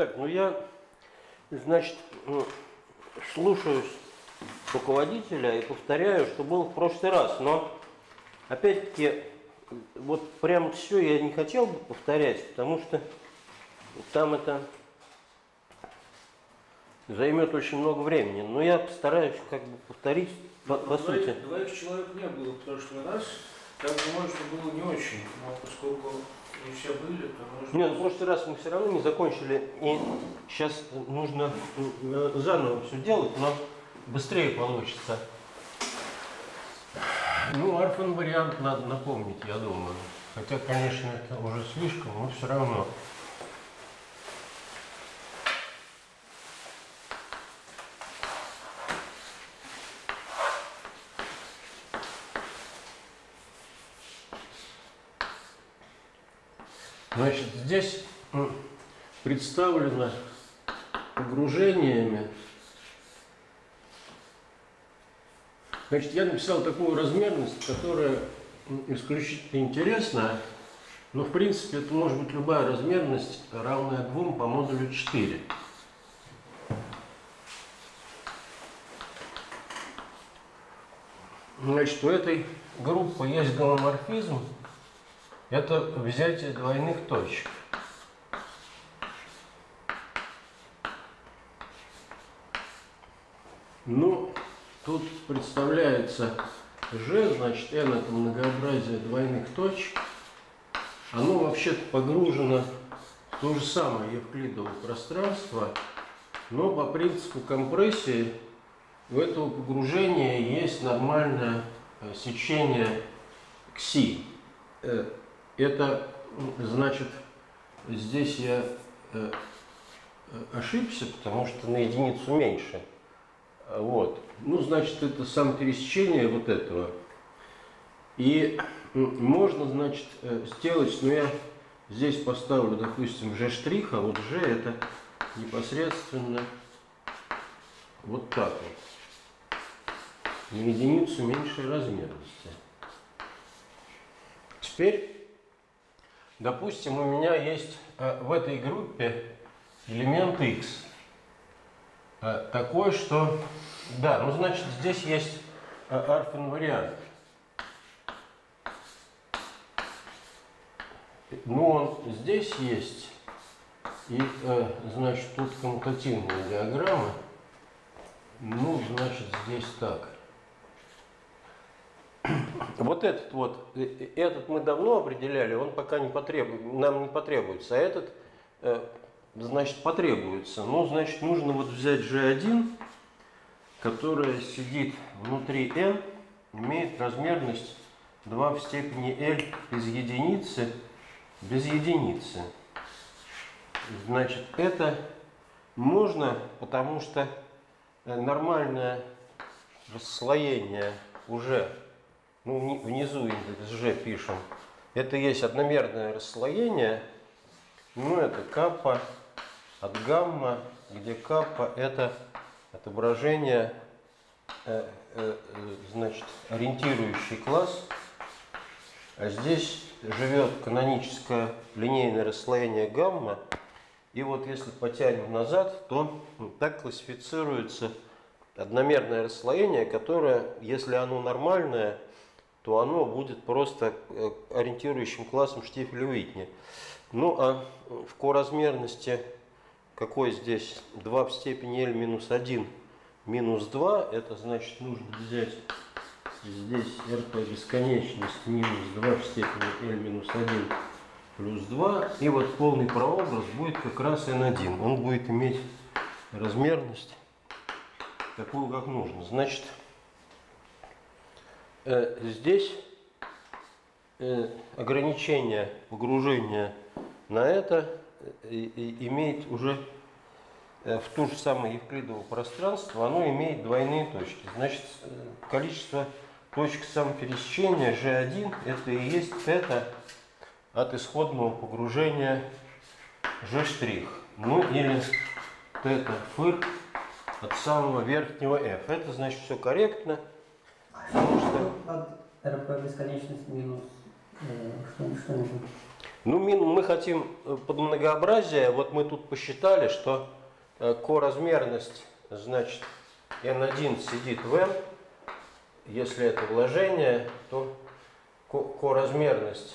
Так, ну я, значит, ну, слушаюсь руководителя и повторяю, что было в прошлый раз, но опять-таки вот прям все я не хотел бы повторять, потому что там это займет очень много времени. Но я постараюсь как бы повторить по, по Двоих- сути. Двоих человек не было в прошлый раз. Так думаю, что было не очень. Но поскольку не все были, то можно... Нет, ну, в прошлый раз мы все равно не закончили, и сейчас нужно э, заново все делать, но быстрее получится. Ну, арфан вариант надо напомнить, я думаю. Хотя, конечно, это уже слишком, но все равно. Значит, здесь м, представлено погружениями. Значит, я написал такую размерность, которая исключительно интересна, но в принципе это может быть любая размерность, равная 2 по модулю 4. Значит, у этой группы есть гомоморфизм, это взятие двойных точек. Ну, тут представляется G, значит, n это многообразие двойных точек. Оно вообще-то погружено в то же самое евклидово пространство, но по принципу компрессии у этого погружения есть нормальное э, сечение кси. Э, Это значит, здесь я э, ошибся, потому что на единицу меньше. Вот. Ну, значит, это сам пересечение вот этого. И можно, значит, э, сделать, ну, я здесь поставлю, допустим, G штрих, а вот G это непосредственно вот так вот. На единицу меньшей размерности. Теперь, допустим, у меня есть э, в этой группе элемент x. Э, такой, что... Да, ну значит здесь есть э, арфин вариант. Ну, он здесь есть. И, э, значит, тут коммутативная диаграмма. Ну, значит, здесь так. Вот этот вот, этот мы давно определяли, он пока не потребует, нам не потребуется, а этот, значит, потребуется. Ну, значит, нужно вот взять G1, которая сидит внутри n, имеет размерность 2 в степени L из единицы без единицы. Значит, это можно, потому что э, нормальное расслоение уже, ну, вни- внизу индекс G пишем, это есть одномерное расслоение, ну, это каппа от гамма, где каппа это отображение, э, э, значит, ориентирующий класс, а здесь живет каноническое линейное расслоение гамма, и вот если потянем назад, то м, так классифицируется одномерное расслоение, которое, если оно нормальное, то оно будет просто э, ориентирующим классом штифеля Уитни. Ну а в коразмерности какой здесь 2 в степени L минус 1 минус 2, это значит нужно взять здесь RP бесконечность минус 2 в степени L минус 1 плюс 2. И вот полный прообраз будет как раз N1. Он будет иметь размерность такую, как нужно. Значит, э, здесь э, ограничение погружения на это имеет уже э, в то же самое евклидово пространство, оно имеет двойные точки. Значит, э, количество точек самопересечения G1 это и есть это от исходного погружения G'. Ну или это фыр от самого верхнего F. Это значит все корректно, потому что От РП бесконечность минус э, что- что-нибудь. Ну, мы хотим под многообразие, вот мы тут посчитали, что э, коразмерность, значит, n1 сидит в n, если это вложение, то ко- коразмерность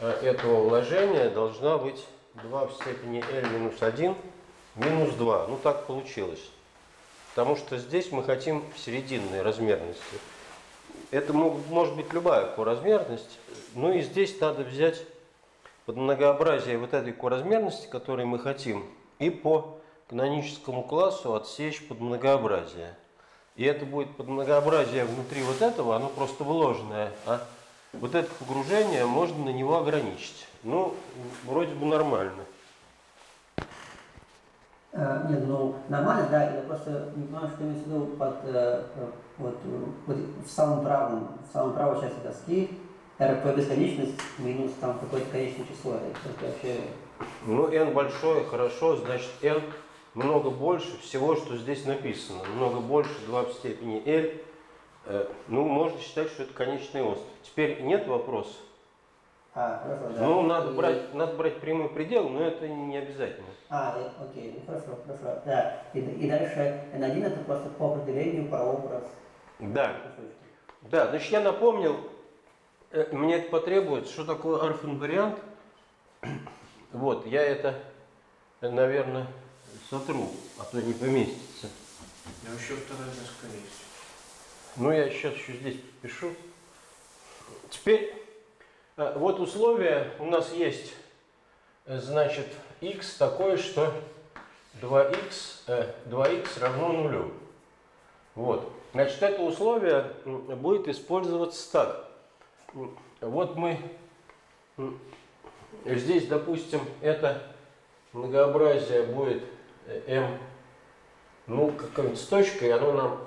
э, этого вложения должна быть 2 в степени l минус 1 минус 2. Ну, так получилось. Потому что здесь мы хотим серединной размерности. Это мог- может быть любая коразмерность. Ну и здесь надо взять под многообразие вот этой коразмерности, которую мы хотим, и по каноническому классу отсечь под многообразие. И это будет под многообразие внутри вот этого, оно просто вложенное. А вот это погружение можно на него ограничить. Ну, вроде бы нормально. Э, Нет, ну нормально, да, я просто не понимаю, что имеется в виду под э, э, вот, вот в самом правом, в самой правой части доски РП бесконечность минус там какое-то конечное число. Это вообще Ну, n большое, хорошо, значит n много больше всего, что здесь написано. Много больше 2 в степени l. Э, Ну, можно считать, что это конечный остров. Теперь нет вопросов. А, хорошо, да. Ну, надо И- брать, надо брать прямой предел, но это не обязательно. А, э, окей, ну хорошо, хорошо, да. И, и дальше N1 это просто по определению прообраз Да, кусочка. да, значит, я напомнил, э, мне это потребуется, что такое арф-инвариант. Вот, я это, наверное, сотру, а то не поместится. А еще вторая доска есть. Ну, я сейчас еще здесь пишу. Теперь, э, вот условие у нас есть, э, значит, x такое, что 2x, э, 2x равно нулю. Вот. Значит, это условие будет использоваться так. Вот мы здесь, допустим, это многообразие будет э, m, ну, какой-нибудь с точкой, оно нам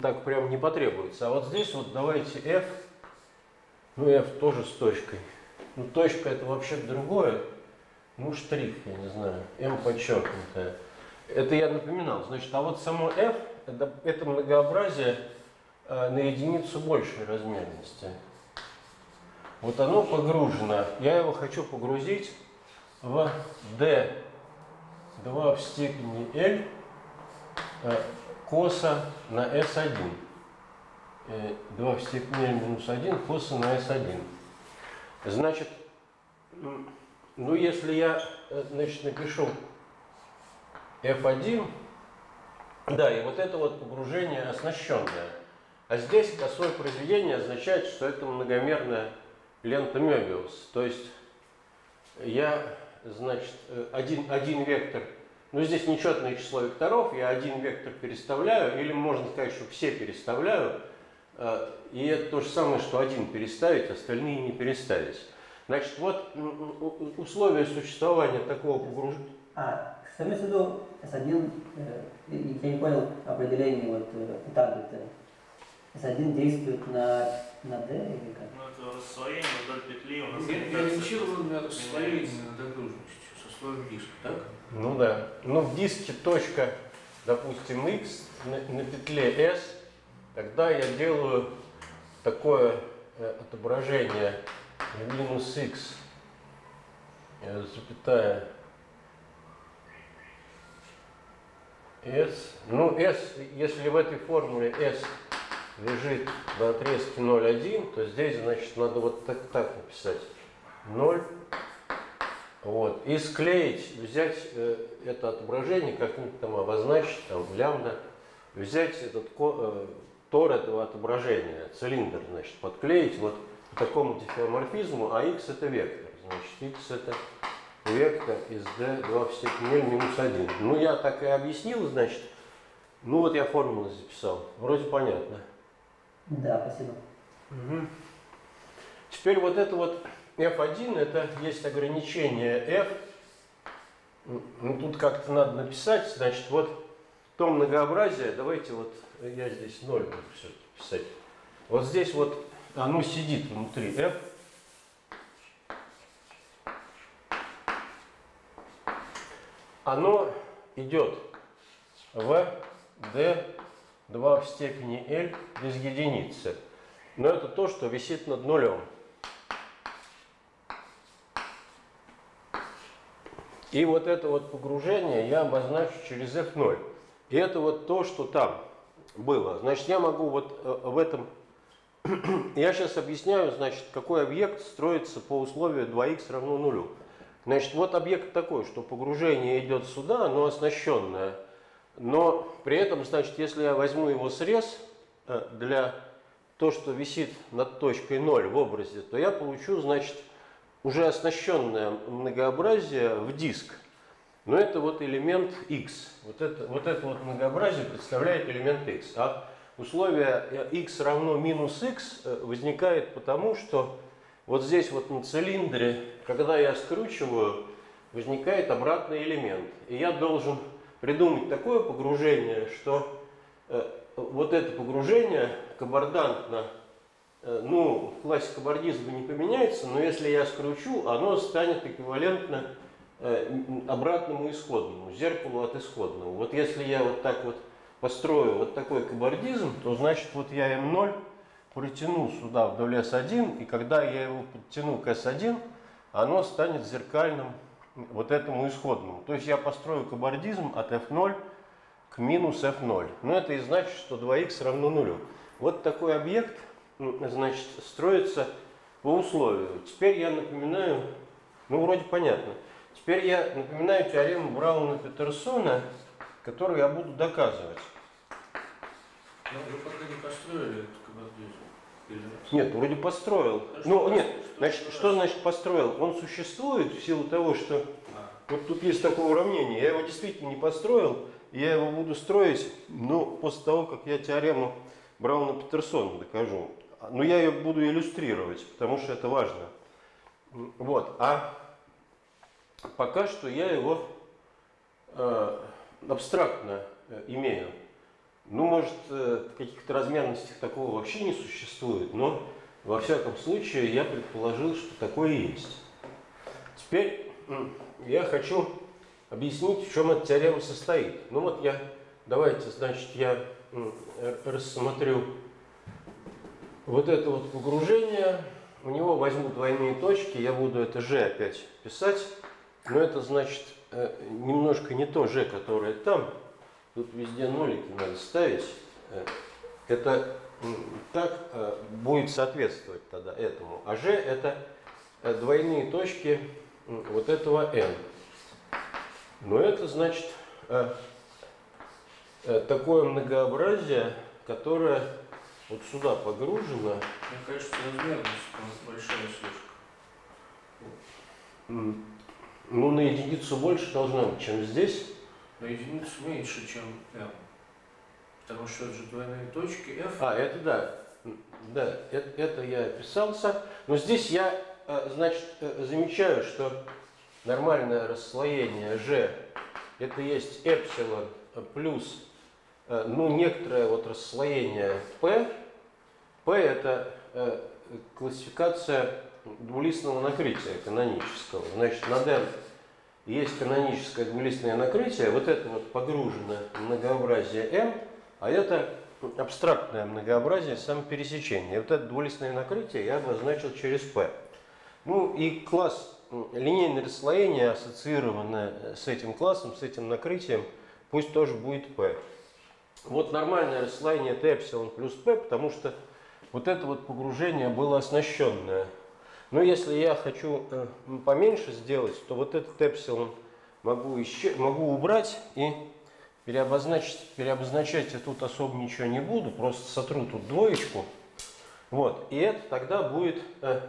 так прям не потребуется. А вот здесь вот давайте f, ну f тоже с точкой. Ну точка это вообще другое. Ну штрих, я не знаю, m подчеркнутое. Это я напоминал. Значит, а вот само f, это, это многообразие э, на единицу большей размерности. Вот оно погружено. Я его хочу погрузить в d 2 в степени l э, коса на S1. Э, 2 в степени минус 1 коса на S1. Значит, ну если я э, значит, напишу F1, да, и вот это вот погружение оснащенное. А здесь косое произведение означает, что это многомерная лента Мебиус. То есть я, значит, э, один, один вектор ну, здесь нечетное число векторов, я один вектор переставляю, или можно сказать, что все переставляю, э, и это то же самое, что один переставить, остальные не переставить. Значит, вот условия существования такого погружения. А, что имеется в виду S1, э, я не понял определение вот э, таргета. S1 действует на, на D или как? Ну, это рассвоение вдоль петли у нас Я на меняется. расслоение над окружностью со слоем диска, так? Ну да. Ну, в диске точка, допустим, x на, на петле s, тогда я делаю такое э, отображение минус x, запятая s. Ну, s, если в этой формуле s лежит на отрезке 0,1, то здесь, значит, надо вот так, так написать. 0, вот. И склеить, взять э, это отображение, как-нибудь там обозначить, там, лямбда, взять этот э, тор этого отображения, цилиндр, значит, подклеить вот к такому дифеоморфизму, а x это вектор. Значит, x это вектор из d2 в степени l минус 1. Ну, я так и объяснил, значит, ну вот я формулу записал. Вроде понятно. Да, спасибо. Теперь вот это вот F1, это есть ограничение F. Ну, тут как-то надо написать, значит, вот то многообразие, давайте вот я здесь 0 буду все писать. Вот здесь вот оно сидит внутри F. Оно идет в d2 в степени L без единицы. Но это то, что висит над нулем. И вот это вот погружение я обозначу через F0. И это вот то, что там было. Значит, я могу вот э, в этом... Я сейчас объясняю, значит, какой объект строится по условию 2х равно нулю. Значит, вот объект такой, что погружение идет сюда, оно оснащенное. Но при этом, значит, если я возьму его срез э, для то, что висит над точкой 0 в образе, то я получу, значит, уже оснащенное многообразие в диск. Но это вот элемент x. Вот это вот, это вот многообразие представляет элемент x. А условие x равно минус x э, возникает потому, что вот здесь вот на цилиндре, когда я скручиваю, возникает обратный элемент. И я должен придумать такое погружение, что э, вот это погружение кабардантно Э, ну, в классе кабардизма не поменяется, но если я скручу, оно станет эквивалентно э, обратному исходному, зеркалу от исходного. Вот если я вот так вот построю вот такой кабардизм, то значит вот я М0 протяну сюда вдоль S1, и когда я его подтяну к S1, оно станет зеркальным вот этому исходному. То есть я построю кабардизм от F0 к минус F0. Но это и значит, что 2х равно нулю. Вот такой объект – значит, строится по условию. Теперь я напоминаю, ну вроде понятно. Теперь я напоминаю теорему Брауна-Петерсона, которую я буду доказывать. Но вы пока не построили этот кабардизм? Или... Нет, вроде построил. Хорошо, ну, нет, что- значит, что что значит построил? Он существует в силу того, что А, вот тут есть такое уравнение. Я его действительно не построил, я его буду строить, ну, после того, как я теорему Брауна-Петерсона докажу. Но я ее буду иллюстрировать, потому что это важно. Вот. А пока что я его э, абстрактно э, имею. Ну, может, э, каких-то размерностях такого вообще не существует, но во всяком случае я предположил, что такое есть. Теперь я хочу объяснить, в чем эта теорема состоит. Ну вот я, давайте, значит, я рассмотрю вот это вот погружение. У него возьму двойные точки, я буду это G опять писать. Но это значит э, немножко не то G, которое там. Тут везде нолики надо ставить. Э, Это так э, будет соответствовать тогда этому. А G это двойные точки вот этого n. Но это значит такое многообразие, которое вот сюда погружено. Мне кажется, размерность большая слишком. Ну, на единицу больше должна быть, чем здесь. На единицу меньше, чем m. Потому что это же двойные точки f. А, это да. Да, это, это я описался. Но здесь я, э, значит, э, замечаю, что нормальное расслоение G это есть эпсилон плюс, э, ну, некоторое вот расслоение P. P это классификация двулистного накрытия канонического. Значит, над n есть каноническое двулистное накрытие, вот это вот погружено многообразие m, а это абстрактное многообразие самопересечения. Вот это двулистное накрытие я обозначил через P. Ну и класс м, линейное расслоение, ассоциированное с этим классом, с этим накрытием, пусть тоже будет P. Вот нормальное расслоение это эпсилон плюс P, потому что вот это вот погружение было оснащенное. Но если я хочу э, поменьше сделать, то вот этот эпсилон могу, исче- могу убрать и переобозначить, переобозначать я тут особо ничего не буду, просто сотру тут двоечку. Вот, и это тогда будет э,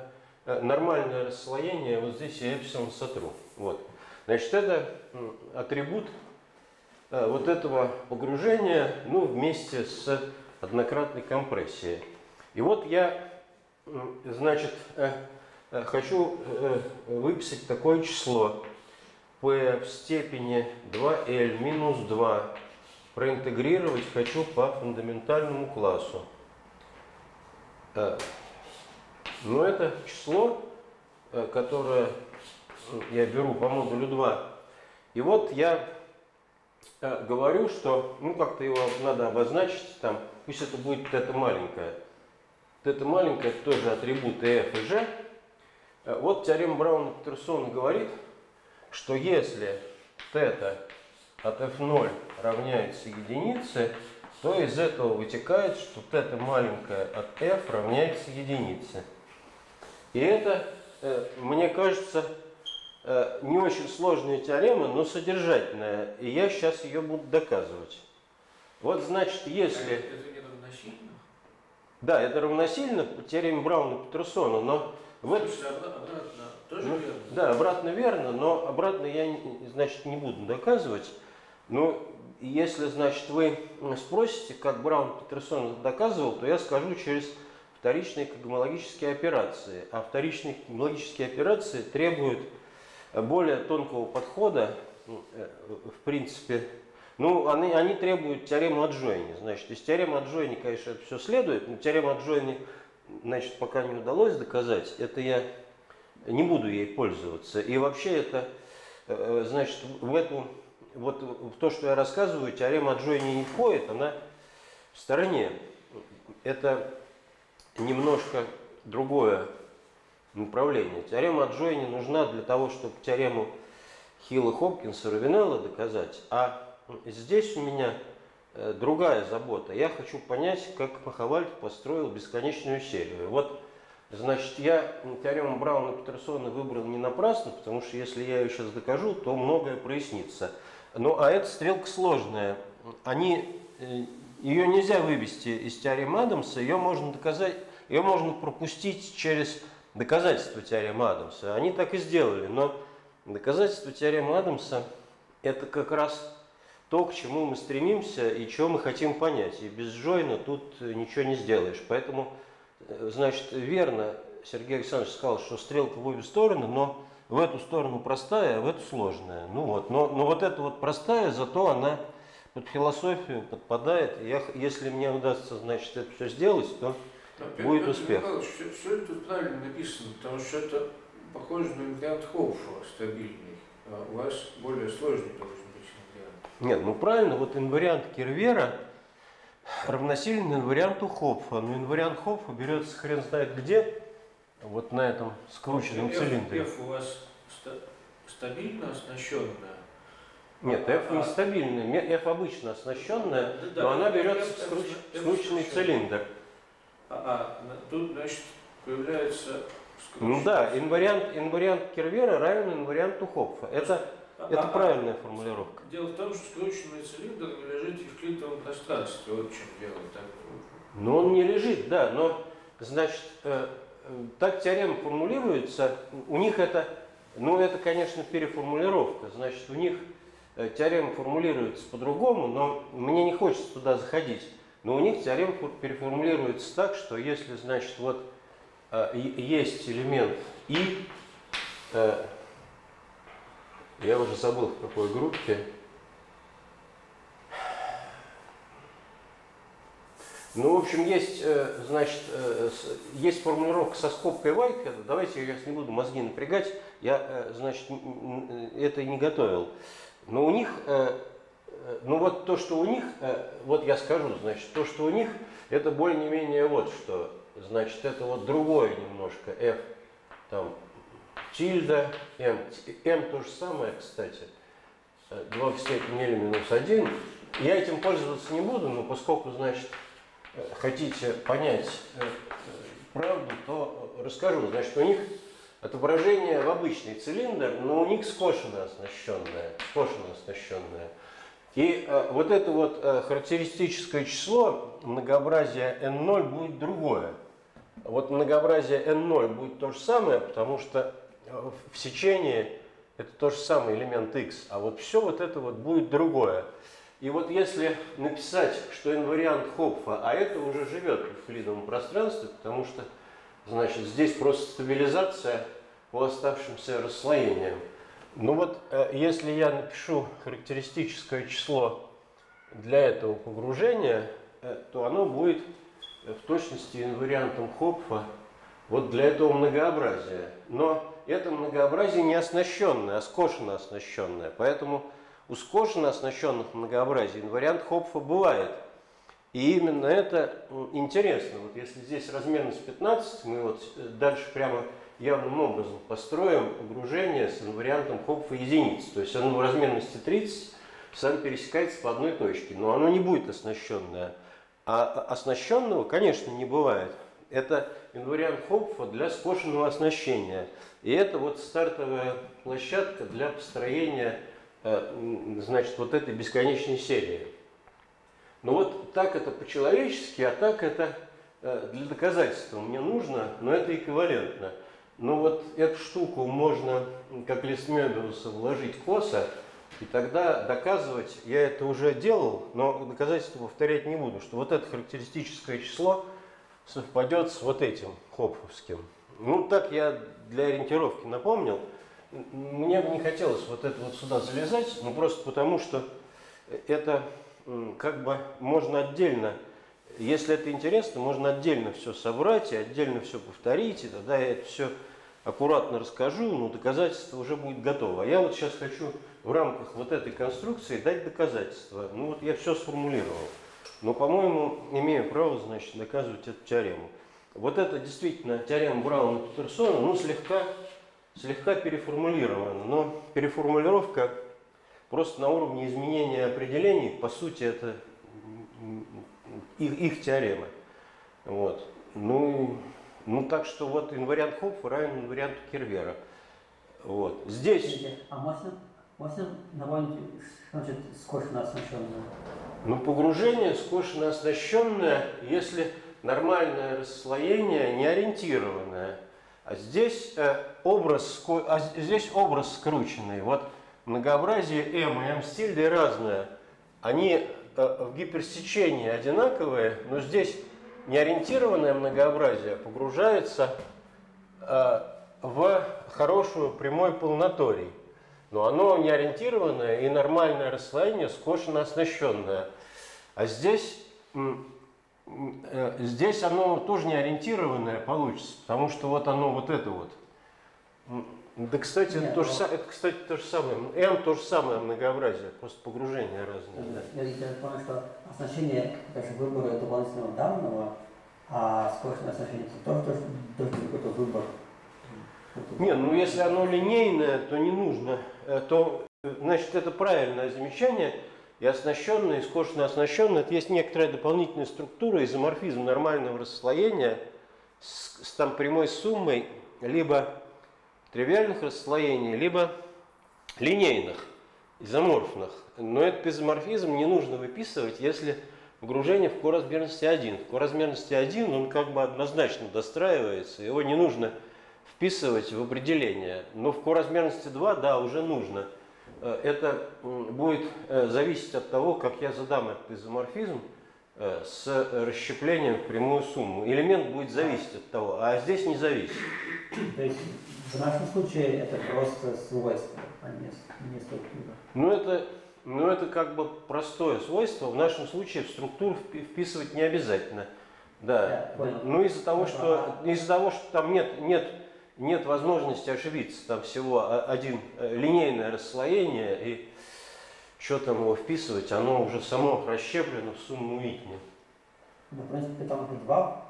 э, нормальное расслоение, вот здесь я эпсилон сотру. Вот. Значит, это атрибут э, вот этого погружения, ну, вместе с однократной компрессией. И вот я, значит, э, хочу э, выписать такое число p в степени 2l минус 2. Проинтегрировать хочу по фундаментальному классу. Э, Но это число, э, которое я беру по модулю 2. И вот я э, говорю, что ну как-то его надо обозначить, там, пусть это будет это маленькое. Это маленькое тоже атрибуты f и g. Э, Вот теорема Брауна-Петерсона говорит, что если θ от f0 равняется единице, то из этого вытекает, что θ маленькая от f равняется единице. И это, э, мне кажется, э, не очень сложная теорема, но содержательная. И я сейчас ее буду доказывать. Вот значит, если... Это не равносильно? Да, это равносильно теореме Брауна-Петерсона, но в этом... Слушайте, обра- обратно тоже Ну, верно? Да, обратно верно, но обратно я, значит, не буду доказывать. Ну, если, значит, вы спросите, как Браун Петерсон доказывал, то я скажу через вторичные когмологические операции. А вторичные когмологические операции требуют более тонкого подхода, э, в принципе, ну, они, они требуют теорему от Джойни. Значит, из теоремы от Джойни, конечно, это все следует, но теорему от Джойни, значит, пока не удалось доказать. Это я не буду ей пользоваться. И вообще это, э, значит, в эту, вот в то, что я рассказываю, теорема Джойни не входит, она в стороне. Это немножко другое направление. Теорема Джойни нужна для того, чтобы теорему Хилла Хопкинса Равинелла доказать, а здесь у меня э, другая забота. Я хочу понять, как Махавальд построил бесконечную серию. Вот Значит, я теорему Брауна Петерсона выбрал не напрасно, потому что если я ее сейчас докажу, то многое прояснится. Ну, а эта стрелка сложная. Они, э, ее нельзя вывести из теоремы Адамса, ее можно доказать, ее можно пропустить через доказательства теоремы Адамса. Они так и сделали, но доказательство теоремы Адамса это как раз то, к чему мы стремимся и чего мы хотим понять. И без Джойна тут э, ничего не сделаешь. Поэтому Э, Значит, верно, Сергей Александрович сказал, что стрелка в обе стороны, но в эту сторону простая, а в эту сложная. Ну вот, но, но вот эта вот простая, зато она под философию подпадает. Я, если мне удастся, значит, это все сделать, то Но, Будет Петр успех. Михайлович, все, все это правильно написано, потому что это похоже на вариант Хоффа стабильный. А у вас более сложный должен. Нет, ну правильно, вот инвариант Кервера равносилен инварианту Хопфа. Но инвариант Хопфа берется хрен знает где, вот на этом скрученном F- цилиндре. F у вас ста- стабильно оснащенная. Нет, F нестабильная, Ме- F обычно оснащенная, Да, да, но она берется в скруч- скрученный цилиндр. А, а, тут, значит, появляется Ну да, инвариант, инвариант Кервера равен инварианту Хопфа. Это, А- это а- правильная формулировка. Дело в том, что скрученный цилиндр лежит в евклидовом пространстве. Вот в чем дело. Так, Но он не лежит, да, но, значит, э, э, так теорема формулируется, у них это, ну это, конечно, переформулировка, значит, у них э, теорема формулируется по-другому, но мне не хочется туда заходить. Но у них теорема фор- переформулируется так, что если, значит, вот э, есть элемент И, э, я уже забыл в какой группе, Ну, в общем, есть, э, значит, э, есть формулировка со скобкой Вайкера. Давайте я сейчас не буду мозги напрягать. Я, э, значит, это не готовил. Но у них, ну вот то, что у них, вот я скажу, значит, то, что у них, это более-менее вот что. Значит, это вот другое немножко. F, там, тильда, M. M то же самое, кстати. 2 в степени L минус 1. Я этим пользоваться не буду, но поскольку, значит, э, хотите понять э, э, правду, то э, расскажу. Значит, у них отображение в обычный цилиндр, но у них скошенно оснащенное. Скошенно оснащенное. И э, вот это вот э, характеристическое число многообразия n0 будет другое. Вот многообразие n0 будет то же самое, потому что э, в сечении это то же самое элемент x, а вот все вот это вот будет другое. И вот если написать, что инвариант Хопфа, а это уже живет в евклидовом пространстве, потому что, значит, здесь просто стабилизация по оставшимся расслоениям. Ну вот, э, если я напишу характеристическое число для этого погружения, э, то оно будет э, в точности инвариантом Хопфа вот для этого многообразия. Но это многообразие не оснащенное, а скошенно оснащенное. Поэтому у скошенно оснащенных многообразий инвариант Хопфа бывает. И именно это интересно. Вот если здесь размерность 15, мы вот э, дальше прямо явным образом построим погружение с инвариантом Хопфа единицы. То есть оно в размерности 30 сам пересекается по одной точке, но оно не будет оснащенное. А оснащенного, конечно, не бывает. Это инвариант Хопфа для скошенного оснащения. И это вот стартовая площадка для построения э, значит, вот этой бесконечной серии. Ну вот так это по-человечески, а так это э, для доказательства мне нужно, но это эквивалентно. Но вот эту штуку можно, как лист Мебиуса, вложить косо, и тогда доказывать, я это уже делал, но доказательства повторять не буду, что вот это характеристическое число совпадет с вот этим хопфовским. Ну, так я для ориентировки напомнил. Мне бы не хотелось вот это вот сюда залезать, ну просто потому, что это как бы можно отдельно, если это интересно, можно отдельно все собрать и отдельно все повторить, и тогда я это все аккуратно расскажу, но доказательство уже будет готово. А я вот сейчас хочу в рамках вот этой конструкции дать доказательство. Ну вот я все сформулировал. Но, по-моему, имею право, значит, доказывать эту теорему. Вот это действительно теорема Брауна-Петерсона, ну, слегка, слегка переформулирована. Но переформулировка просто на уровне изменения определений, по сути, это их, их теорема. Вот. Ну, ну, так что вот инвариант Хопфа равен инварианту Кервера. Вот. Здесь... А можно, можно довольно значит, скошенно оснащенное? Ну, погружение скошенно оснащенное, если нормальное расслоение не ориентированное. А здесь, э, образ, а здесь образ скрученный. Вот многообразие М и М стилей разное. Они э, в гиперсечении одинаковые, но здесь неориентированное многообразие погружается э, в хорошую прямой полноторий. Но оно неориентированное и нормальное расслоение скошенно оснащенное. А здесь, э, здесь оно тоже неориентированное получится, потому что вот оно вот это вот. Да, кстати, Нет, это, то же, но... это, кстати, то же самое. М то же самое многообразие, просто погружение разное. Да. Я, я понял, что оснащение, даже выбора дополнительного данного, а скоростное оснащение это тоже, тоже, тоже какой-то выбор. Не, ну если оно линейное, то не нужно. Э, то, э, значит, это правильное замечание. И оснащенное, и скошенно это есть некоторая дополнительная структура, изоморфизм нормального расслоения с, с там прямой суммой, либо тривиальных расслоений, либо линейных, изоморфных. Но этот изоморфизм не нужно выписывать, если погружение в коразмерности 1. В коразмерности 1 он как бы однозначно достраивается, его не нужно вписывать в определение. Но в коразмерности 2, да, уже нужно. Э, это будет э, зависеть от того, как я задам этот изоморфизм э, с расщеплением в прямую сумму. Элемент будет зависеть от того, а здесь не зависит. То есть в нашем случае это просто свойство, а не, не структура. Ну это, ну это как бы простое свойство. В нашем случае в структуру вписывать не обязательно. Да. да ну из-за того, что из-за того, что там нет, нет, нет возможности ошибиться, там всего один э, линейное расслоение, и что там его вписывать, оно уже само расщеплено в сумму Витни. Ну, в принципе, там два.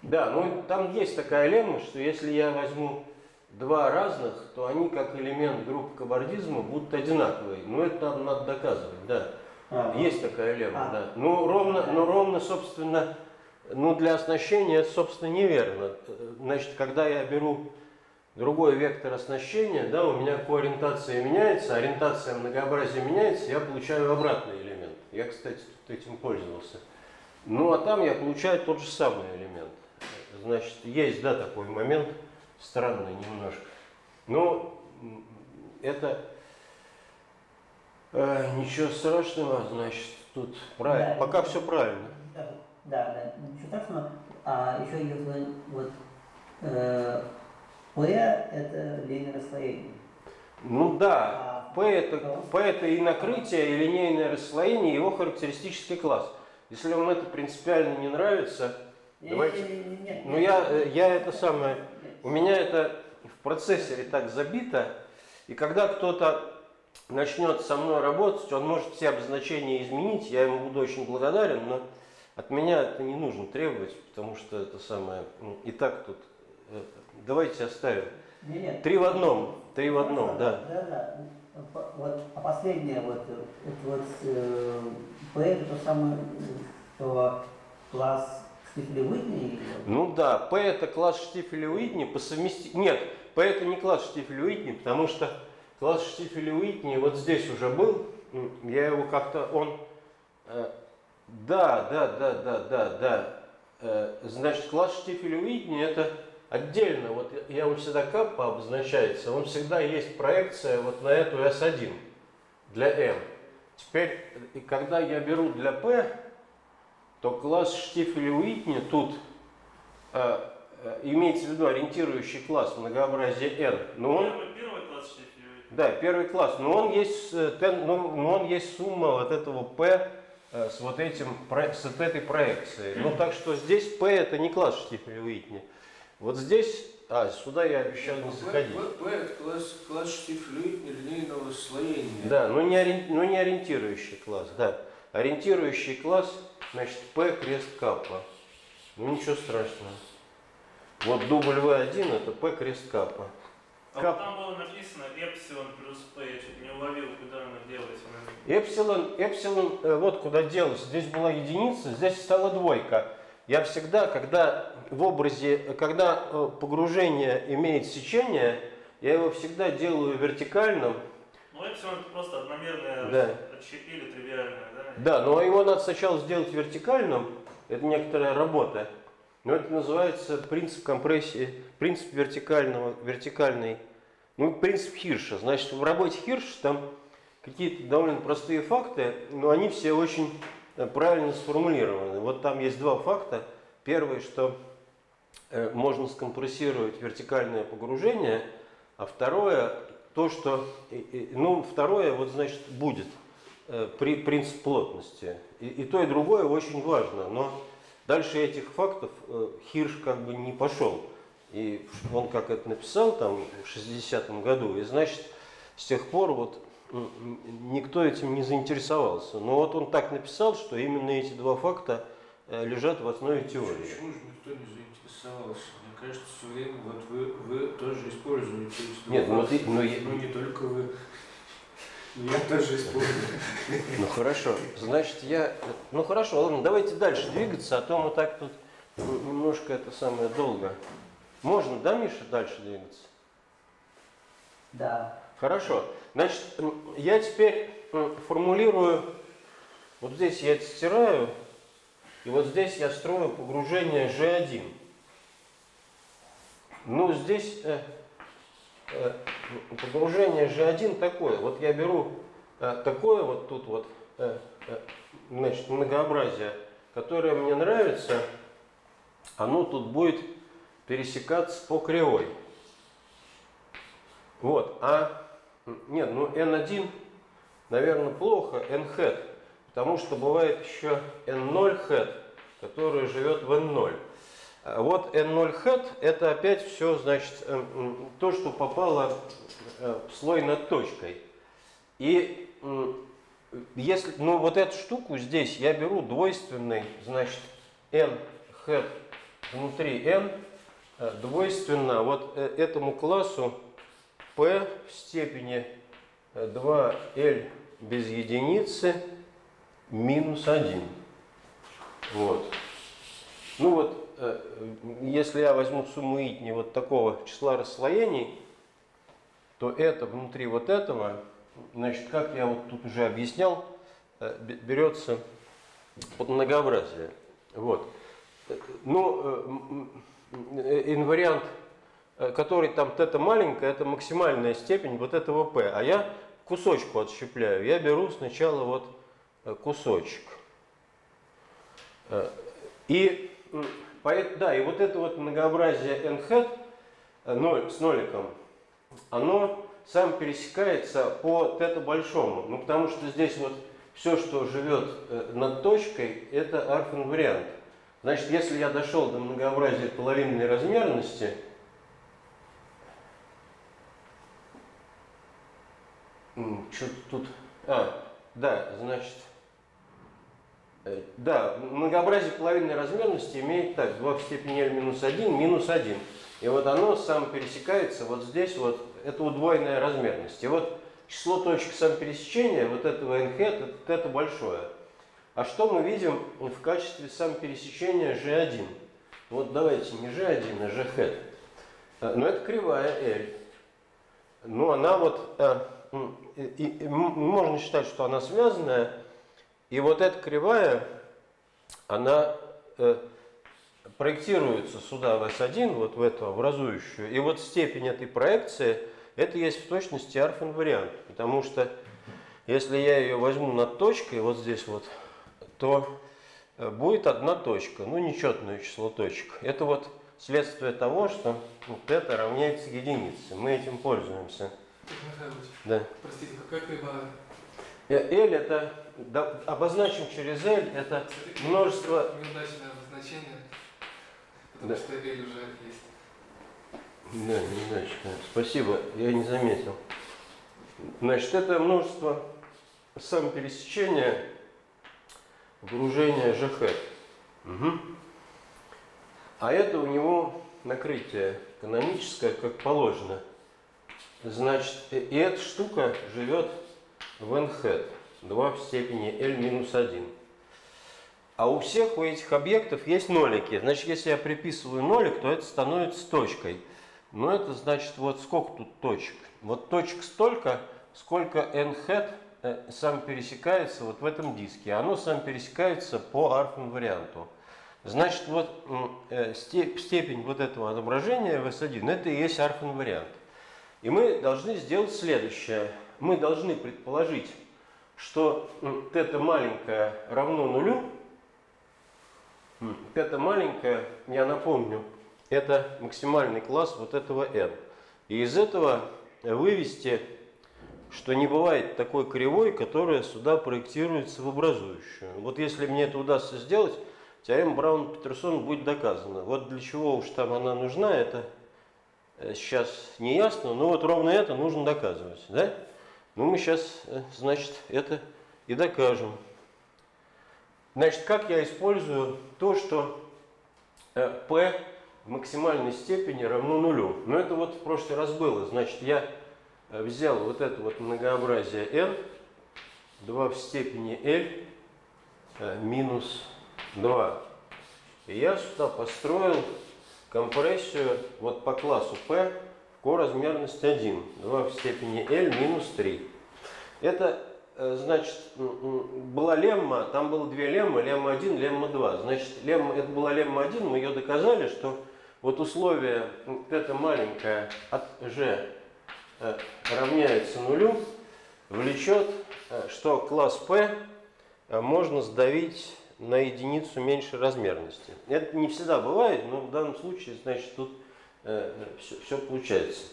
Да, ну там есть такая лемма, что если я возьму два разных, то они как элемент группы кабардизма будут одинаковые. Но это надо, надо доказывать, да. А, Есть такая лемма, а. да. Ну ровно, ну ровно, собственно, ну для оснащения это, собственно, неверно. Значит, когда я беру другой вектор оснащения, да, у меня ориентация меняется, ориентация многообразия меняется, я получаю обратный элемент. Я, кстати, тут этим пользовался. Ну а там я получаю тот же самый элемент. Значит, есть, да, такой момент – странно немножко. Но это э, ничего страшного, значит, тут правильно. Да, Пока это, все правильно. Да, да, ничего страшного. А еще если вот э, P это линейное расслоение. Ну да, а, P это, P это и накрытие, и линейное расслоение, его характеристический класс. Если вам это принципиально не нравится, не, давайте. Не, не, не, ну я, я это самое у меня это в процессоре так забито, и когда кто-то начнет со мной работать, он может все обозначения изменить, я ему буду очень благодарен, но от меня это не нужно требовать, потому что это самое, ну, и так тут э, давайте оставим. Нет, нет. Три в одном, три в одном, да. Да, да. Вот, а последнее вот, это вот э, П это то самое, что класс Штифеля Уитни. Ну да, П это класс Штифеля Уитни по совмести... Нет, П это не класс Штифеля Уитни, потому что класс Штифеля Уитни вот здесь уже был. Я его как-то, он... э, да, да, да, да, да, да. Э, значит, класс Штифеля Уитни это отдельно. Вот я- он всегда каппа обозначается, он всегда есть проекция вот на эту S1 для M. Теперь, когда я беру для P, то класс Штифеля Уитни тут э, э, имеется в виду ориентирующий класс многообразие n. Но он, Первый, первый класс Штефеля. да, первый класс, но он есть, э, ну, но он есть сумма вот этого p э, с вот этим, с этой проекцией. Ну так что здесь p это не класс Штифеля Уитни. Вот здесь, а, сюда я обещал не заходить. Это класс, класс линейного слоения. Да, но не, ори- но не ориентирующий класс, да. Ориентирующий класс, значит, P крест каппа. Ну ничего страшного. Вот W1 это P крест каппа. А Кап- вот там было написано эпсилон плюс P, я чуть не уловил, куда делается. наверное. Эпсилон, эпсилон, э, вот куда делось. Здесь была единица, здесь стала двойка. Я всегда, когда в образе, когда э, погружение имеет сечение, я его всегда делаю вертикальным. Ну, это просто одномерное Да. отщепили тривиальное, да? Да, но его надо сначала сделать вертикальным, это некоторая работа. Но это называется принцип компрессии, принцип вертикального, вертикальный, ну, принцип Хирша. Значит, в работе Хирш там какие-то довольно простые факты, но они все очень э, правильно сформулированы. Вот там есть два факта. Первый, что можно скомпрессировать вертикальное погружение, а второе, то, что, ну, второе, вот, значит, будет э, при, принцип плотности. И, и то, и другое очень важно, но дальше этих фактов э, Хирш как бы не пошел. И он как это написал там в 60-м году, и значит, с тех пор вот никто этим не заинтересовался. Но вот он так написал, что именно эти два факта э, лежат в основе теории. Почему же никто не заинтересовался? Мне кажется, все время вот вы, вы тоже используете эти Нет, ну, ты- ну, я- Ну, не только вы. Я тоже использую. Ну хорошо, значит я... Ну хорошо, ладно, давайте дальше двигаться, а то мы так тут немножко это самое долго. Можно, да, Миша, дальше двигаться? Да. Хорошо. Значит, я теперь формулирую, вот здесь я это стираю, и вот здесь я строю погружение G1. Ну, здесь э, э, погружение G1 такое. Вот я беру э, такое вот тут вот, э, э, значит, многообразие, которое мне нравится, оно тут будет пересекаться по кривой. Вот, а нет, ну N1, наверное, плохо, N hat, потому что бывает еще N0 hat, который живет в N0. А Вот N0 hat это опять все, значит, э, то, что попало э, в слой над точкой. И если, ну вот эту штуку здесь я беру двойственный, значит, N hat внутри N э, двойственно вот э, этому классу P в степени э, 2L без единицы минус 1. Вот. Ну вот, э, если я возьму сумму Итни вот такого числа расслоений, то это внутри вот этого, значит, как я вот тут уже объяснял, э, бе- берется под многообразие. Вот. Э, Ну, э, э, инвариант э, который там тета маленькая, это максимальная степень вот этого p. А я кусочку отщепляю. Я беру сначала вот э, кусочек. Э, И, м, поэт- да, и вот это вот многообразие n hat э, ноль, с ноликом, оно сам пересекается по тета большому. Ну, потому что здесь вот все, что живет э, над точкой, это арф-инвариант. Значит, если я дошел до многообразия половинной размерности, что-то тут... А, да, значит... э, Да, многообразие половинной размерности имеет так, 2 в степени L минус 1, минус 1. И вот оно сам пересекается вот здесь вот, это удвоенная размерность. И вот число точек самопересечения вот этого n hat, это, большое. А что мы видим в качестве самопересечения G1? Вот давайте не G1, а G hat. Э, Но это кривая L. Ну, она вот, э, и, и- можно считать, что она связанная. И вот эта кривая, она э, проектируется сюда в S1, вот в эту образующую. И вот степень этой проекции, это есть в точности арфин вариант. Потому что если я ее возьму над точкой, вот здесь вот, то э, будет одна точка, ну нечетное число точек. Это вот следствие того, что вот это равняется единице. Мы этим пользуемся. Михайлович, Да. простите, какая кривая? Э, L это, да, обозначим через L, это множество... Неудачное обозначение, потому Да. что L уже есть. Да, неудачно. Спасибо, я не заметил. Значит, это множество самопересечения окружения ЖХ. Угу. А это у него накрытие каноническое, как положено. Значит, и эта штука живет в n-hat, 2 в степени l минус 1. А у всех у этих объектов есть нолики. Значит, если я приписываю нолик, то это становится точкой. Но это значит, вот сколько тут точек? Вот точек столько, сколько n-hat э, сам пересекается вот в этом диске. Оно сам пересекается по арфин варианту. Значит, вот э, степ- степень вот этого отображения в S1, это и есть арфин вариант. И мы должны сделать следующее. Мы должны предположить, что м, θ маленькое равно нулю. М, θ маленькое, я напомню, это максимальный класс вот этого n. И из этого вывести, что не бывает такой кривой, которая сюда проектируется в образующую. Вот если мне это удастся сделать, теорема Браун-Петерсона будет доказана. Вот для чего уж там она нужна, это э, сейчас не ясно, но вот ровно это нужно доказывать. Да? Ну, мы сейчас, э, значит, это и докажем. Значит, как я использую то, что э, p в максимальной степени равно нулю. Но это вот в прошлый раз было. Значит, я э, взял вот это вот многообразие n, 2 в степени l минус 2. И я сюда построил компрессию вот по классу p коразмерность 1, 2 в степени l минус 3. Это э, значит, была лемма, там было две леммы, лемма 1, лемма 2. Значит, лемма, это была лемма 1, мы ее доказали, что вот условие м, это маленькое от g э, равняется нулю, влечет, э, что класс p можно сдавить на единицу меньшей размерности. Это не всегда бывает, но в данном случае, значит, тут все, получается.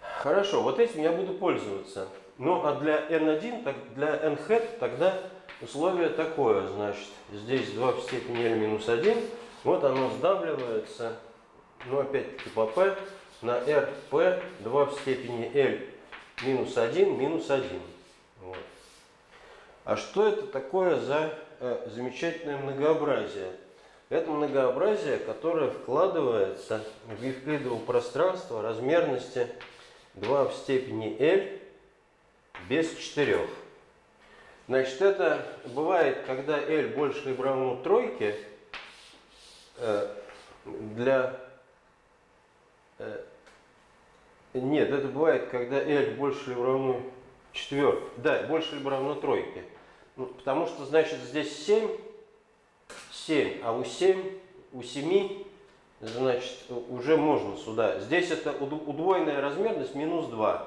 Хорошо, вот этим я буду пользоваться. Ну, а для n1, так, для n hat тогда условие такое, значит, здесь 2 в степени l минус 1, вот оно сдавливается, ну, опять-таки по p, на rp 2 в степени l минус 1 минус 1. Вот. А что это такое за э, замечательное многообразие? Это многообразие, которое вкладывается в евклидово пространство размерности 2 в степени L без 4. Значит, это бывает, когда L больше либо равно тройке, э, для... э, нет, это бывает, когда L больше либо равно четверке. Да, больше либо равно тройке. Ну, потому что, значит, здесь 7, 7, а у 7, у 7, значит, уже можно сюда. Здесь это уд- удвоенная размерность минус 2.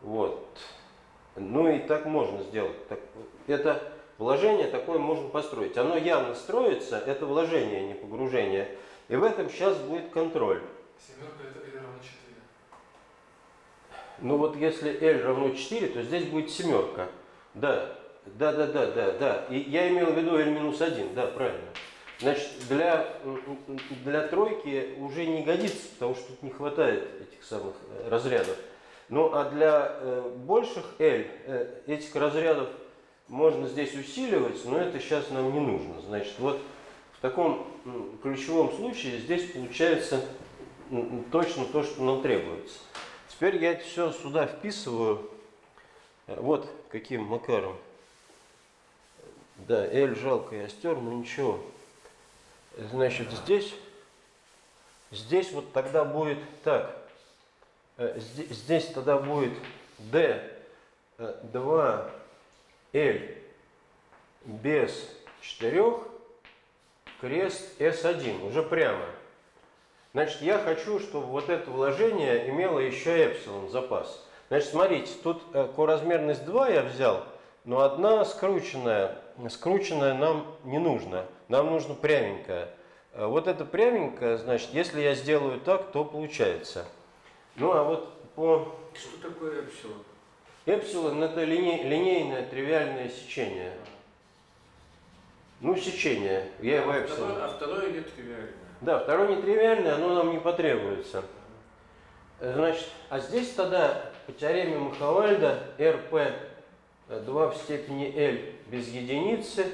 Вот. Ну и так можно сделать. Так, это вложение такое можно построить. Оно явно строится, это вложение, не погружение. И в этом сейчас будет контроль. Семерка это L равно 4. Ну вот если L равно 4, то здесь будет семерка. Да, да, да, да, да, да. И я имел в виду L минус 1, да, правильно. Значит, для, для тройки уже не годится, потому что тут не хватает этих самых э, разрядов. Ну а для э, больших L э, этих разрядов можно здесь усиливать, но это сейчас нам не нужно. Значит, вот в таком ключевом случае здесь получается точно то, что нам требуется. Теперь я это все сюда вписываю. Э, Вот каким макаром. Да, L жалко я стер, но ничего. Значит, здесь, здесь вот тогда будет так. Э, зде- Здесь тогда будет D 2 L без 4 крест S1, уже прямо. Значит, я хочу, чтобы вот это вложение имело еще эпсилон запас. Значит, смотрите, тут э, коразмерность 2 я взял, но одна скрученная. Скрученная нам не нужно. Нам нужно пряменькая. Э, Вот это пряменькая, значит, если я сделаю так, то получается. Ну, а вот по Что такое эпсилон? эпсилон это линей- линейное тривиальное сечение. Ну, сечение. Я его а, эпсилон. второе, а второе не тривиальное. Да, второе нетривиальное, оно нам не потребуется. Э, Значит, а здесь тогда по теореме Махавальда РП 2 в степени L без единицы,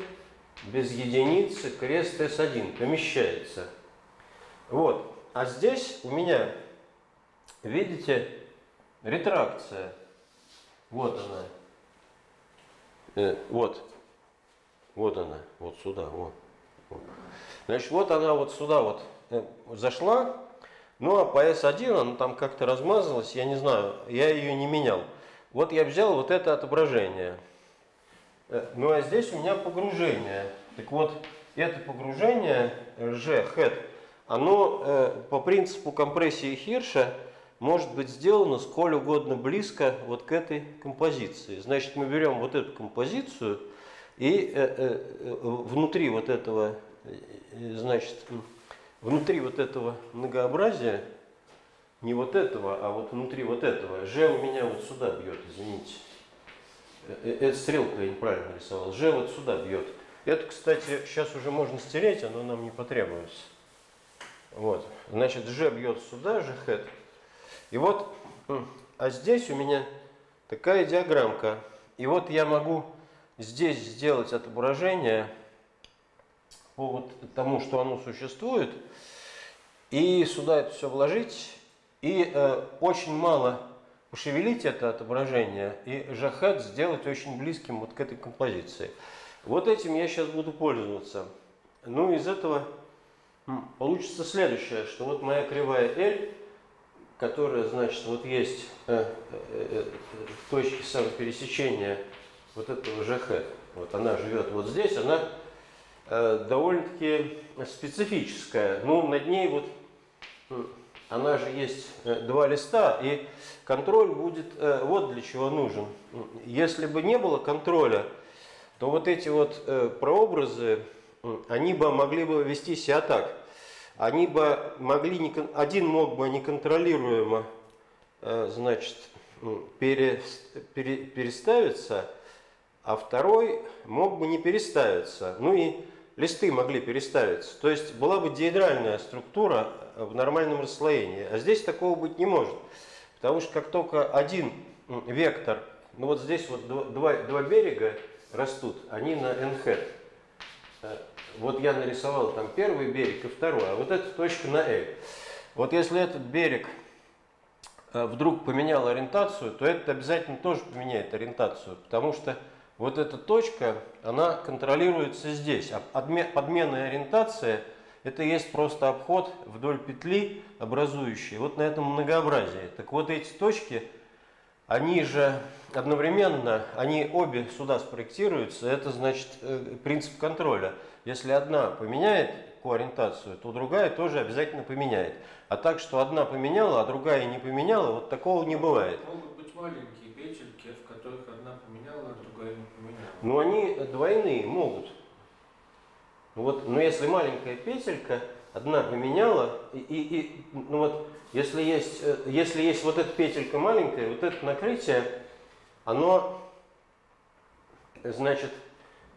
без единицы крест S1 помещается. Вот. А здесь у меня, видите, ретракция. Вот она. Э, вот. Вот она. Вот сюда. Вот. Значит, вот она вот сюда вот э, зашла, ну а по S1 она там как-то размазалась, я не знаю, я ее не менял. Вот я взял вот это отображение. Э, Ну а здесь у меня погружение. Так вот, это погружение G, head, оно э, по принципу компрессии Хирша может быть сделано сколь угодно близко вот к этой композиции. Значит, мы берем вот эту композицию и э, э, э, внутри вот этого, э, значит, внутри вот этого многообразия, не вот этого, а вот внутри вот этого, Ж у меня вот сюда бьет, извините. Э, э, Это стрелку я неправильно рисовал. Ж вот сюда бьет. Это, кстати, сейчас уже можно стереть, оно нам не потребуется. Вот. Значит, Ж бьет сюда, Ж хэт. И вот, а здесь у меня такая диаграммка. И вот я могу здесь сделать отображение по вот тому, что оно существует, и сюда это все вложить, и э, очень мало пошевелить это отображение, и жахет сделать очень близким вот к этой композиции. Вот этим я сейчас буду пользоваться. Ну, из этого получится следующее, что вот моя кривая L, которая, значит, вот есть э, э, э, в точке самопересечения вот этого ЖХ. Вот она живет вот здесь, она э, довольно-таки специфическая. Ну, над ней вот, она же есть э, два листа, и контроль будет э, вот для чего нужен. Если бы не было контроля, то вот эти вот э, прообразы, они бы могли бы вести себя так. Они бы могли, не один мог бы неконтролируемо, значит, переставиться, а второй мог бы не переставиться. Ну и листы могли переставиться. То есть была бы диэдральная структура в нормальном расслоении. А здесь такого быть не может. Потому что как только один вектор, ну вот здесь вот два, два берега растут, они на. Э, Вот я нарисовал там первый берег и второй, а вот эта точка на L. Вот если этот берег э, вдруг поменял ориентацию, то это обязательно тоже поменяет ориентацию, потому что вот эта точка, она контролируется здесь. А подме- подменная ориентация – это есть просто обход вдоль петли, образующий вот на этом многообразии. Так вот эти точки, они же одновременно, они обе сюда спроектируются, это значит э, принцип контроля. Если одна поменяет коориентацию, то другая тоже обязательно поменяет. А так, что одна поменяла, а другая не поменяла, вот такого не бывает. Могут быть маленькие петельки, в которых одна поменяла, а другая не поменяла. Но они двойные могут. Вот, но если маленькая петелька, одна поменяла, и, и, и, ну вот, если есть, э, если есть вот эта петелька маленькая, вот это накрытие, оно, значит,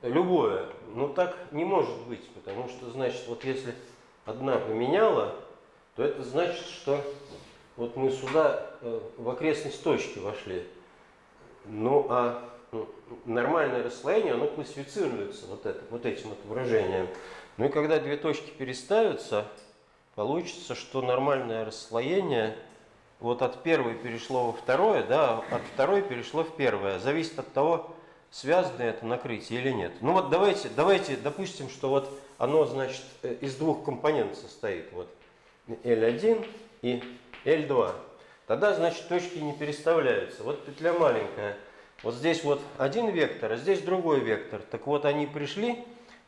любое, ну так не может быть, потому что, значит, вот если одна поменяла, то это значит, что вот мы сюда э, в окрестность точки вошли. Ну а нормальное расслоение, оно классифицируется вот, это, вот этим вот выражением. Ну и когда две точки переставятся, получится, что нормальное расслоение вот от первой перешло во второе, да, от второй перешло в первое. Зависит от того, связано это накрытие или нет. Ну вот давайте, давайте допустим, что вот оно, значит, э, из двух компонентов состоит. Вот L1 и L2. Тогда, значит, точки не переставляются. Вот петля маленькая. Вот здесь вот один вектор, а здесь другой вектор. Так вот они пришли,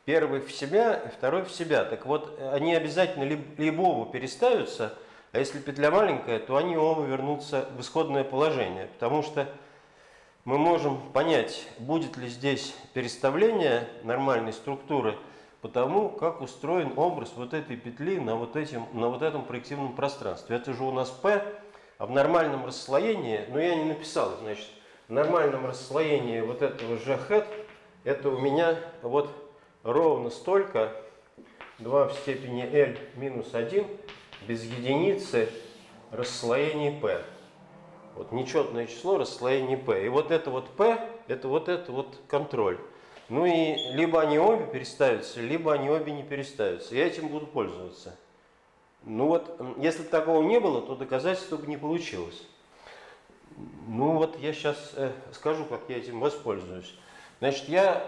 первый в себя, второй в себя. Так вот они обязательно либо, оба переставятся, а если петля маленькая, то они оба вернутся в исходное положение. Потому что мы можем понять, будет ли здесь переставление нормальной структуры по тому, как устроен образ вот этой петли на вот, этим, на вот этом проективном пространстве. Это же у нас P, а в нормальном расслоении, ну я не написал, значит, нормальном расслоении вот этого же head, это у меня вот ровно столько, 2 в степени L минус 1, без единицы расслоение P. Вот нечетное число расслоение P. И вот это вот P, это вот это вот контроль. Ну и либо они обе переставятся, либо они обе не переставятся. Я этим буду пользоваться. Ну вот, если такого не было, то доказательства бы не получилось. Ну вот я сейчас э, скажу, как я этим воспользуюсь. Значит, я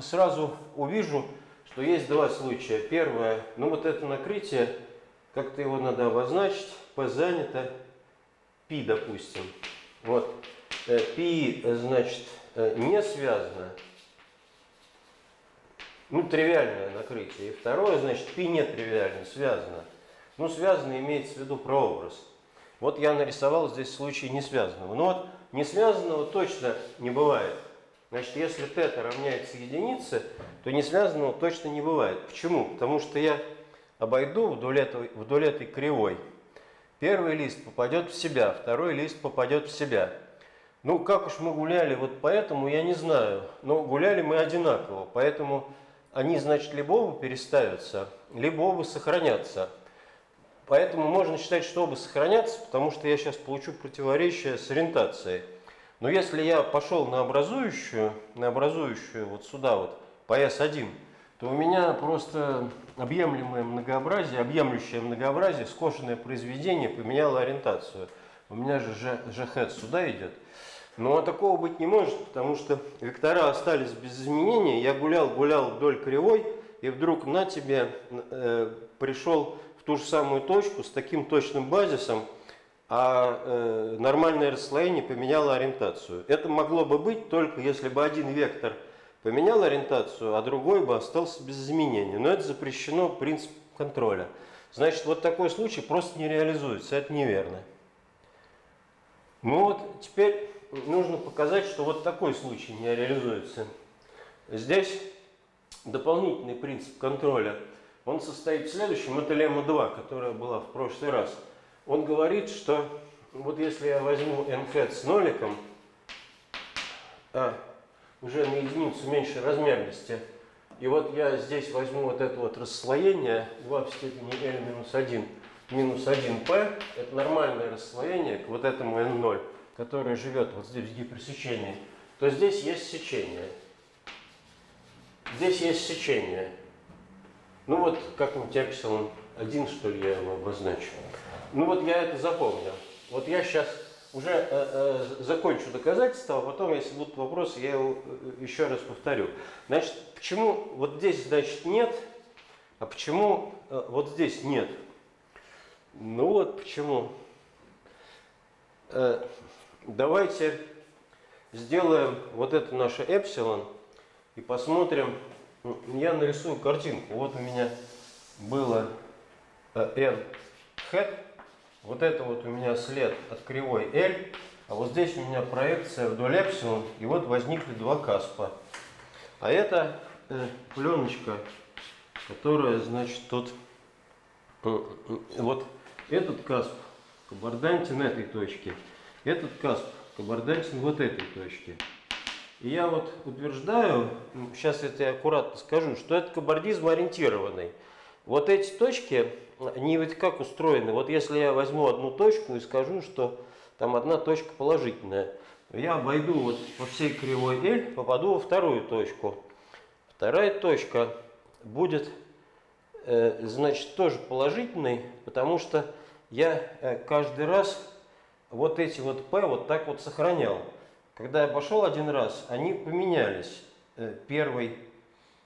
сразу увижу, что есть два случая. Первое, ну вот это накрытие, как-то его надо обозначить, P занято, P, допустим. Вот, P, значит, э, не связано, ну, тривиальное накрытие. И второе, значит, P нетривиально, связано. Ну, связано имеется в виду прообраз. Вот я нарисовал здесь случай несвязанного. Но вот несвязанного точно не бывает. Значит, если θ равняется единице, то несвязанного точно не бывает. Почему? Потому что я обойду вдоль этой, вдоль этой кривой. Первый лист попадет в себя, второй лист попадет в себя. Ну, как уж мы гуляли вот поэтому, я не знаю. Но гуляли мы одинаково, поэтому они, значит, либо оба переставятся, либо оба сохранятся. Поэтому можно считать, что оба сохранятся, потому что я сейчас получу противоречие с ориентацией. Но если я пошел на образующую, на образующую вот сюда вот, по S1, то у меня просто объемлемое многообразие, объемлющее многообразие, скошенное произведение поменяло ориентацию. У меня же GHEAD сюда идет. Но такого быть не может, потому что вектора остались без изменения. Я гулял, гулял вдоль кривой, и вдруг на тебе э, пришел в ту же самую точку с таким точным базисом, а э, нормальное расслоение поменяло ориентацию. Это могло бы быть только если бы один вектор поменял ориентацию, а другой бы остался без изменения. Но это запрещено принцип контроля. Значит, вот такой случай просто не реализуется. Это неверно. Ну вот, теперь нужно показать, что вот такой случай не реализуется. Здесь дополнительный принцип контроля – он состоит в следующем, это лемма 2, которая была в прошлый раз. Он говорит, что вот если я возьму n с ноликом, а, уже на единицу меньше размерности, и вот я здесь возьму вот это вот расслоение 2 в степени l минус 1 минус 1p, это нормальное расслоение к вот этому n0, которое живет вот здесь в гиперсечении, то здесь есть сечение. Здесь есть сечение. Ну вот как-нибудь эпсилон один, что ли, я его обозначу. Ну вот я это запомнил. Вот я сейчас уже э, э, закончу доказательство, а потом, если будут вопросы, я его э, еще раз повторю. Значит, почему вот здесь, значит, нет, а почему э, вот здесь нет? Ну вот почему. Э, давайте сделаем вот это наше эпсилон и посмотрим, я нарисую картинку. Вот у меня было n э, head, вот это вот у меня след от кривой L, а вот здесь у меня проекция вдоль эпсилон, и вот возникли два каспа. А это э, пленочка, которая, значит, тут, э, вот этот касп кабардантин этой точке, этот касп кабардантин вот этой точке. Я вот утверждаю, сейчас это я аккуратно скажу, что это кабардизм ориентированный. Вот эти точки, они ведь как устроены? Вот если я возьму одну точку и скажу, что там одна точка положительная, я обойду вот по всей кривой L, попаду во вторую точку. Вторая точка будет, э, значит, тоже положительной, потому что я э, каждый раз вот эти вот P вот так вот сохранял. Когда я пошел один раз, они поменялись. Э, Первый,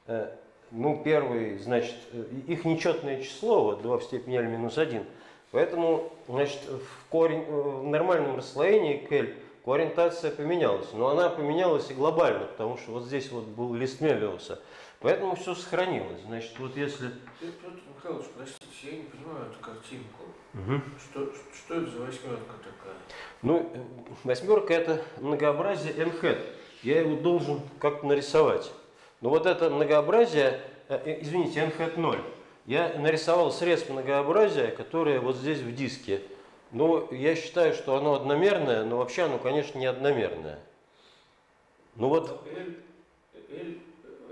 э, ну, первый, значит, э, их нечетное число, вот 2 в степени L минус 1. Поэтому, значит, в, корень, в нормальном расслоении к L Коориентация поменялась, но она поменялась и глобально, потому что вот здесь вот был лист Мебиуса. Поэтому все сохранилось. Значит, вот если... Петр Михайлович, простите, я не понимаю эту картинку. Мгм. Что, что это за восьмерка такая? Ну, э, восьмерка это многообразие n hat. Я его должен как-то нарисовать. Но вот это многообразие, э, э, извините, n hat 0. Я нарисовал срез многообразия, которое вот здесь в диске. Но я считаю, что оно одномерное, но вообще оно, конечно, не одномерное. Ну вот, L, L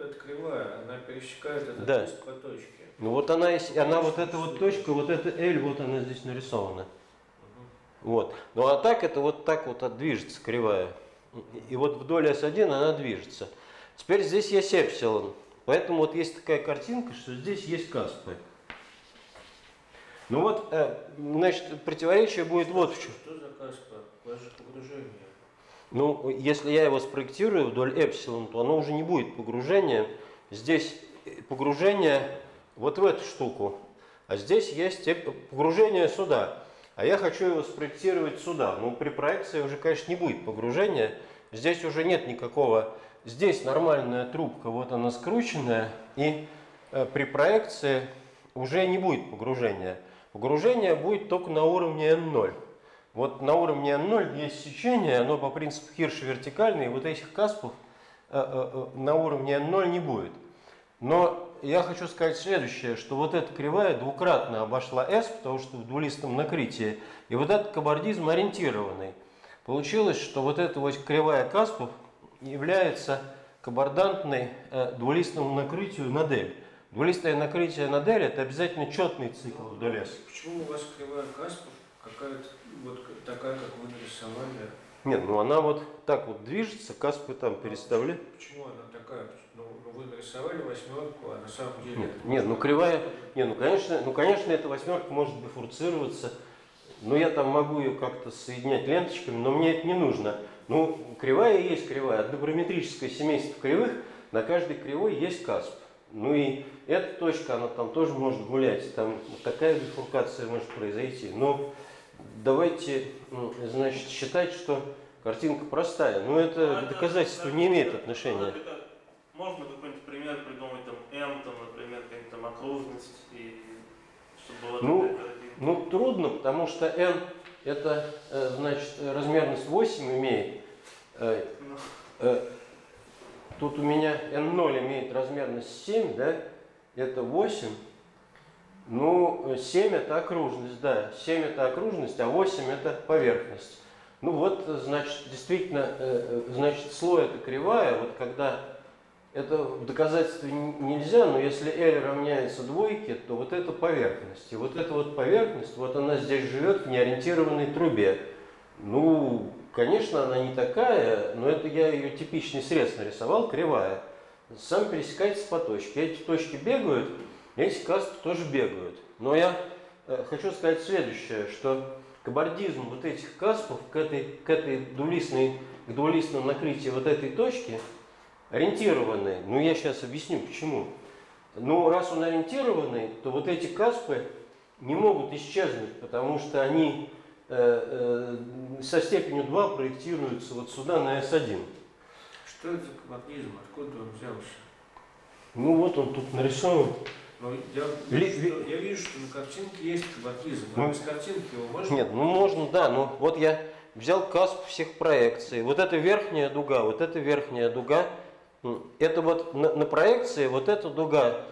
это кривая, она пересекает этот Да. по точке. Ну вот она, есть- она вот эта вот точка, вот эта L, вот она здесь нарисована. Вот. Ну а так это вот так вот от- движется кривая. И вот вдоль S1 она движется. Теперь здесь есть эпсилон. Поэтому вот есть такая картинка, что здесь есть каспы. Ну вот, э, значит, противоречие будет вот в чем. Что за каспа? Погружение. Ну, если я его спроектирую вдоль эпсилон, то оно уже не будет погружения. Здесь погружение вот в эту штуку, а здесь есть погружение сюда. А я хочу его спроектировать сюда. Ну, при проекции уже, конечно, не будет погружения. Здесь уже нет никакого... Здесь нормальная трубка, вот она скрученная, и э, при проекции уже не будет погружения. Погружение будет только на уровне N0. Вот на уровне N0 есть сечение, оно по принципу Хирша вертикальное, и вот этих каспов э, э, на уровне N0 не будет. Но я хочу сказать следующее, что вот эта кривая двукратно обошла S, потому что в двулистом накрытии, и вот этот кабардизм ориентированный. Получилось, что вот эта вот кривая каспов является кабардантной э, двулистному накрытию на дель. Двулистое накрытие на дель это обязательно четный цикл вдоль S. Почему у вас кривая каспов какая-то вот такая, как вы нарисовали? Нет, ну она вот так вот движется, каспы там переставляют. Почему она такая? Ну, вы нарисовали восьмерку, а на самом деле... Нет, нет, ну кривая, не, ну конечно, ну конечно эта восьмерка может бифурцироваться, но я там могу ее как-то соединять ленточками, но мне это не нужно. Ну, кривая есть кривая, однобарометрическое семейство кривых, на каждой кривой есть касп. Ну и эта точка, она там тоже может гулять, там такая бифуркация может произойти. Но давайте, м, значит, считать, что картинка простая. Но это Ну, к доказательству не имеет ну, отношения. это Можно какой-нибудь пример придумать, там, M, там, например, какая-нибудь там окружность, и чтобы была Ну. Ну, трудно, потому что n это, э, значит, размерность 8 имеет. Э, Ну, э, Тут у меня n0 имеет размерность 7, да? Это 8. Ну, э, 7 это окружность, да. 7 это окружность, а 8 это поверхность. Ну вот, э, значит, действительно, э, э, значит, слой это кривая, вот когда это н- нельзя, но если L равняется двойке, то вот это поверхность. И вот эта вот поверхность, вот она здесь живет в неориентированной трубе. Ну, конечно, она не такая, но это я ее типичный срез нарисовал, кривая. Сам пересекается по точке. Эти точки бегают, эти каспы тоже бегают. Но я э, хочу сказать следующее, что кабардизм вот этих каспов к этой, к этой двулистной, к двулистному накрытию вот этой точки ориентированный. Ну, я сейчас объясню, почему. Ну, раз он ориентированный, то вот эти каспы не могут исчезнуть, потому что они э, э, со степенью 2 проектируются вот сюда на S1. Что это за кабардизм? Откуда он взялся? Ну, вот он тут нарисован. Ну, я, вижу, что, я вижу, что на картинке есть кабардизм. Ну, А без картинки его можно? Нет, ну можно, да, но вот я взял касп всех проекций. Вот эта верхняя дуга, вот эта верхняя дуга, это вот на, на проекции вот эта дуга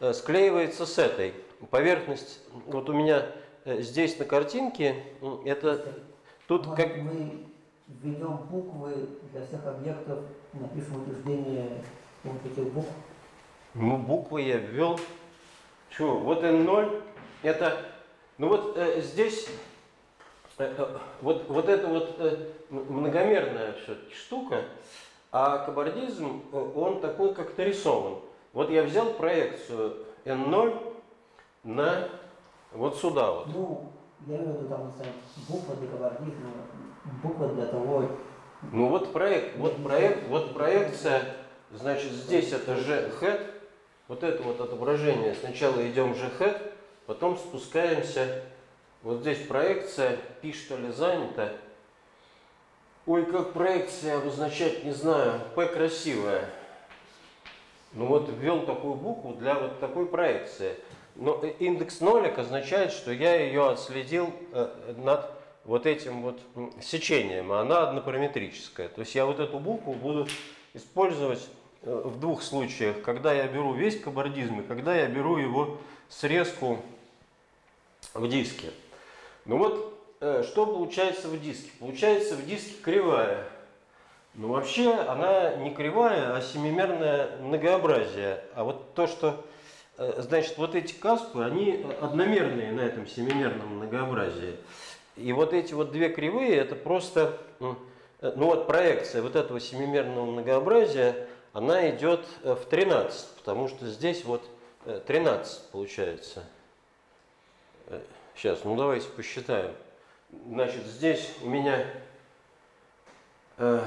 э, склеивается с этой. Поверхность, вот у меня э, здесь на картинке, это тут Может, как... мы введем буквы для всех объектов, напишем утверждение помощью этих букв. Ну, буквы я ввел. Чего? Вот N0, это... Ну вот э, здесь э, э, вот, вот эта вот э, многомерная штука, а кабардизм, э, он такой как нарисован. Вот я взял проекцию N0 на вот сюда вот. Ну, я имею в виду там, буквы для кабардизма, буквы для того, Ну вот проект, вот проект, вот проекция, значит, здесь это же head, вот это вот отображение. Сначала идем же head, потом спускаемся. Вот здесь проекция, пи что ли занято. Ой, как проекция обозначать, не знаю, P красивая. Ну вот ввел такую букву для вот такой проекции. Но э, индекс нолик означает, что я ее отследил э, над вот этим вот сечением, а она однопараметрическая. То есть я вот эту букву буду использовать э, в двух случаях. Когда я беру весь кабардизм и когда я беру его срезку в диске. Ну вот, что получается в диске? Получается в диске кривая. Ну вообще она не кривая, а семимерное многообразие. А вот то, что, э, значит, вот эти каспы, они одномерные на этом семимерном многообразии. И вот эти вот две кривые, это просто, э, ну вот проекция вот этого семимерного многообразия, она идет э, в 13, потому что здесь вот э, 13 получается. Сейчас, ну давайте посчитаем. Значит, здесь у меня э,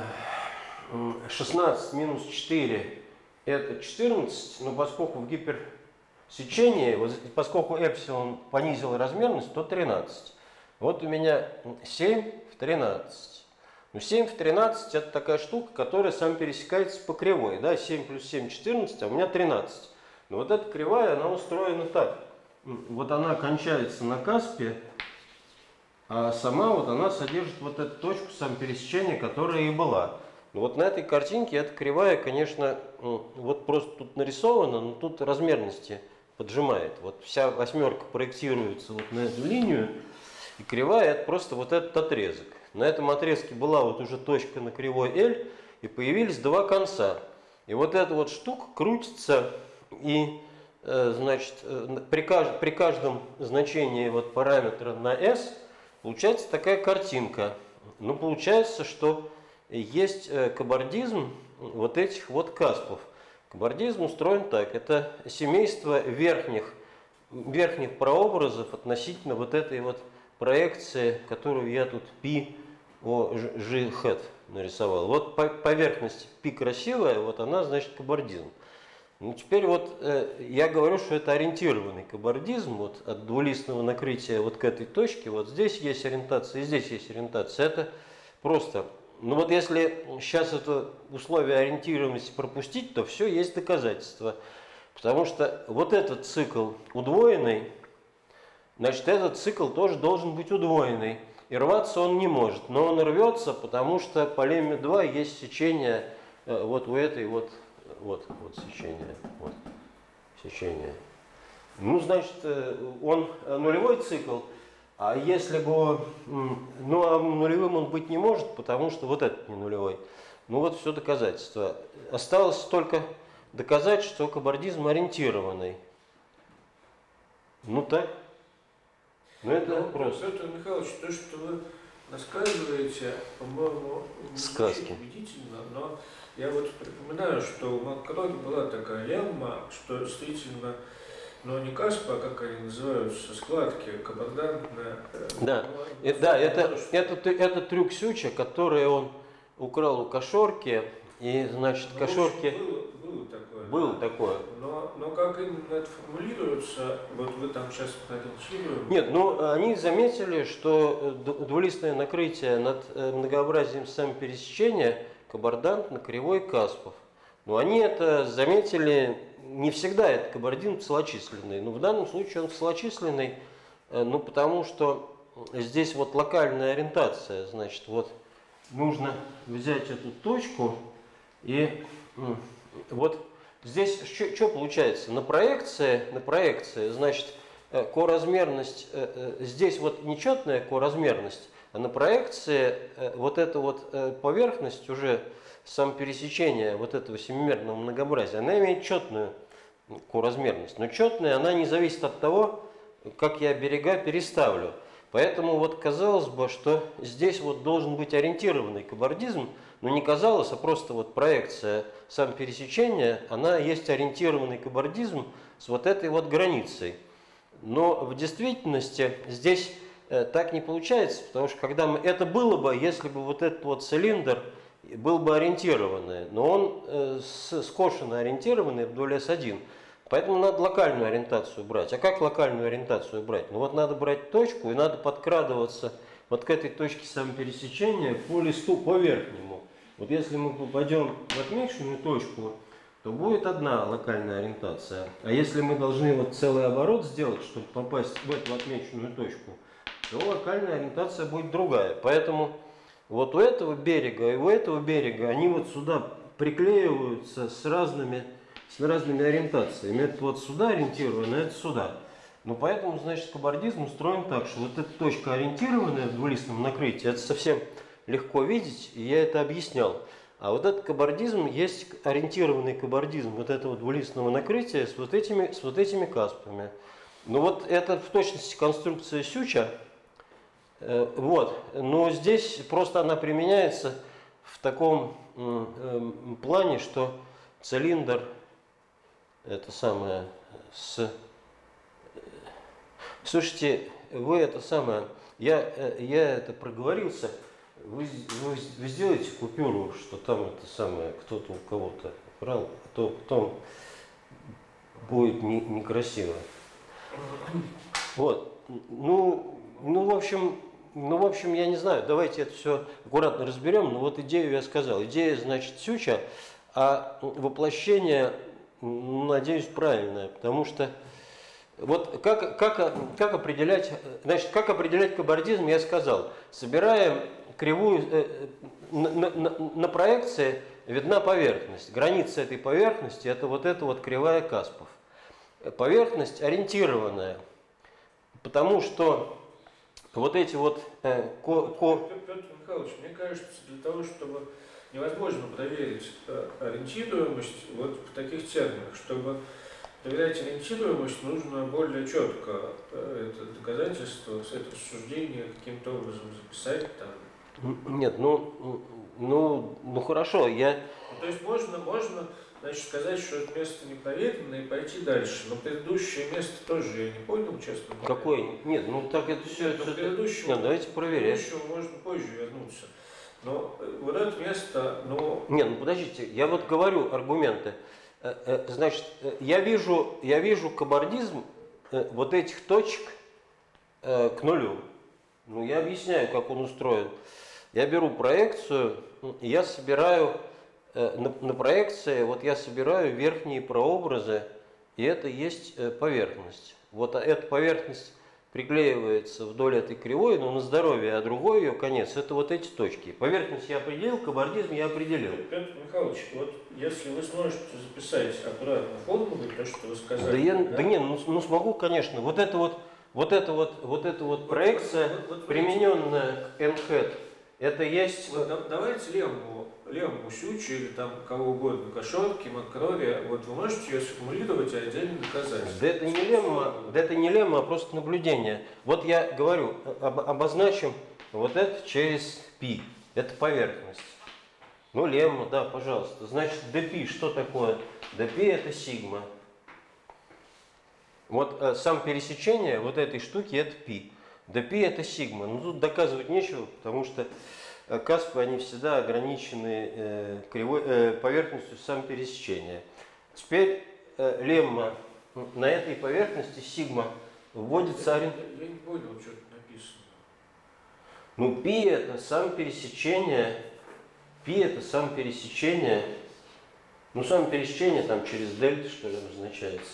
м, 16 минус 4 это 14, но поскольку в гиперсечении, поскольку эпсилон понизил размерность, то 13. Вот у меня 7 в 13. Ну 7 в 13 это такая штука, которая сам пересекается по кривой. Да? 7 плюс 7 14, а у меня 13. Но вот эта кривая, она устроена так. Вот она кончается на каспе, а сама вот она содержит вот эту точку самопересечения, которая и была. Ну вот на этой картинке эта кривая, конечно, вот просто тут нарисована, но тут размерности поджимает. Вот вся восьмерка проектируется вот на эту линию, и кривая это просто вот этот отрезок. На этом отрезке была вот уже точка на кривой L, и появились два конца. И вот эта вот штука крутится, и э, значит, э, при, кажд- при каждом значении вот параметра на S получается такая картинка. Ну, получается, что есть э, кабардизм вот этих вот каспов. Кабардизм устроен так. Это семейство верхних, верхних прообразов относительно вот этой вот проекции, которую я тут пи о хэт нарисовал. Вот по- поверхность пи красивая, вот она значит кабардизм. Ну теперь вот э, я говорю, что это ориентированный кабардизм, вот от двулистного накрытия вот к этой точке, вот здесь есть ориентация и здесь есть ориентация. Это просто, ну вот если сейчас это условие ориентированности пропустить, то все есть доказательства. Потому что вот этот цикл удвоенный, значит этот цикл тоже должен быть удвоенный. И рваться он не может, но он рвется, потому что по лемме 2 есть сечение э, вот у этой вот, вот, вот сечение, вот сечение. Ну, значит, э, он э, нулевой цикл, а если бы, ну, а нулевым он быть не может, потому что вот этот не нулевой. Ну, вот все доказательства. Осталось только доказать, что кабардизм ориентированный. Ну, так. Ну, это Ну, просто. Петр Михайлович, то, что вы рассказываете, по-моему, Сказки. убедительно, но я вот припоминаю, что у Макрони была такая лемма, что действительно, но не Каспа, а как они называются, складки, кабардантная. э, Да. ну, Э, Да, это, множество. это, это трюк Сюча, который он украл у Кошорки. И, значит, Ну, в общем, Кошорки... Было, было такое. Было да. такое. Но, но как именно это формулируется, вот вы там сейчас продемонстрируем. Нет, ну они заметили, что э, двулистное накрытие над э, многообразием самопересечения кабардант на кривой Каспов. Но они это заметили, не всегда это кабардин целочисленный, но в данном случае он целочисленный, э, ну потому что здесь вот локальная ориентация, значит, вот нужно взять эту точку и вот здесь что получается? На проекции, на проекции, значит, э, коразмерность, э, э, здесь вот нечетная коразмерность, а на проекции вот эта вот поверхность уже сам пересечение вот этого семимерного многообразия, она имеет четную коразмерность. Но четная, она не зависит от того, как я берега переставлю. Поэтому вот казалось бы, что здесь вот должен быть ориентированный кабардизм, но не казалось, а просто вот проекция сам пересечения, она есть ориентированный кабардизм с вот этой вот границей. Но в действительности здесь э, так не получается, потому что когда мы, это было бы, если бы вот этот вот цилиндр был бы ориентированный, но он э, скошенно ориентированный вдоль S1. Поэтому надо локальную ориентацию брать. А как локальную ориентацию брать? Ну вот надо брать точку и надо подкрадываться вот к этой точке самопересечения по листу, по верхнему. Вот если мы попадем в отмеченную точку, то будет одна локальная ориентация. А если мы должны вот целый оборот сделать, чтобы попасть в эту отмеченную точку, то локальная ориентация будет другая. Поэтому вот у этого берега и у этого берега они вот сюда приклеиваются с разными с разными ориентациями. Это вот сюда ориентировано, это сюда. Ну поэтому, значит, кабардизм устроен так, что вот эта точка ориентированная в двулистном накрытии, это совсем легко видеть, и я это объяснял. А вот этот кабардизм есть ориентированный кабардизм вот этого двулистного накрытия с вот этими, с вот этими каспами. Ну вот это в точности конструкция Сюча, э, вот, но здесь просто она применяется в таком э, плане, что цилиндр это самое с... Слушайте, вы это самое, я, э, я это проговорился, вы, вы, вы сделаете купюру, что там это самое, кто-то у кого-то брал, а то потом будет не, некрасиво. Вот, ну, ну, в общем, ну, в общем, я не знаю, давайте это все аккуратно разберем, но вот идею я сказал. Идея, значит, Сюча, а воплощение надеюсь, правильное, потому что вот как, как, как определять, значит, как определять кабардизм, я сказал. Собираем кривую, э, на, на, на проекции видна поверхность. Граница этой поверхности это вот эта вот кривая Каспов. Поверхность ориентированная, потому что вот эти вот... Э, ко, ко... Петр Михайлович, мне кажется, для того, чтобы невозможно проверить э, ориентируемость вот в таких терминах. Чтобы проверять ориентируемость, нужно более четко э, это доказательство, это рассуждение каким-то образом записать там. Нет, ну, ну, ну хорошо, я... Ну, то есть можно, можно значит, сказать, что это место не проверено и пойти дальше. Но предыдущее место тоже я не понял, честно говоря. Какое? Нет, ну так это все... Нет, это... Нет, давайте проверять. Предыдущему можно позже вернуться. Но э, вот это место, ну... Не, ну подождите, я вот говорю аргументы. Э, э, значит, я вижу, я вижу кабардизм вот этих точек к нулю. Ну, я объясняю, как он устроен. Я беру проекцию, я собираю на, на проекции, вот я собираю верхние прообразы, и это есть поверхность. Вот эта поверхность приклеивается вдоль этой кривой, но на здоровье, а другой ее конец, это вот эти точки. Поверхность я определил, кабардизм я определил. Петр Михайлович, вот если вы сможете записать аккуратно формулы, то, что вы сказали. Да, я, да? да не, ну, ну смогу, конечно. Вот это вот, вот это вот, вот эта вот проекция, вот, вот, вот, примененная к NHEAD, это есть... Вот, давайте левому Левому Мусючи или там кого угодно, Кашотки, Макрови, вот вы можете ее сформулировать и отдельно доказать? Да это не лемма, да это не лемма, а просто наблюдение. Вот я говорю, об, обозначим вот это через π. Это поверхность. Ну, лемма, да, пожалуйста. Значит, dp что такое? dp это сигма. Вот э, сам пересечение вот этой штуки это π. dp это сигма. Ну, тут доказывать нечего, потому что Каспы, они всегда ограничены э, кривой, э, поверхностью самопересечения. Теперь лемма на этой поверхности сигма вводится... Я, я, не понял, что тут написано. Ну, пи это сам пересечение, пи это сам пересечение, ну, сам пересечение там через дельта, что ли, обозначается.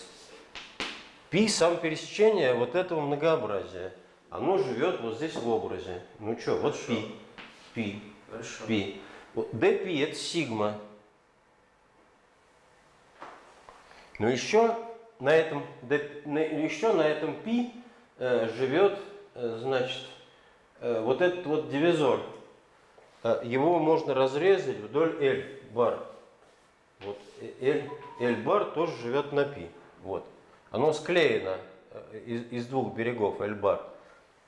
Пи сам пересечение вот этого многообразия. Оно живет вот здесь в образе. Ну что, вот пи π. Хорошо. π. dπ это сигма. Но еще на этом, еще на этом π э, живет, э, значит, э, вот этот вот дивизор. Его можно разрезать вдоль L бар. Вот L, L бар тоже живет на π. Вот. Оно склеено из, из двух берегов L бар.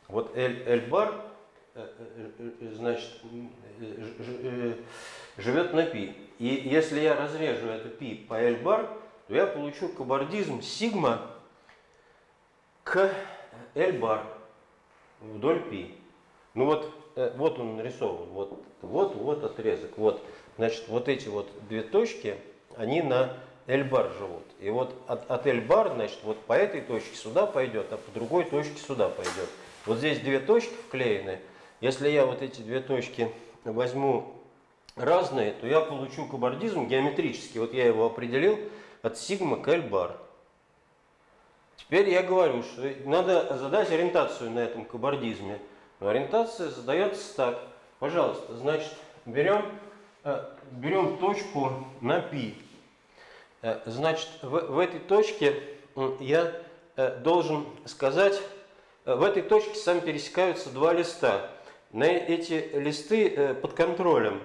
Вот L, L бар, э, э, э, значит, м, э, ж- э, живет на π. И если я разрежу это π по L бар, то я получу кабардизм сигма к L бар вдоль π. Ну вот, э, вот он нарисован, вот, вот, вот отрезок, вот. Значит, вот эти вот две точки, они на L-бар живут. И вот от, от L-бар, значит, вот по этой точке сюда пойдет, а по другой точке сюда пойдет. Вот здесь две точки вклеены. если я вот эти две точки возьму разные, то я получу кабардизм геометрический. Вот я его определил от сигма к L-бар. Теперь я говорю, что надо задать ориентацию на этом кабардизме. Ориентация задается так. Пожалуйста, значит, берем, э, берем точку на π. Э, Значит, в, в этой точке я э, должен сказать, в этой точке сами пересекаются два листа. На эти листы э, под контролем,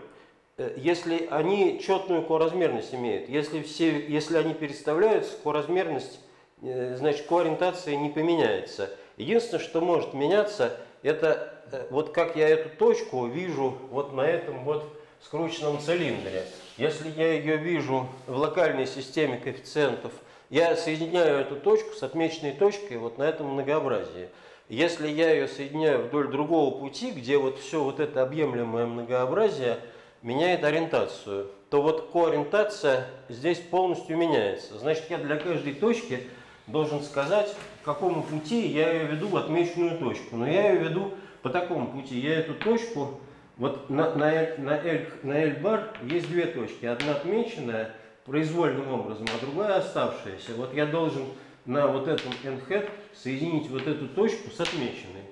э, если они четную коразмерность имеют, если, все, если они переставляются, коразмерность, э, значит, коориентация не поменяется. Единственное, что может меняться, это вот как я эту точку вижу вот на этом вот скрученном цилиндре. Если я ее вижу в локальной системе коэффициентов, я соединяю эту точку с отмеченной точкой вот на этом многообразии. Если я ее соединяю вдоль другого пути, где вот все вот это объемлемое многообразие меняет ориентацию, то вот коориентация здесь полностью меняется. Значит, я для каждой точки должен сказать, к какому пути я ее веду в отмеченную точку. Но я ее веду по такому пути. Я эту точку вот на, на, на, L, на есть две точки. Одна отмеченная произвольным образом, а другая оставшаяся. Вот я должен на вот этом n hat соединить вот эту точку с отмеченной.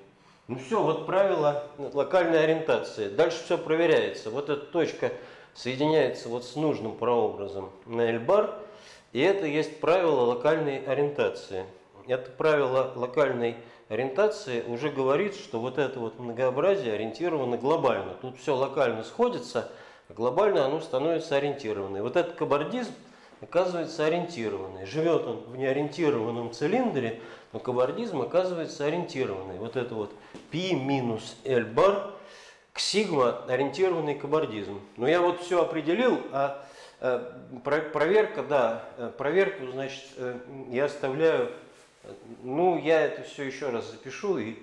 Ну все, вот правило локальной ориентации. Дальше все проверяется. Вот эта точка соединяется вот с нужным прообразом на L бар. И это есть правило локальной ориентации. Это правило локальной ориентации уже говорит, что вот это вот многообразие ориентировано глобально. Тут все локально сходится, а глобально оно становится ориентированным. Вот этот кабардизм оказывается ориентированный. Живет он в неориентированном цилиндре, но кабардизм оказывается ориентированный. Вот это вот π минус L бар к сигма ориентированный кабардизм. Но я вот все определил, а э, про- проверка, да, э, проверку, значит, э, я оставляю ну, я это все еще раз запишу и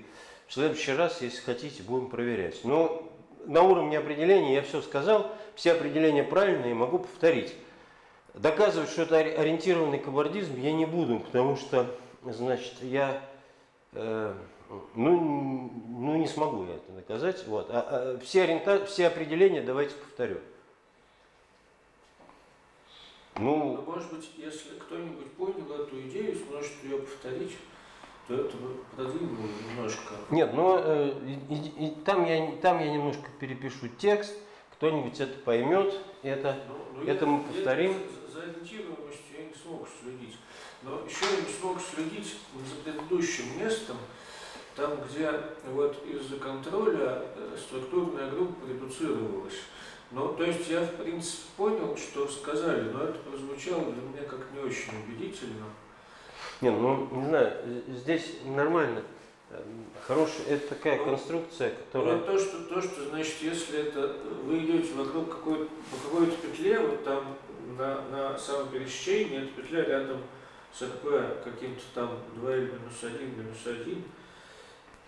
в следующий раз, если хотите, будем проверять. Но на уровне определения я все сказал, все определения правильные, могу повторить. Доказывать, что это ори- ориентированный кабардизм, я не буду, потому что, значит, я, э, ну, ну, не смогу я это доказать. Вот. А, а все, ориента... все определения давайте повторю. Ну, Ну, может быть, если кто-нибудь понял эту идею, сможет ее повторить, то это продвинуло немножко. Нет, но э, и- и- и там, я, там я немножко перепишу текст, кто-нибудь это поймет, это Ну, ну, Это я- мы я повторим. За, за ориентированностью я не смог следить. Но еще я не смог следить за предыдущим местом, там, где вот из-за контроля э, структурная группа редуцировалась. Ну, то есть я, в принципе, понял, что сказали, но это прозвучало для меня как не очень убедительно. Не, ну, не знаю, здесь нормально. Хорошая, это такая конструкция, Но которая... то, что, то, что, значит, если это э, вы идете вокруг какой-то, по какой-то петле, вот там на, на самом пересечении, эта петля рядом с АКП каким-то там 2L минус 1, минус 1,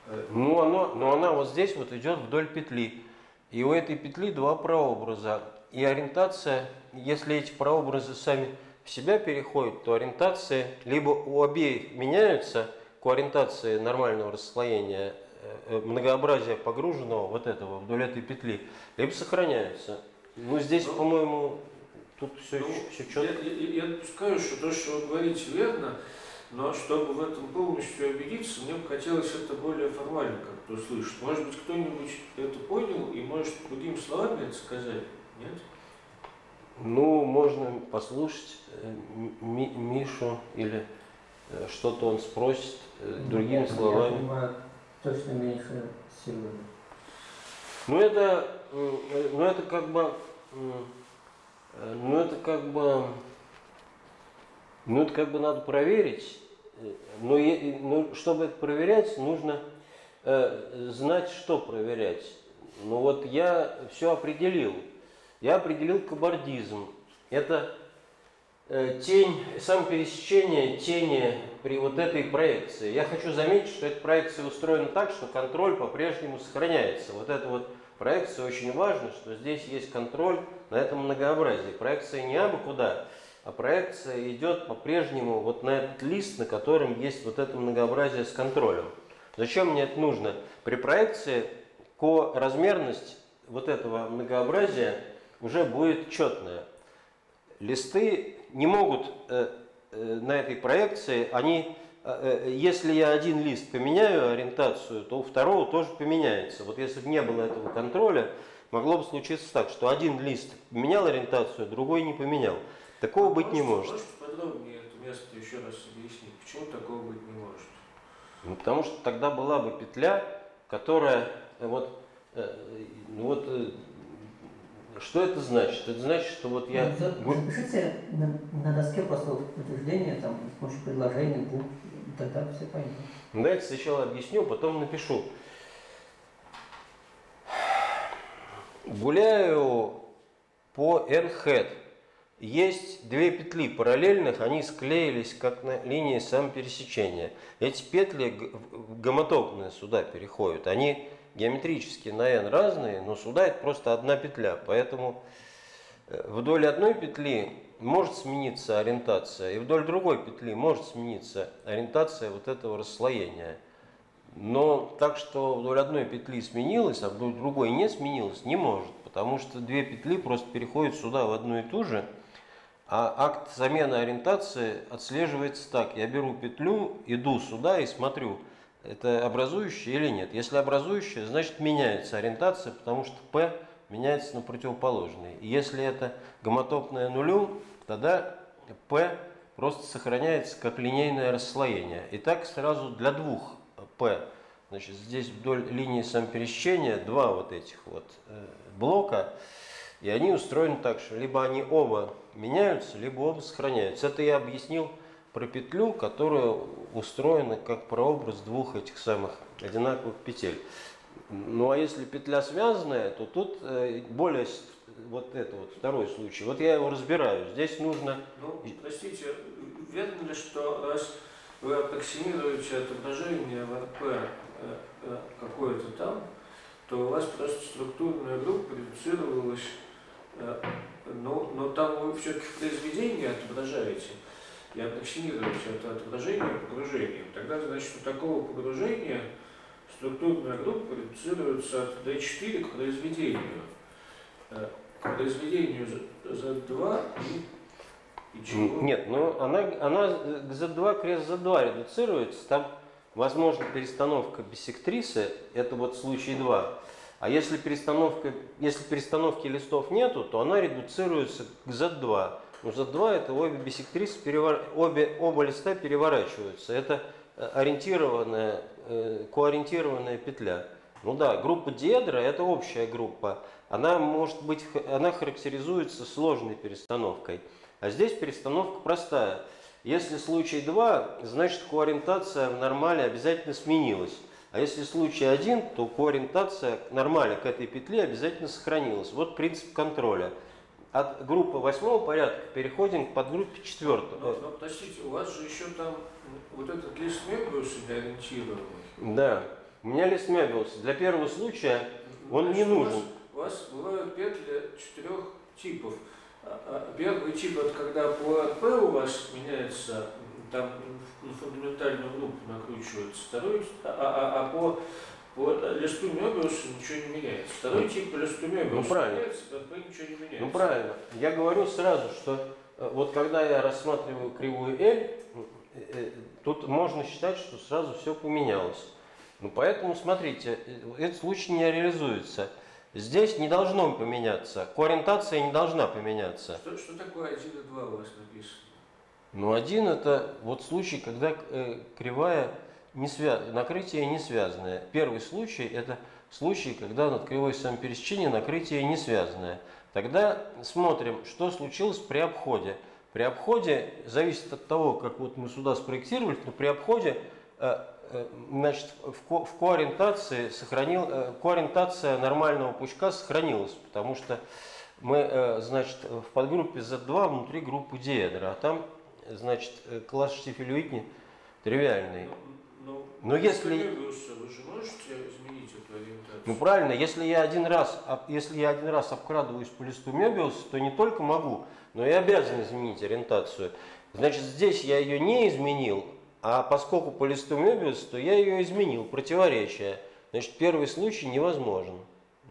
э, Ну, оно, но она вот здесь вот идет вдоль петли. И у этой петли два прообраза. И ориентация, если эти прообразы сами в себя переходят, то ориентации либо у обеих меняются к ориентации нормального расслоения э, э, многообразия погруженного вот этого вдоль этой петли, либо сохраняются. Ну, здесь, Ну, по-моему, тут все, Ну, все я, четко. я, я допускаю, что то, что вы говорите, верно, но чтобы в этом полностью убедиться, мне бы хотелось это более формально как-то услышать. Может быть, кто-нибудь это понял и может другими словами это сказать? Нет? Ну, можно послушать э, Ми- Мишу или э, что-то он спросит э, другими Я- Я словами. понимаю, точно меньше силы. Ну это, ну это как бы, э, ну это как бы, ну это как бы надо проверить. Э, Но, ну, чтобы это проверять, нужно э, знать, что проверять. Ну вот я все определил. Я определил кабардизм. Это э, тень, самопересечение тени при вот этой проекции. Я хочу заметить, что эта проекция устроена так, что контроль по-прежнему сохраняется. Вот эта вот проекция очень важна, что здесь есть контроль на этом многообразии. Проекция не абы куда, а проекция идет по-прежнему вот на этот лист, на котором есть вот это многообразие с контролем. Зачем мне это нужно? При проекции коразмерность вот этого многообразия уже будет четная. Листы не могут э, э, на этой проекции, они, э, э, если я один лист поменяю ориентацию, то у второго тоже поменяется. Вот если бы не было этого контроля, могло бы случиться так, что один лист поменял ориентацию, другой не поменял. Такого быть не может. Можете подробнее это место еще раз объяснить, почему такого быть не может? Ну, потому что тогда была бы петля, которая э, вот, э, ну вот э, что это значит? Это значит, что вот я Запишите на, на доске просто утверждение, там, с помощью предложений, букв, тогда все поймут. Ну, Давайте сначала объясню, потом напишу. Гуляю по n-head. Есть две петли параллельных, они склеились как на линии самопересечения. Эти петли гомотопные сюда переходят. Они геометрически на n разные, но сюда это просто одна петля. Поэтому э, вдоль одной петли может смениться ориентация, и вдоль другой петли может смениться ориентация вот этого расслоения. Но так, что вдоль одной петли сменилась, а вдоль другой не сменилась, не может, потому что две петли просто переходят сюда в одну и ту же, а акт замены ориентации отслеживается так. Я беру петлю, иду сюда и смотрю, это образующее или нет. Если образующее, значит меняется ориентация, потому что P меняется на противоположный. И если это гомотопное нулю, тогда P просто сохраняется как линейное расслоение. И так сразу для двух P. Значит, здесь вдоль линии самопересечения два вот этих вот э, блока. И они устроены так, что либо они оба меняются, либо оба сохраняются. Это я объяснил про петлю, которая устроена как прообраз двух этих самых одинаковых петель. Ну а если петля связанная, то тут э, более вот это вот второй случай. Вот я его разбираю. Здесь нужно Ну, простите, верно ли, что раз вы аппроксимируете отображение в РП э, э, какое-то там, то у вас просто структурная группа редуцировалась, э, но, но там вы все-таки в произведении отображаете и аппроксимируете это отображение погружением. Тогда, значит, у такого погружения структурная группа редуцируется от D4 к произведению. К произведению Z2 и? Нет, ну она, она к Z2 крест Z2 редуцируется, там возможна перестановка биссектрисы, это вот случай 2. А если перестановка, если перестановки листов нету, то она редуцируется к Z2. Ну, Z2 это обе биссектрисы, перевор- обе, оба листа переворачиваются. Это э, ориентированная, э, коориентированная петля. Ну да, группа диэдра это общая группа. Она может быть, она характеризуется сложной перестановкой. А здесь перестановка простая. Если случай 2, значит коориентация в нормале обязательно сменилась. А если случай 1, то коориентация к нормале к этой петле обязательно сохранилась. Вот принцип контроля. От группы восьмого порядка переходим к подгруппе Но, четвертого. но простите, у вас же еще там вот этот лист Мебиуса не ориентированный. Да. У меня лист Мебиуса. Для первого случая он не Значит, у вас- нужен. У вас бывают петли четырех типов. А- а Первый тип это когда по РП у вас меняется, там на фундаментальную группу накручивается. Второй, а, а- а по, по листу Мебиуса ничего не меняется. Второй тип по листу Мебиуса правильно. меняется, РП ничего не меняется. Ну правильно. Я говорю сразу, что э, вот когда я рассматриваю кривую L, э, э, тут можно считать, что сразу все поменялось. Ну поэтому смотрите, этот случай не реализуется. Здесь не должно поменяться, коориентация не должна поменяться. Что, что такое 1 и 2 у вас написано? Ну один это вот случай, когда э, кривая не свя... накрытие не связанное. Первый случай это случай, когда над кривой самопересечения накрытие не связанное. Тогда смотрим, что случилось при обходе. При обходе зависит от того, как вот мы сюда спроектировали, но при обходе э, значит, в, ко- в коориентации сохранил, э, коориентация нормального пучка сохранилась, потому что мы, э, значит, в подгруппе Z2 внутри группы диэдра, а там, значит, э, класс Штифель-Уитни тривиальный. Ну, Но если- Мебиуса вы же можете изменить эту ориентацию? Ну правильно, если я один раз, если я один раз обкрадываюсь по листу Мебиуса, то не только могу, но и обязан изменить ориентацию. Значит, здесь я ее не изменил, а поскольку по листу то я ее изменил, противоречие. Значит, первый случай невозможен.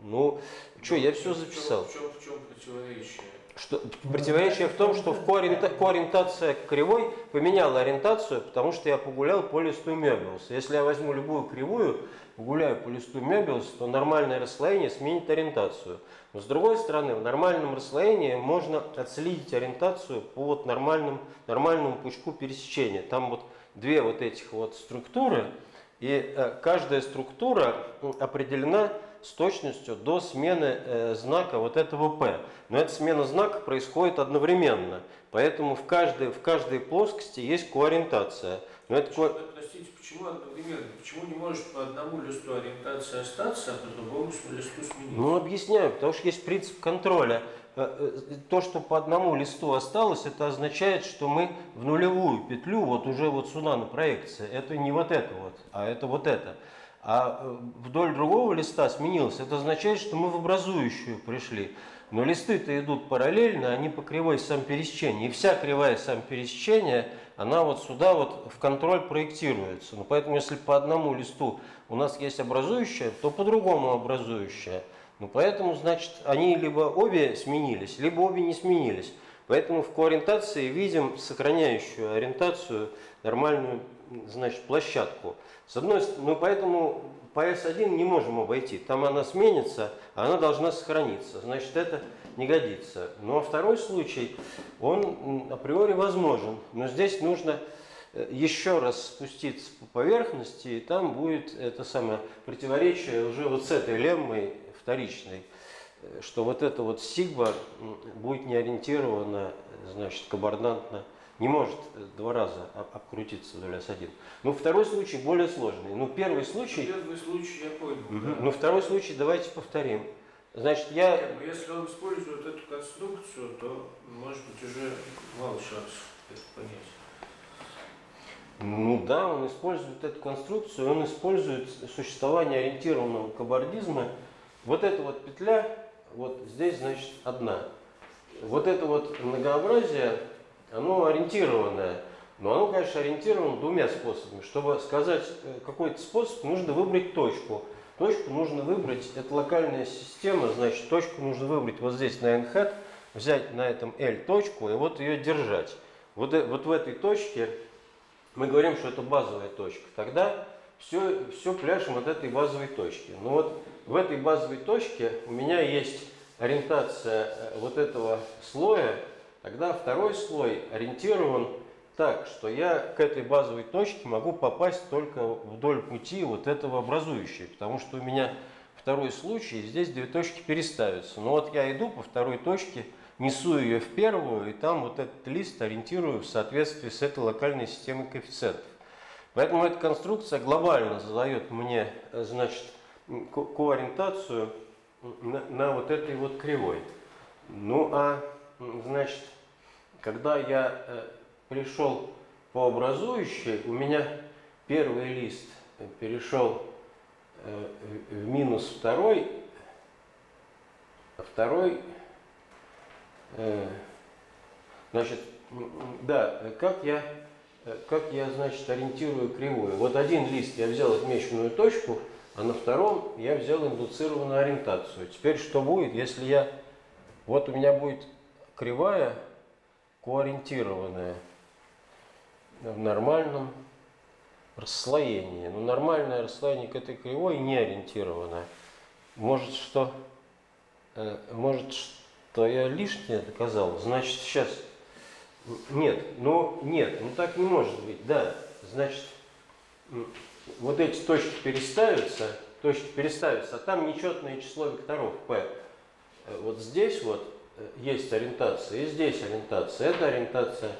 Ну, что, я все записал. В чем, в чем противоречие? Что, противоречие в том, что в коориентация кривой поменяла ориентацию, потому что я погулял по листу Мебиуса. Если я возьму любую кривую, погуляю по листу Мебиуса, то нормальное расслоение сменит ориентацию. Но с другой стороны, в нормальном расслоении можно отследить ориентацию по вот нормальному, нормальному пучку пересечения. Там вот две вот этих вот структуры, и э, каждая структура определена с точностью до смены э, знака вот этого P. Но эта смена знака происходит одновременно. Поэтому в каждой, в каждой плоскости есть коориентация. Но это ко- Почему- Простите, почему одновременно? Почему не может по одному листу ориентация остаться, а по другому листу смениться? Ну, объясняю, потому что есть принцип контроля. Э, э, То, что по одному листу осталось, это означает, что мы в нулевую петлю, вот уже вот сюда на проекции, это не вот это вот, а это вот это. А э, вдоль другого листа сменилось, это означает, что мы в образующую пришли. Но листы-то идут параллельно, они по кривой самопересечения. И вся кривая самопересечения, она вот сюда вот в контроль проектируется. Ну, поэтому если по одному листу у нас есть образующая, то по-другому образующая. Ну, поэтому, значит, они либо обе сменились, либо обе не сменились. Поэтому в коориентации видим сохраняющую ориентацию, нормальную, значит, площадку. С одной стороны, ну, поэтому по S1 не можем обойти. Там она сменится, а она должна сохраниться. Значит, это не годится. Ну, а второй случай, он априори возможен. Но здесь нужно э, еще раз спуститься по поверхности, и там будет это самое противоречие уже вот с этой леммой вторичной, э, что вот это вот сигма будет не ориентирована, значит, кабардантно, не может э, два раза об- обкрутиться вдоль S1. Ну, второй случай более сложный. Ну, первый случай, Первый случай я понял. Мгм. да. ну, второй случай давайте повторим. Значит, я Нет, но если он использует эту конструкцию, то, может быть, уже мало шансов это понять. Ну да, он использует эту конструкцию, он использует существование ориентированного кабардизма. Вот эта вот петля, вот здесь, значит, одна. Вот это вот многообразие, оно ориентированное. Но оно, конечно, ориентировано двумя способами. Чтобы сказать э, какой-то способ, нужно выбрать точку. Точку нужно выбрать, это локальная система, значит, точку нужно выбрать вот здесь на n-hat, взять на этом L точку и вот ее держать. Вот, э- вот в этой точке мы говорим, что это базовая точка, тогда все, все пляшем от этой базовой точки. Но вот в этой базовой точке у меня есть ориентация э, вот этого слоя, тогда второй слой ориентирован так, что я к этой базовой точке могу попасть только вдоль пути вот этого образующей, потому что у меня второй случай, здесь две точки переставятся. Но вот я иду по второй точке, несу ее в первую, и там вот этот лист ориентирую в соответствии с этой локальной системой коэффициентов. Поэтому эта конструкция глобально задает мне, э, значит, ко- коориентацию на, на вот этой вот кривой. Ну а, значит, когда я э, пришел по образующей, у меня первый лист перешел э, в- минус второй, а второй, э, значит, да, как я, как я, значит, ориентирую кривую. Вот один лист я взял отмеченную точку, а на втором я взял индуцированную ориентацию. Теперь что будет, если я, вот у меня будет кривая коориентированная в нормальном расслоении. Но нормальное расслоение к этой кривой не ориентированное. Может, что, э, может, что я лишнее доказал? Значит, сейчас... Нет, ну нет, ну так не может быть. Да, значит, вот эти точки переставятся, точки переставятся, а там нечетное число векторов p. Э, Вот здесь вот э, есть ориентация, и здесь ориентация. Это ориентация,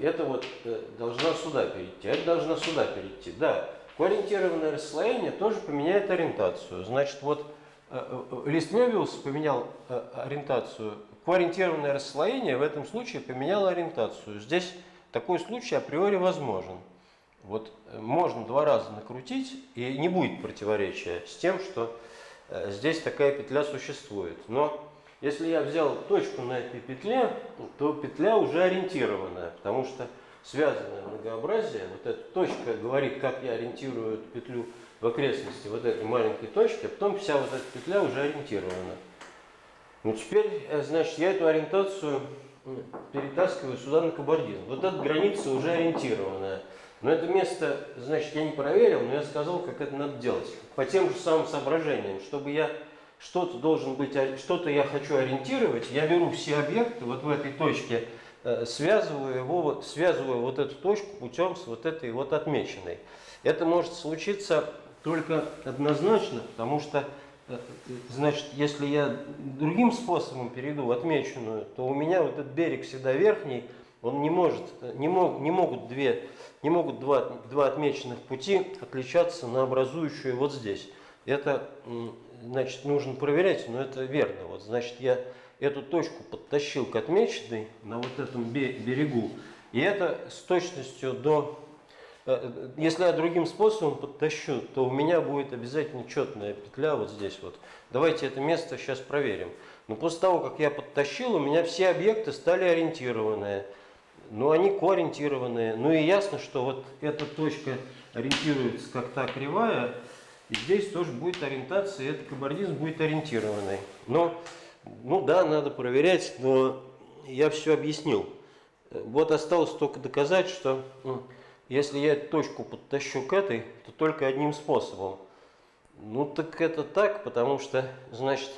это вот э, должна сюда перейти, это должна сюда перейти. Да, Коориентированное расслоение тоже поменяет ориентацию. Значит, вот лист Мебиуса поменял ориентацию. Коориентированное расслоение в этом случае поменяло ориентацию. Здесь такой случай априори возможен. Вот э, можно два раза накрутить, и не будет противоречия с тем, что э, здесь такая петля существует. Но если я взял точку на этой петле, то петля уже ориентированная, потому что связанное многообразие, вот эта точка говорит, как я ориентирую эту петлю в окрестности вот этой маленькой точки, а потом вся вот эта петля уже ориентирована. Ну теперь, э, значит, я эту ориентацию перетаскиваю сюда на кабардин. Вот эта граница уже ориентированная. Но это место, значит, я не проверил, но я сказал, как это надо делать. По тем же самым соображениям, чтобы я что-то должен быть, что-то я хочу ориентировать, я беру все объекты вот в этой точке, э, связываю его, связываю вот эту точку путем с вот этой вот отмеченной. Это может случиться только однозначно, потому что, э, значит, если я другим способом перейду в отмеченную, то у меня вот этот берег всегда верхний, он не может, э, не, мог, не могут две, не могут два, два отмеченных пути отличаться на образующую вот здесь. Это, значит, нужно проверять, но это верно. Вот, значит, я эту точку подтащил к отмеченной на вот этом бе- берегу, и это с точностью до Э, э, Если я другим способом подтащу, то у меня будет обязательно четная петля вот здесь вот. Давайте это место сейчас проверим. Но после того, как я подтащил, у меня все объекты стали ориентированные. Ну, они коориентированные. Ну и ясно, что вот эта точка ориентируется как та кривая, и здесь тоже будет ориентация, и этот кабардизм будет ориентированный. Но, ну да, надо проверять, но я все объяснил. Вот осталось только доказать, что если я эту точку подтащу к этой, то только одним способом. Ну так это так, потому что, значит,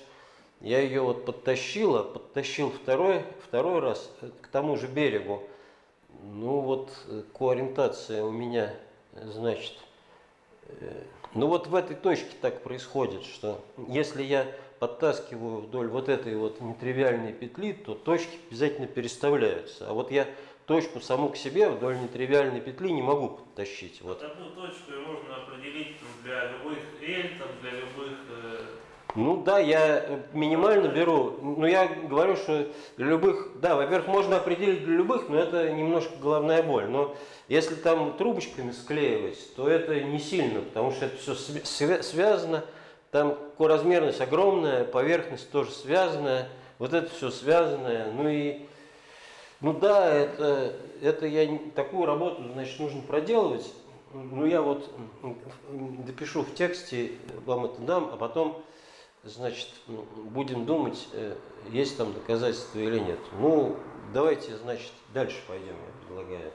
я ее вот подтащила, подтащил второй, второй раз к тому же берегу. Ну вот э, коориентация у меня, э, значит, э, ну вот в этой точке так происходит, что если я подтаскиваю вдоль вот этой вот нетривиальной петли, то точки обязательно переставляются. А вот я точку саму к себе вдоль нетривиальной петли не могу подтащить. Вот. Одну точку можно определить ну, для любых L, там, для любых... Ну да, я э, минимально беру, но я говорю, что для любых, да, во-первых, можно определить для любых, но это немножко головная боль. Но если там трубочками склеивать, то это не сильно, потому что это все связано, там размерность огромная, поверхность тоже связанная, вот это все связанное, ну и ну да, это, это я такую работу, значит, нужно проделывать. Ну я вот допишу в тексте, вам это дам, а потом, значит, будем думать, э, есть там доказательства или нет. Ну, давайте, значит, дальше пойдем, я предлагаю.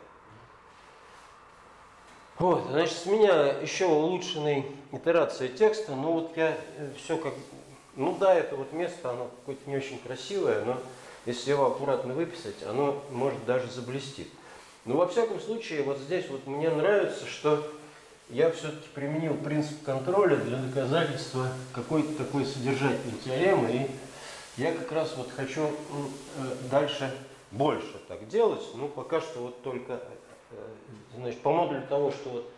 Вот, значит, с меня еще улучшенная итерация текста. Ну вот я все как... Ну да, это вот место, оно какое-то не очень красивое, но если его аккуратно выписать, оно может даже заблестит. Но во всяком случае, вот здесь вот мне нравится, что я все-таки применил принцип контроля для доказательства какой-то такой содержательной теоремы. И я как раз вот хочу э, дальше больше так делать. Ну, пока что вот только, э, значит, по модулю того, что вот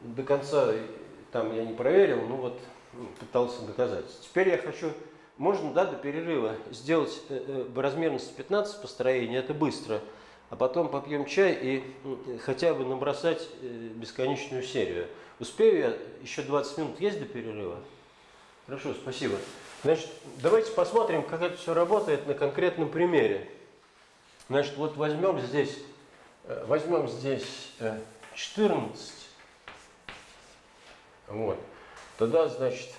до конца э, там я не проверил, ну вот м, пытался доказать. Теперь я хочу, можно, да, до перерыва сделать э, э, в размерности 15 построений, это быстро, а потом попьем чай и м, хотя бы набросать э, бесконечную серию. Успею я? Еще 20 минут есть до перерыва? Хорошо, спасибо. Значит, давайте посмотрим, как это все работает на конкретном примере. Значит, вот возьмем здесь, э, возьмем здесь э, 14. Вот. Тогда, значит,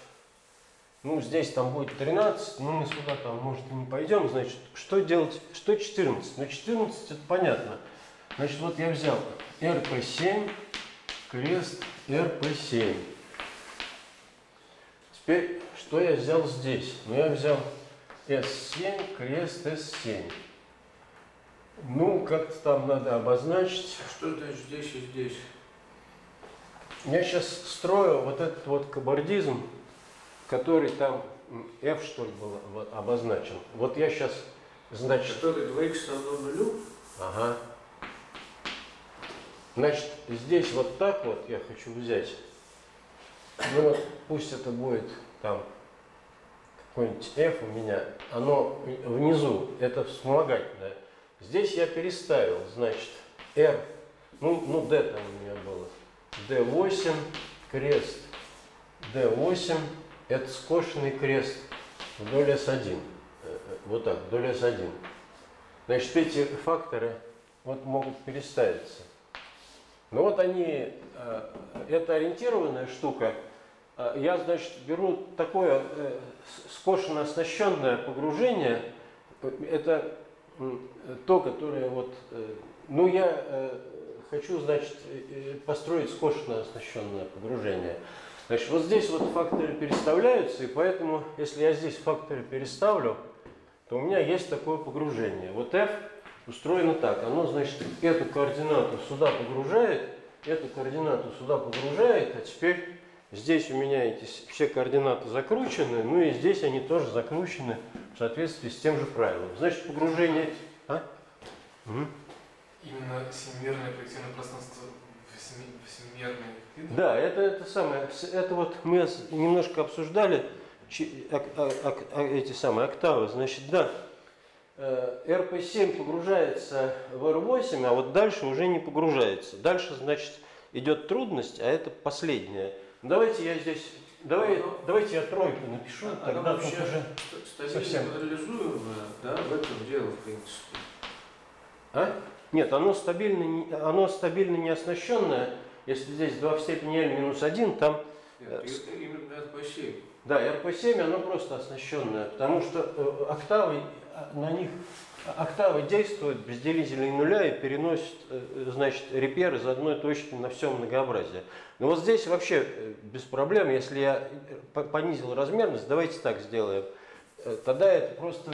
ну, здесь там будет 13, но мы сюда там, может, и не пойдем. Значит, что делать? Что 14? Ну, 14 это понятно. Значит, вот я взял РП7, крест РП7. Теперь, что я взял здесь? Ну, я взял S7, крест S7. Ну, как-то там надо обозначить. Что значит здесь и здесь? Я сейчас строю вот этот вот кабардизм, который там F, что ли, был обозначен. Вот я сейчас, значит, Который 2х равно нулю? ага. Значит, здесь вот так вот я хочу взять. ну вот пусть это будет там какой-нибудь F у меня, оно внизу, это вспомогательное. Здесь я переставил, значит, R, ну, ну D там у меня было, D8, крест, D8, это скошенный крест вдоль S1. Э, э, Вот так, вдоль S1. Значит, эти факторы вот могут переставиться. Но вот они, э, это ориентированная штука. Я, значит, беру такое скошенно оснащенное погружение. Это то, которое вот, ну я хочу, значит, построить скошенно оснащенное погружение. Значит, вот здесь вот факторы переставляются, и поэтому, если я здесь факторы переставлю, то у меня есть такое погружение. Вот F устроено так. Оно, значит, эту координату сюда погружает, эту координату сюда погружает, а теперь здесь у меня эти все координаты закручены, ну и здесь они тоже закручены в соответствии с тем же правилом. Значит, погружение... А? Мгм. Именно семимерное проективное пространство видно? Да, это, это самое, это вот мы немножко обсуждали а- а- эти самые октавы, значит, да, э, РП7 погружается в R8, а вот дальше уже не погружается. Дальше, значит, идет трудность, а это последняя. Давайте я здесь, давай, Ну, давайте я тройку напишу, Она тогда тут вообще уже... совсем. реализуемая, да, в этом дело, в принципе. А? Нет, оно стабильно, оно стабильно не оснащенное. Если здесь 2 в степени L минус 1, там Нет, Э, и- именно РП7. Да, РП7 оно просто оснащенное, потому что э, октавы а, на них октавы действуют без делителей нуля и переносят, э, значит, репер из одной точки на все многообразие. Но вот здесь вообще э, без проблем, если я э, по- понизил размерность, давайте так сделаем. Э, Тогда это просто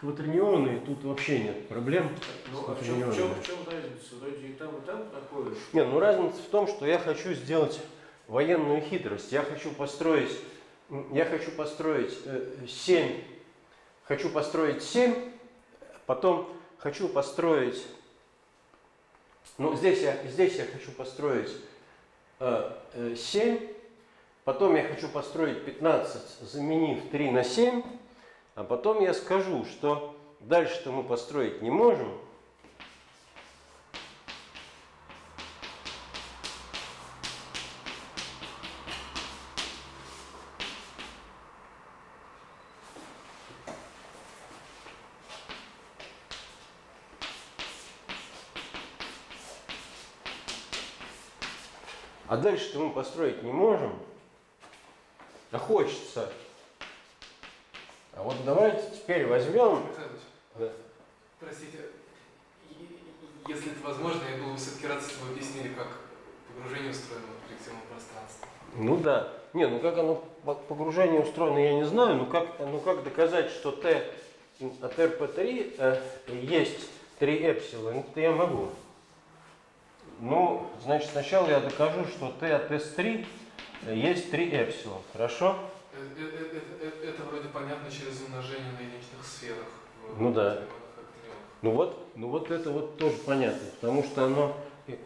кватернионы, и тут вообще нет проблем. Ну, а в чем, в, чем, в чем разница? Вроде и там, и там проходит. Не, ну разница в том, что я хочу сделать военную хитрость. Я хочу построить, я хочу построить э, 7, хочу построить 7, потом хочу построить, ну здесь я, здесь я хочу построить э, э, 7, потом я хочу построить 15, заменив 3 на 7, а потом я скажу, что дальше-то мы построить не можем, А дальше-то мы построить не можем, а хочется. А вот давайте теперь возьмем... Да. простите, если это возможно, я был бы все-таки рад, если вы объяснили, как погружение устроено в проективном пространстве. Ну да. Не, ну как оно по- погружение устроено, я не знаю. Ну как, ну как доказать, что Т от РП3 э, есть 3 эпсилон? Это я могу. Ну, значит, сначала я докажу, что Т от S3 есть 3 эпсилон. Хорошо? Э, э, э, Это, это- это вроде понятно через умножение на единичных сферах. Ну да. Ну вот, ну вот это вот тоже понятно, потому что оно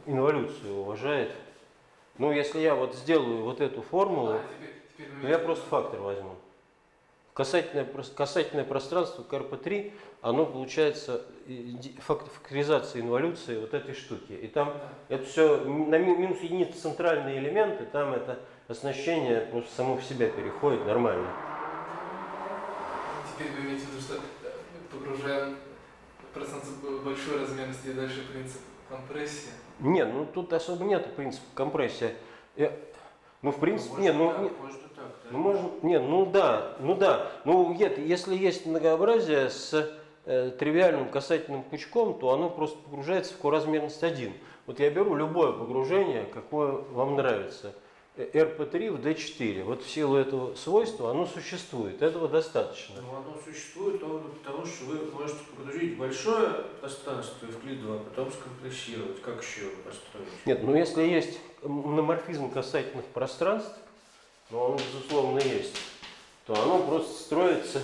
инволюцию уважает. Ну, если я вот сделаю вот эту формулу, А, теперь, теперь Ну, я просто фактор возьму. Касательное, касательное пространство КРП-3, оно получается факторизация инволюции вот этой штуки. И там Да. это все на ми- минус единицы центральные элементы, там это оснащение просто само в себя переходит нормально. Теперь вы имеете в виду, что э, погружаем пространство большой размерности и дальше принцип компрессии. Не, ну тут особо нет принципа компрессия. Я- ну, в принципе, может, не, и ну, так, не- может так, да. Ну, можно, не, ну да, ну да. Ну, нет, если есть многообразие с э, тривиальным касательным пучком, то оно просто погружается в коразмерность 1. Вот я беру любое погружение, какое вам нравится. Э, RP3 в D4. Вот в силу этого свойства оно существует. Этого достаточно. Но оно существует ровно потому, что вы можете погрузить большое пространство в клидо, а потом скомпрессировать. Как еще построить? Нет, ну если есть мономорфизм касательных пространств, но он безусловно есть, то оно просто строится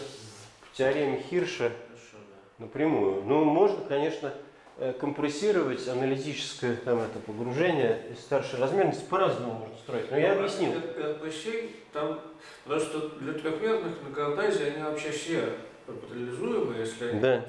в теореме Хирша Хорошо, да. Напрямую. Ну, можно, конечно, компрессировать аналитическое там, это погружение из старшей размерности по-разному можно строить. Но я объяснил. РП-7, там просто для трехмерных на кардазе они вообще все параллелизуемые, если они Да.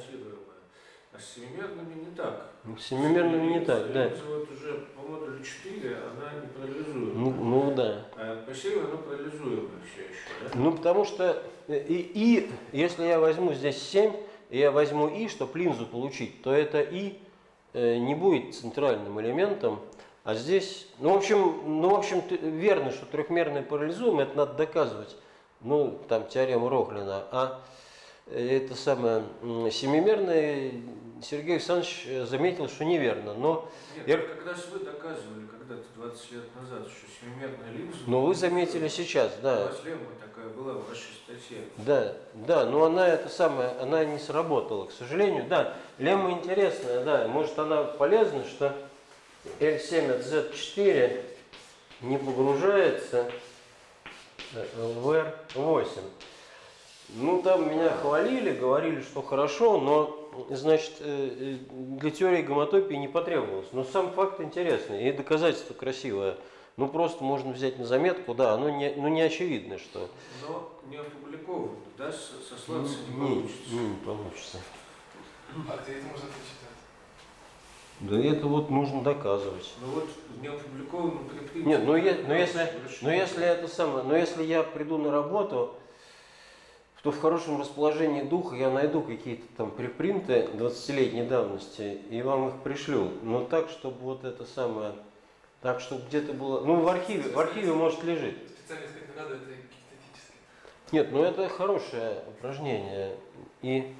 А с семимерными не так. С семимерными не так, да. Вот уже по модулю 4 она не параллелизуемая. Ну, ну да. А РП-7 она параллелизуемая все еще, да? Ну, потому что э, и, и если я возьму здесь 7, и я возьму и, чтобы линзу получить, то это и э, не будет центральным элементом, а здесь, ну, в общем, ну, в общем, верно, что трехмерный параллелизуем, это надо доказывать, ну, там, теорему Рохлина, а э, это самое, м, семимерный Сергей Александрович э, заметил, что неверно, но, Нет, Я- когда же вы доказывали, когда-то 20 лет назад, что семимерная линза... но вы заметили сейчас, да, вас лемма такая была в вашей. Да, да, но она это самое, она не сработала, к сожалению. Да, лемма интересная, да, может она полезна, что L7 от Z4 не погружается э, в R8. Ну, там меня хвалили, говорили, что хорошо, но, значит, э, э, для теории гомотопии не потребовалось. Но сам факт интересный и доказательство красивое. Ну, просто можно взять на заметку, да, оно не, ну, не очевидно, что... Но не опубликовано, да, сослаться не Не, получится. не получится. А где это можно прочитать? Да это вот нужно доказывать. Ну вот не опубликовано прикрытие. Нет, ну, е- ну, если- Больше Но если это самое, но если я приду на работу, то в хорошем расположении духа я найду какие-то там припринты 20-летней давности и вам их пришлю. Но так, чтобы вот это самое, так, чтобы где-то было, ну в архиве, в архиве может лежит. Специально искать не надо, это гипотетически. Нет, ну это хорошее упражнение. И,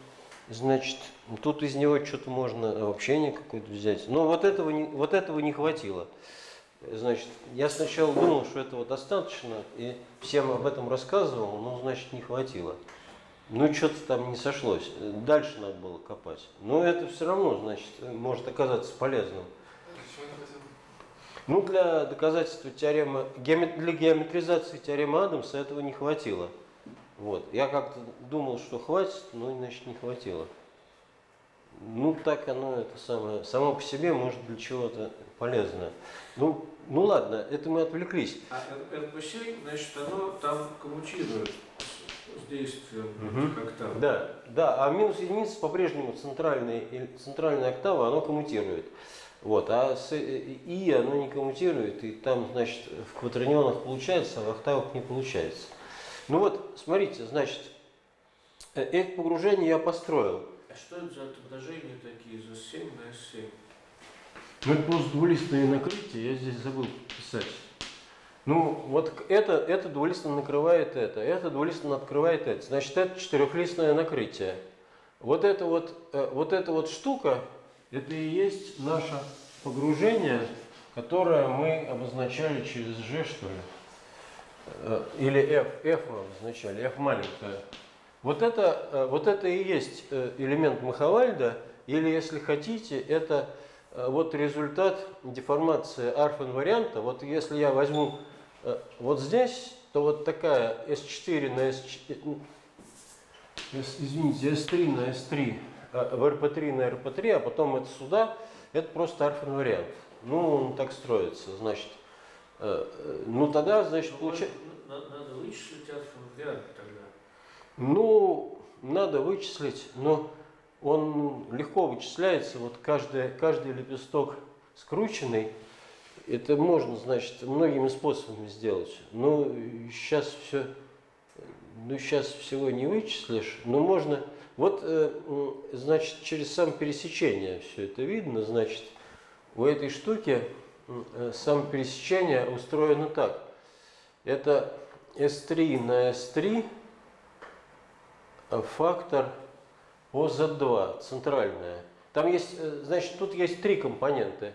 значит, тут из него что-то можно общение какое-то взять. Но вот этого не, вот этого не хватило. Значит, я сначала думал, что этого достаточно, и всем об этом рассказывал, но, значит, не хватило. Ну, что-то там не сошлось. Дальше надо было копать. Но это все равно, значит, может оказаться полезным. Ну, для доказательства теоремы, для геометризации теоремы Адамса этого не хватило. Вот. Я как-то думал, что хватит, но, значит, не хватило. Ну, так оно это самое, само по себе может для чего-то полезное. Ну, ну ладно, это мы отвлеклись. А РП-7, значит, оно там коммутирует с, действием как там. Да, да, а минус единица по-прежнему центральный, или- центральная октава, оно коммутирует. Вот, а с И оно не коммутирует, и там, значит, в кватронионах получается, а в октавах не получается. Ну вот, смотрите, значит, э, это погружение я построил. А что это за отображения такие за 7 на S7? Ну, это просто двулистное накрытие, я здесь забыл писать. Ну, вот это, это двулистно накрывает это, это двулистно открывает это. Значит, это четырехлистное накрытие. Вот эта вот, э, вот эта вот штука, это и есть наше погружение, которое мы обозначали через G, что ли. Э, Или F, F мы обозначали, F маленькая. Вот это, э, вот это и есть э, элемент Махавальда, или, если хотите, это вот результат деформации арф-инварианта. Вот если я возьму вот здесь, то вот такая S4 на S4, извините, S3 на S3, э, в RP3 на RP3, а потом это сюда, это просто арф-инвариант. Ну, он так строится, значит. э, э, Ну, тогда, значит, Ну, получается... надо, надо вычислить альфа-вариант тогда. Ну, надо вычислить, но он легко вычисляется. Вот каждый, каждый лепесток скрученный, это можно, значит, многими способами сделать. Но сейчас все, ну сейчас всего не вычислишь, но можно. Вот, э, значит, через сам пересечение все это видно, значит, у этой штуки э, сам пересечение устроено так. Это S3 на S3 фактор ОЗ2, центральная. Там есть, э, значит, тут есть три компоненты.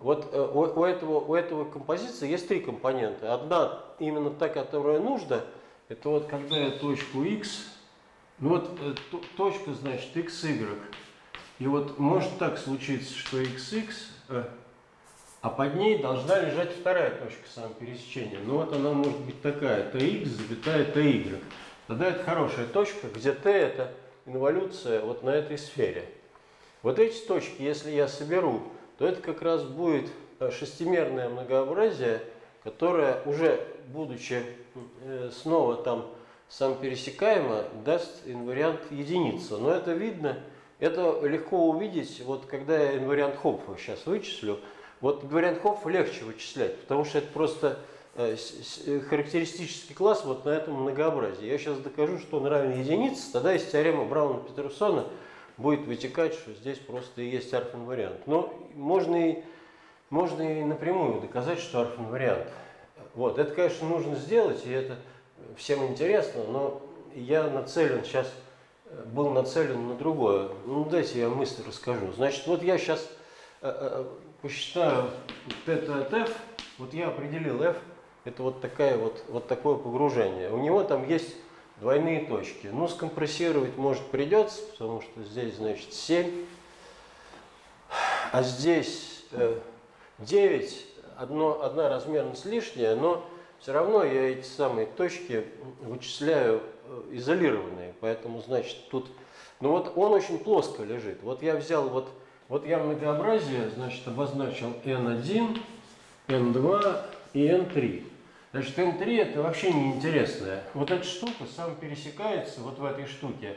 Вот э, у, у этого, у этого композиции есть три компонента. Одна именно та, которая нужна, это вот когда я точку x, ну вот э, то- точка значит xy. И вот может так случиться, что xx, э, а под ней должна лежать вторая точка самопересечения. Ну вот она может быть такая, tx, запятая ty. Тогда это хорошая точка, где t это инволюция вот на этой сфере. Вот эти точки, если я соберу, то это как раз будет э, шестимерное многообразие, которое уже, будучи снова там сам пересекаемо, даст инвариант единица. Но это видно, это легко увидеть, вот когда я инвариант Хопфа сейчас вычислю. Вот инвариант Хопфа легче вычислять, потому что это просто э, характеристический класс вот на этом многообразии. Я сейчас докажу, что он равен единице, тогда из теоремы Брауна-Петерсона будет вытекать, что здесь просто и есть арф-инвариант. Но можно и, можно и напрямую доказать, что арф-инвариант. Вот, это, конечно, нужно сделать, и это всем интересно, но я нацелен сейчас, был нацелен на другое. Ну, дайте я мысль расскажу. Значит, вот я сейчас э, э, посчитаю θ от f, вот я определил f, это вот, такая вот, вот такое погружение. У него там есть двойные точки. Ну, скомпрессировать, может, придется, потому что здесь, значит, 7, а здесь э, 9, одно, одна размерность лишняя, но все равно я эти самые точки вычисляю э, изолированные, поэтому, значит, тут... Ну вот он очень плоско лежит. Вот я взял вот, вот я многообразие, значит, обозначил n1, n2 и n3. Значит, n3 это вообще неинтересное. Вот эта штука сам пересекается вот в этой штуке.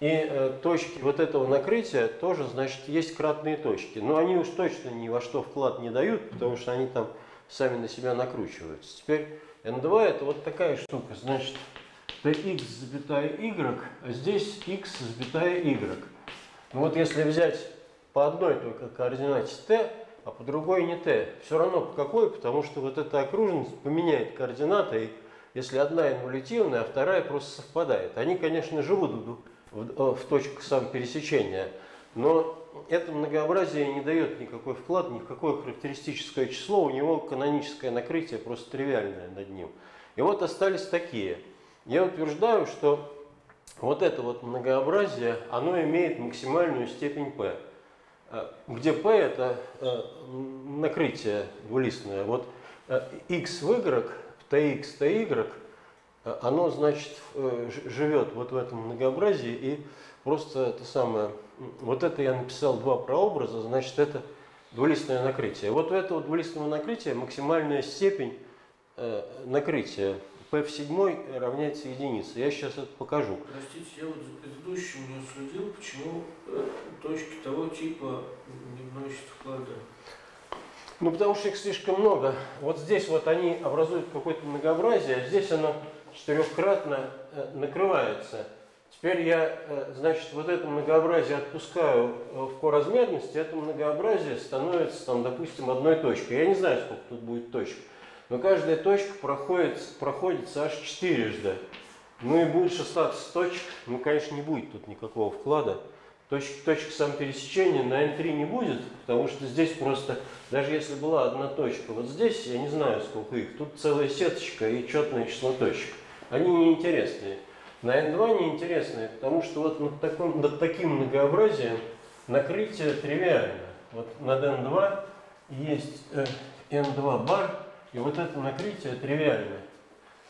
И э, точки вот этого накрытия тоже, значит, есть кратные точки. Но они уж точно ни во что вклад не дают, потому что они там сами на себя накручиваются. Теперь n2 это вот такая штука, значит, tx запятая y, а здесь x запятая y. Ну вот если взять по одной только координате t, а по другой не t, все равно по какой, потому что вот эта окружность поменяет координаты, если одна инволютивная, а вторая просто совпадает. Они, конечно, живут в, в, в точках сам пересечения, но это многообразие не дает никакой вклад, никакое характеристическое число, у него каноническое накрытие просто тривиальное над ним. И вот остались такие. Я утверждаю, что вот это вот многообразие, оно имеет максимальную степень p, э, где p это э, накрытие двулистное. Вот x в y, tx, ty, э, оно, значит, живет вот в этом многообразии и просто это самое вот это я написал два прообраза, значит, это двулистное накрытие. Вот у этого двулистного накрытия максимальная степень э, накрытия p в седьмой равняется единице. Я сейчас это покажу. Простите, я вот за предыдущим не судил, почему э, точки того типа не вносят вклада. Ну, потому что их слишком много. Вот здесь вот они образуют какое-то многообразие, а здесь оно четырехкратно э, накрывается. Теперь я, э, значит, вот это многообразие отпускаю э, в коразмерности, это многообразие становится, там, допустим, одной точкой. Я не знаю, сколько тут будет точек, но каждая точка проходит, проходится аж четырежды. Ну и будет 16 точек, ну, конечно, не будет тут никакого вклада. Точек сам пересечения на N3 не будет, потому что здесь просто, даже если была одна точка, вот здесь, я не знаю, сколько их, тут целая сеточка и четное число точек. Они неинтересные. На N2 неинтересные, потому что вот над, таким, над таким многообразием накрытие тривиально. Вот над N2 есть э, N2 бар, и вот это накрытие тривиальное.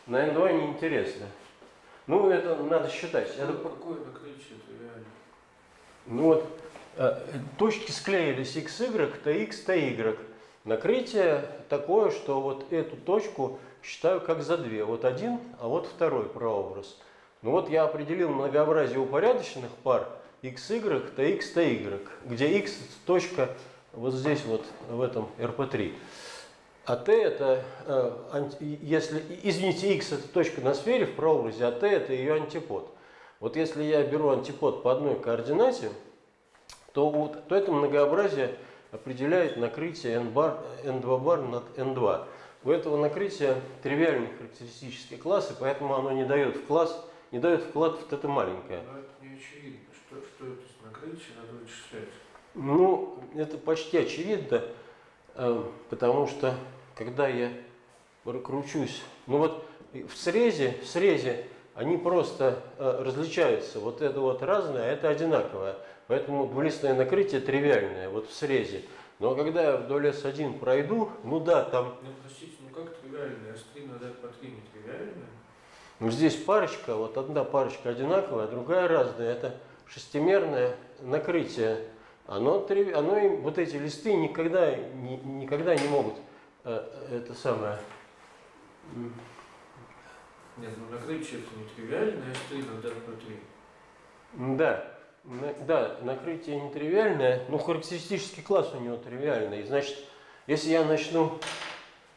На N2 неинтересно. Ну, это надо считать. Это... Какое накрытие тривиально? Ну вот, э, точки склеились XY, TX, TY. Накрытие такое, что вот эту точку считаю как за две. Вот один, а вот второй прообраз. Ну вот я определил многообразие упорядоченных пар xy, tx, ty, где x точка вот здесь вот в этом rp3. А t это, э, если, извините, x это точка на сфере в прообразе, а t это ее антипод. Вот если я беру антипод по одной координате, то, вот, то это многообразие определяет накрытие n, бар, n2 бар над n2. У этого накрытия тривиальный характеристический класс, и поэтому оно не дает в класс не дает вклад в это маленькое. Но это не очевидно. Что, что это накрытие надо вычислять? Ну, это почти очевидно, э, потому что когда я кручусь, ну вот в срезе, в срезе они просто э, различаются. Вот это вот разное, а это одинаковое. Поэтому двулистное накрытие тривиальное, вот в срезе. Но когда я вдоль S1 пройду, ну да, там... Ну, простите, ну как тривиальное? S3 на по 3 не тривиальное? Ну, здесь парочка, вот одна парочка одинаковая, другая разная. Это шестимерное накрытие оно, оно им, вот эти листы никогда, ни- никогда не могут э, это самое. Нет, ну накрытие это не тривиальное, а стоит на РП3. Да, на- да, накрытие нетривиальное, но характеристический класс у него тривиальный. Значит, если я начну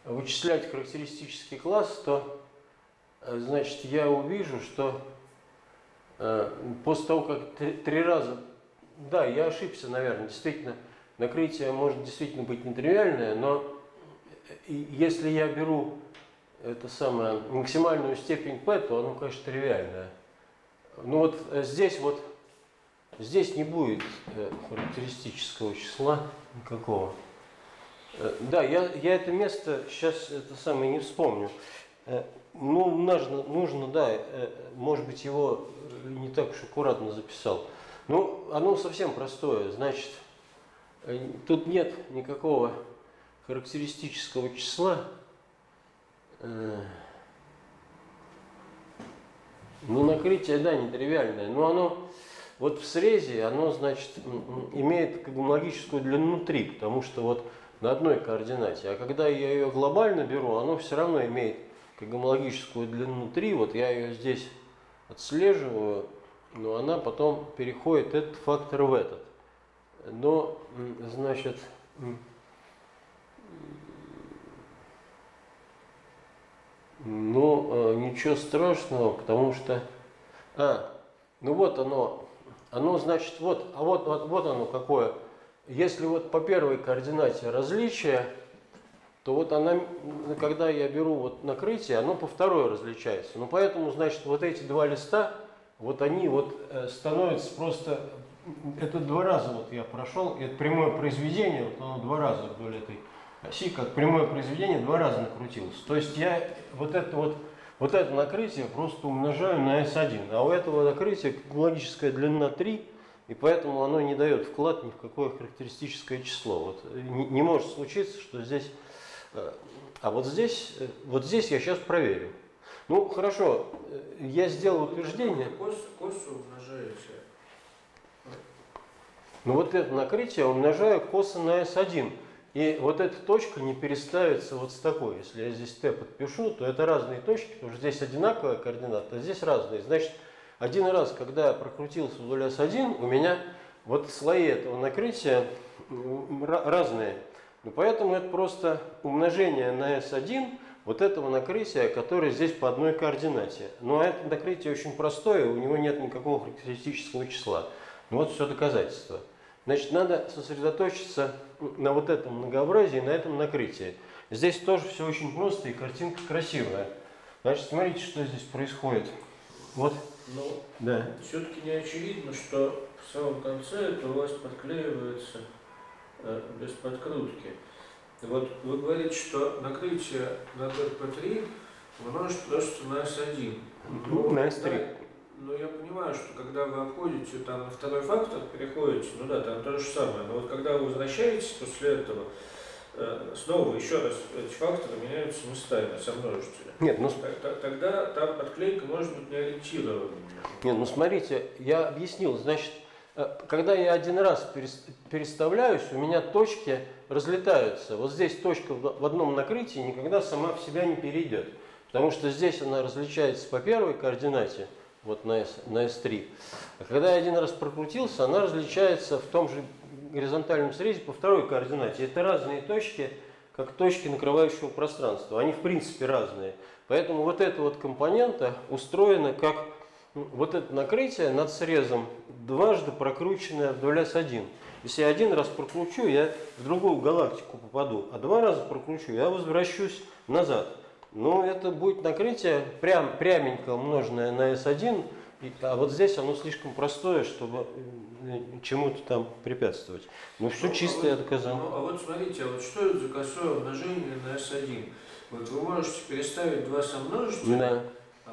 вычислять характеристический класс, то значит я увижу, что э, после того, как три, раза, да, я ошибся, наверное, действительно, накрытие может действительно быть нетривиальное, но э, если я беру это самое максимальную степень p, то оно, конечно, тривиальное. Ну вот э, здесь вот, здесь не будет э, характеристического числа никакого. Э, Да, я, я это место сейчас это самое не вспомню. Э, Ну, нужно, нужно, да, э, может быть, его э, не так уж аккуратно записал. Ну, оно совсем простое, значит, э, тут нет никакого характеристического числа. Э, ну, накрытие, да, нетривиальное, но оно вот в срезе, оно, значит, имеет как бы логическую длину 3, потому что вот на одной координате. А когда я ее глобально беру, оно все равно имеет когомологическую длину 3. Вот я ее здесь отслеживаю, но она потом переходит этот фактор в этот. Но, значит, ну, э, ничего страшного, потому что... А, ну вот оно, оно значит, вот, а вот, вот, вот оно какое. Если вот по первой координате различие, то вот она, когда я беру вот накрытие, оно по второй различается. Ну поэтому, значит, вот эти два листа, вот они вот э, становятся просто, это два раза вот я прошел, это прямое произведение, вот оно два раза вдоль этой оси, как прямое произведение, два раза накрутилось. То есть я вот это вот, вот это накрытие просто умножаю на S1, а у этого накрытия логическая длина 3, и поэтому оно не дает вклад ни в какое характеристическое число. Вот э, не, не может случиться, что здесь... А вот здесь, э, вот здесь я сейчас проверю. Ну, хорошо, э, я сделал утверждение. Кос, косу умножаете. Ну вот это накрытие умножаю косо на S1. И вот эта точка не переставится вот с такой. Если я здесь t подпишу, то это разные точки, потому что здесь одинаковая координата, а здесь разные. Значит, один раз, когда я прокрутился вдоль S1, у меня вот слои этого накрытия разные. Ну, поэтому это просто умножение на S1 вот этого накрытия, которое здесь по одной координате. Но это накрытие очень простое, у него нет никакого характеристического числа. Ну, вот все доказательство. Значит, надо сосредоточиться на вот этом многообразии, на этом накрытии. Здесь тоже все очень просто и картинка красивая. Значит, смотрите, что здесь происходит. Вот, Но да. все-таки не очевидно, что в самом конце это у вас подклеивается без подкрутки. Вот вы говорите, что накрытие на РП3 множит просто на S1. Ну, на S3. да, Ну, я понимаю, что когда вы обходите там на второй фактор, переходите, ну да, там то же самое. Но вот когда вы возвращаетесь после этого, э, снова еще раз эти факторы меняются местами, со множителя. Нет, ну, Тогда там подклейка может быть не ориентирована. Нет, ну смотрите, я объяснил, значит, э, когда я один раз перес- переставляюсь, у меня точки разлетаются. Вот здесь точка в одном накрытии никогда сама в себя не перейдет. Потому что здесь она различается по первой координате, вот на, S, на S3. А когда я один раз прокрутился, она различается в том же горизонтальном срезе по второй координате. Это разные точки, как точки накрывающего пространства. Они в принципе разные. Поэтому вот эта вот компонента устроена как вот это накрытие над срезом дважды прокрученное вдоль S1. Если я один раз прокручу, я в другую галактику попаду, а два раза прокручу, я возвращусь назад. Но это будет накрытие прям, пряменько умноженное на S1, и- а вот здесь оно слишком простое, чтобы э, чему-то там препятствовать. Ну все Ну, а чисто вот- я доказал. Ну, а вот смотрите, а вот что это за косое умножение на S1? Вот вы можете переставить два сомножителя, Да.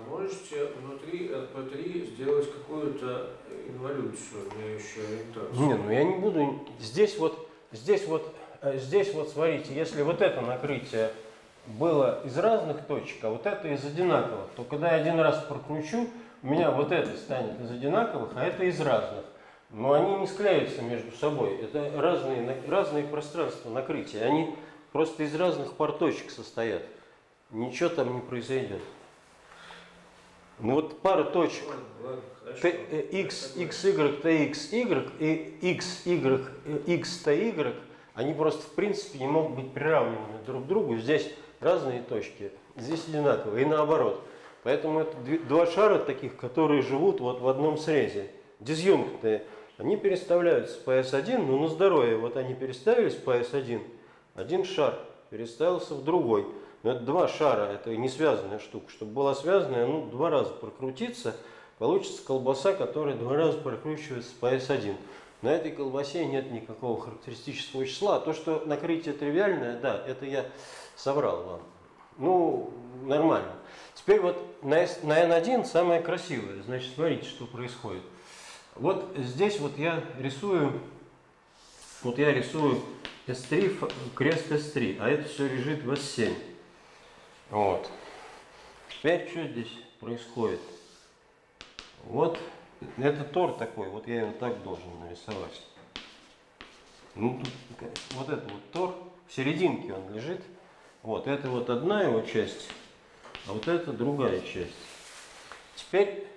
Можете внутри RP3 сделать какую-то инволюцию, имеющую ориентацию. Не, ну я не буду. Здесь вот, здесь вот, э, здесь вот, смотрите, если вот это накрытие было из разных точек, а вот это из одинаковых, то когда я один раз прокручу, у меня вот это станет из одинаковых, а это из разных. но они не склеятся между собой. Это разные, разные пространства накрытия. Они просто из разных порточек состоят. Ничего там не произойдет. Ну вот пара точек хорошо. Т- x, x, y, t, x, y и x, y, x, t, y, они просто в принципе не могут быть приравнены друг к другу. Здесь разные точки, здесь одинаковые и наоборот. Поэтому это два шара таких, которые живут вот в одном срезе, дизъюнктные. Они переставляются по S1, но на здоровье. Вот они переставились по S1, один шар переставился в другой. Но это два шара, это не связанная штука. Чтобы была связанная, ну, два раза прокрутиться, получится колбаса, которая два раза прокручивается по S1. На этой колбасе нет никакого характеристического числа. То, что накрытие тривиальное, да, это я соврал вам. Ну, нормально. Теперь вот на, S- на N1 самое красивое. Значит, смотрите, что происходит. Вот здесь вот я рисую, вот я рисую S3, ф- крест S3, а это все лежит в S7. Вот. Теперь что здесь происходит? Вот это тор такой, вот я его так должен нарисовать. Ну, тут вот это вот тор, в серединке он лежит. Вот, это вот одна его часть, а вот это другая часть. Теперь,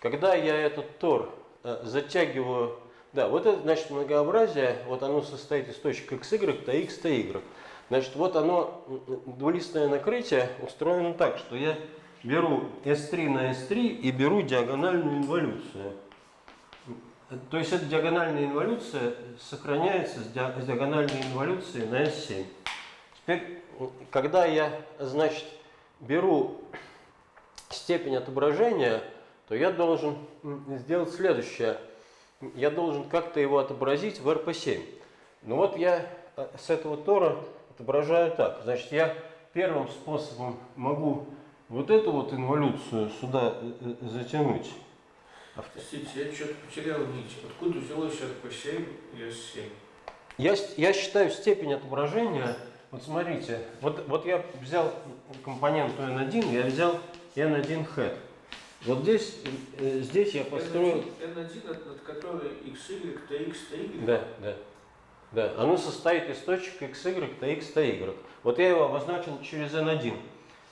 когда я этот тор э, затягиваю, да, вот это значит многообразие, вот оно состоит из точек xy, то x, то y. Значит, вот оно, двулистное накрытие устроено так, что я беру S3 на S3 и беру диагональную инволюцию. То есть эта диагональная инволюция сохраняется с ди- с диагональной инволюцией на S7. Теперь, когда я, значит, беру степень отображения, то я должен сделать следующее. Я должен как-то его отобразить в RP7. Ну вот я э, с этого тора отображаю так. Значит, я первым способом могу вот эту вот инволюцию сюда э, э, затянуть. Простите, я что-то потерял нить. Откуда взялось RP7 и S7? Я, я считаю степень отображения, вот смотрите, вот, вот я взял компоненту N1, я взял N1 head. Вот здесь, э, здесь я построил... N1, от, от которой XY, TX, TY. Да, да. Да, оно состоит из точек XY, TX, TY. Вот я его обозначил через N1.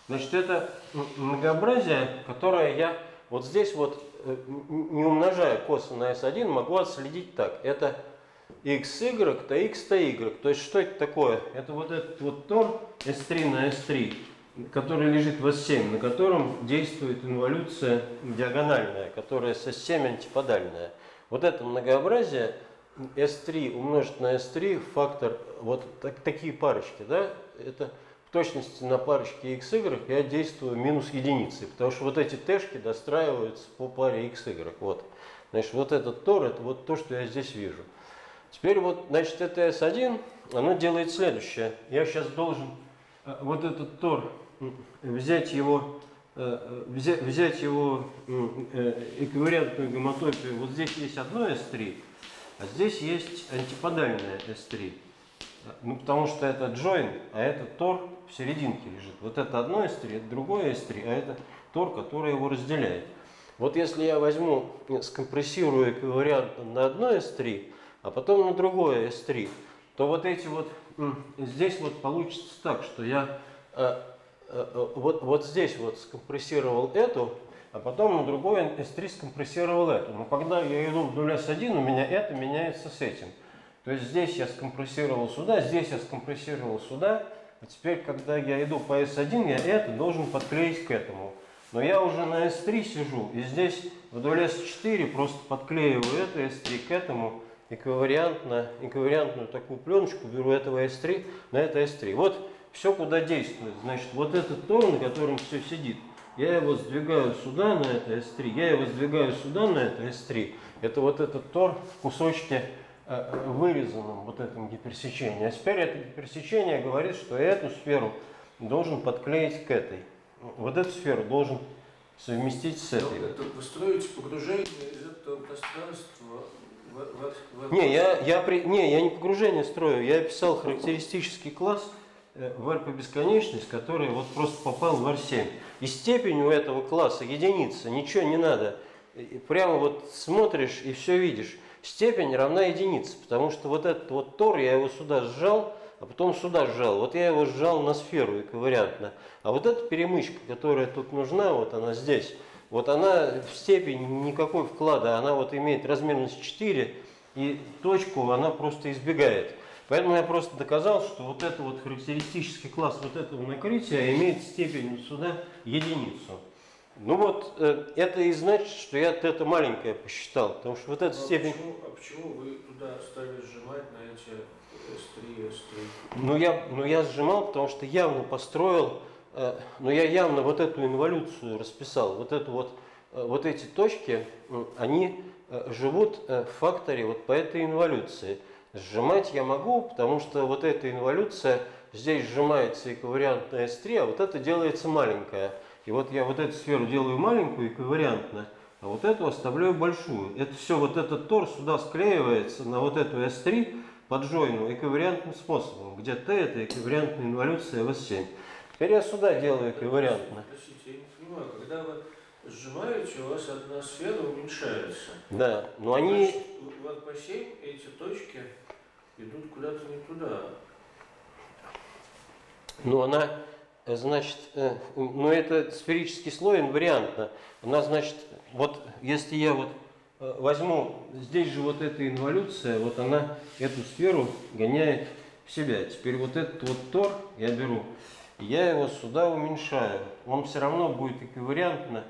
Значит, это многообразие, которое я вот здесь вот, э, не умножая косы на S1, могу отследить так. Это XY, TX, TY. То есть, что это такое? Это вот этот вот тор S3 на S3, который лежит в S7, на котором действует инволюция диагональная, которая с S7 антиподальная. Вот это многообразие S3 умножить на S3 фактор, вот так- такие парочки, да, это в точности на парочке XY я действую минус единицы, потому что вот эти тэшки достраиваются по паре XY, вот. Значит, вот этот тор, это вот то, что я здесь вижу. Теперь вот, значит, это S1, оно делает следующее. Я сейчас должен э, вот этот тор взять его, э, э, взять, его эквивалентную гомотопию. Вот здесь есть одно S3, а здесь есть антиподальная S3. Э, Ну, потому что это join, а это тор в серединке лежит. Вот это одно S3, это другое S3, а это тор, который его разделяет. Вот если я возьму, скомпрессирую эквивалентно на одно S3, а потом на другое S3, то вот эти вот, здесь вот получится так, что я э, э, вот, вот здесь вот скомпрессировал эту, а потом на другой S3 скомпрессировал эту. Но когда я иду вдоль S1, у меня это меняется с этим. То есть здесь я скомпрессировал сюда, здесь я скомпрессировал сюда, а теперь, когда я иду по S1, я это должен подклеить к этому. Но я уже на S3 сижу, и здесь вдоль S4 просто подклеиваю это S3 к этому, эквивалентно, эквивалентную такую пленочку, беру этого S3 на это S3. Вот все куда действует. Значит, вот этот тор, на котором все сидит, я его сдвигаю сюда на это S3, я его сдвигаю сюда на это S3. Это вот этот тор в кусочке э, э, вырезанном вот этом гиперсечении. А теперь это гиперсечение говорит, что эту сферу должен подклеить к этой. Вот эту сферу должен совместить с этой. Это вы строите погружение из этого пространства в, в- в- Не, я, я, при, не, я не погружение строю, я описал характеристический класс э, в R по бесконечность, который вот просто попал в R7. И степень у этого класса единица, ничего не надо. И Прямо вот смотришь и все видишь. степень равна единице, потому что вот этот вот тор, я его сюда сжал, а потом сюда сжал. Вот я его сжал на сферу эквивалентно. А вот эта перемычка, которая тут нужна, вот она здесь, вот она в степени никакой вклада, она вот имеет размерность 4, и точку она просто избегает. Поэтому я просто доказал, что вот это вот характеристический класс вот этого накрытия имеет степень вот сюда единицу. Ну вот, э, это и значит, что я это маленькое посчитал, потому что вот эта а степень... Почему, а почему вы туда стали сжимать на эти S3, S3? Ну я, ну я сжимал, потому что явно построил, э, ну я явно вот эту инволюцию расписал. Вот эту вот, э, вот эти точки, они э, живут э, в факторе вот по этой инволюции. Сжимать я могу, потому что вот эта инволюция, здесь сжимается эквивалентная S3, а вот это делается маленькая. И вот я вот эту сферу делаю маленькую, эквивалентно, а вот эту оставляю большую. Это все, вот этот тор сюда склеивается на вот эту S3 под джойну эквивалентным способом, где T это эквивалентная инволюция в S7. Теперь я сюда делаю эквивалентно. Простите, я не понимаю, когда вы сжимаете, у вас одна сфера уменьшается. Да, но они... Значит, в- в АП7 эти точки идут куда-то не туда. Ну, она, э, значит, э, ну, это сферический слой инвариантно. Она, значит, вот если я вот э, возьму, здесь же вот эта инволюция, вот она эту сферу гоняет в себя. Теперь вот этот вот тор я беру, я его сюда уменьшаю. Он все равно будет эквивалентно,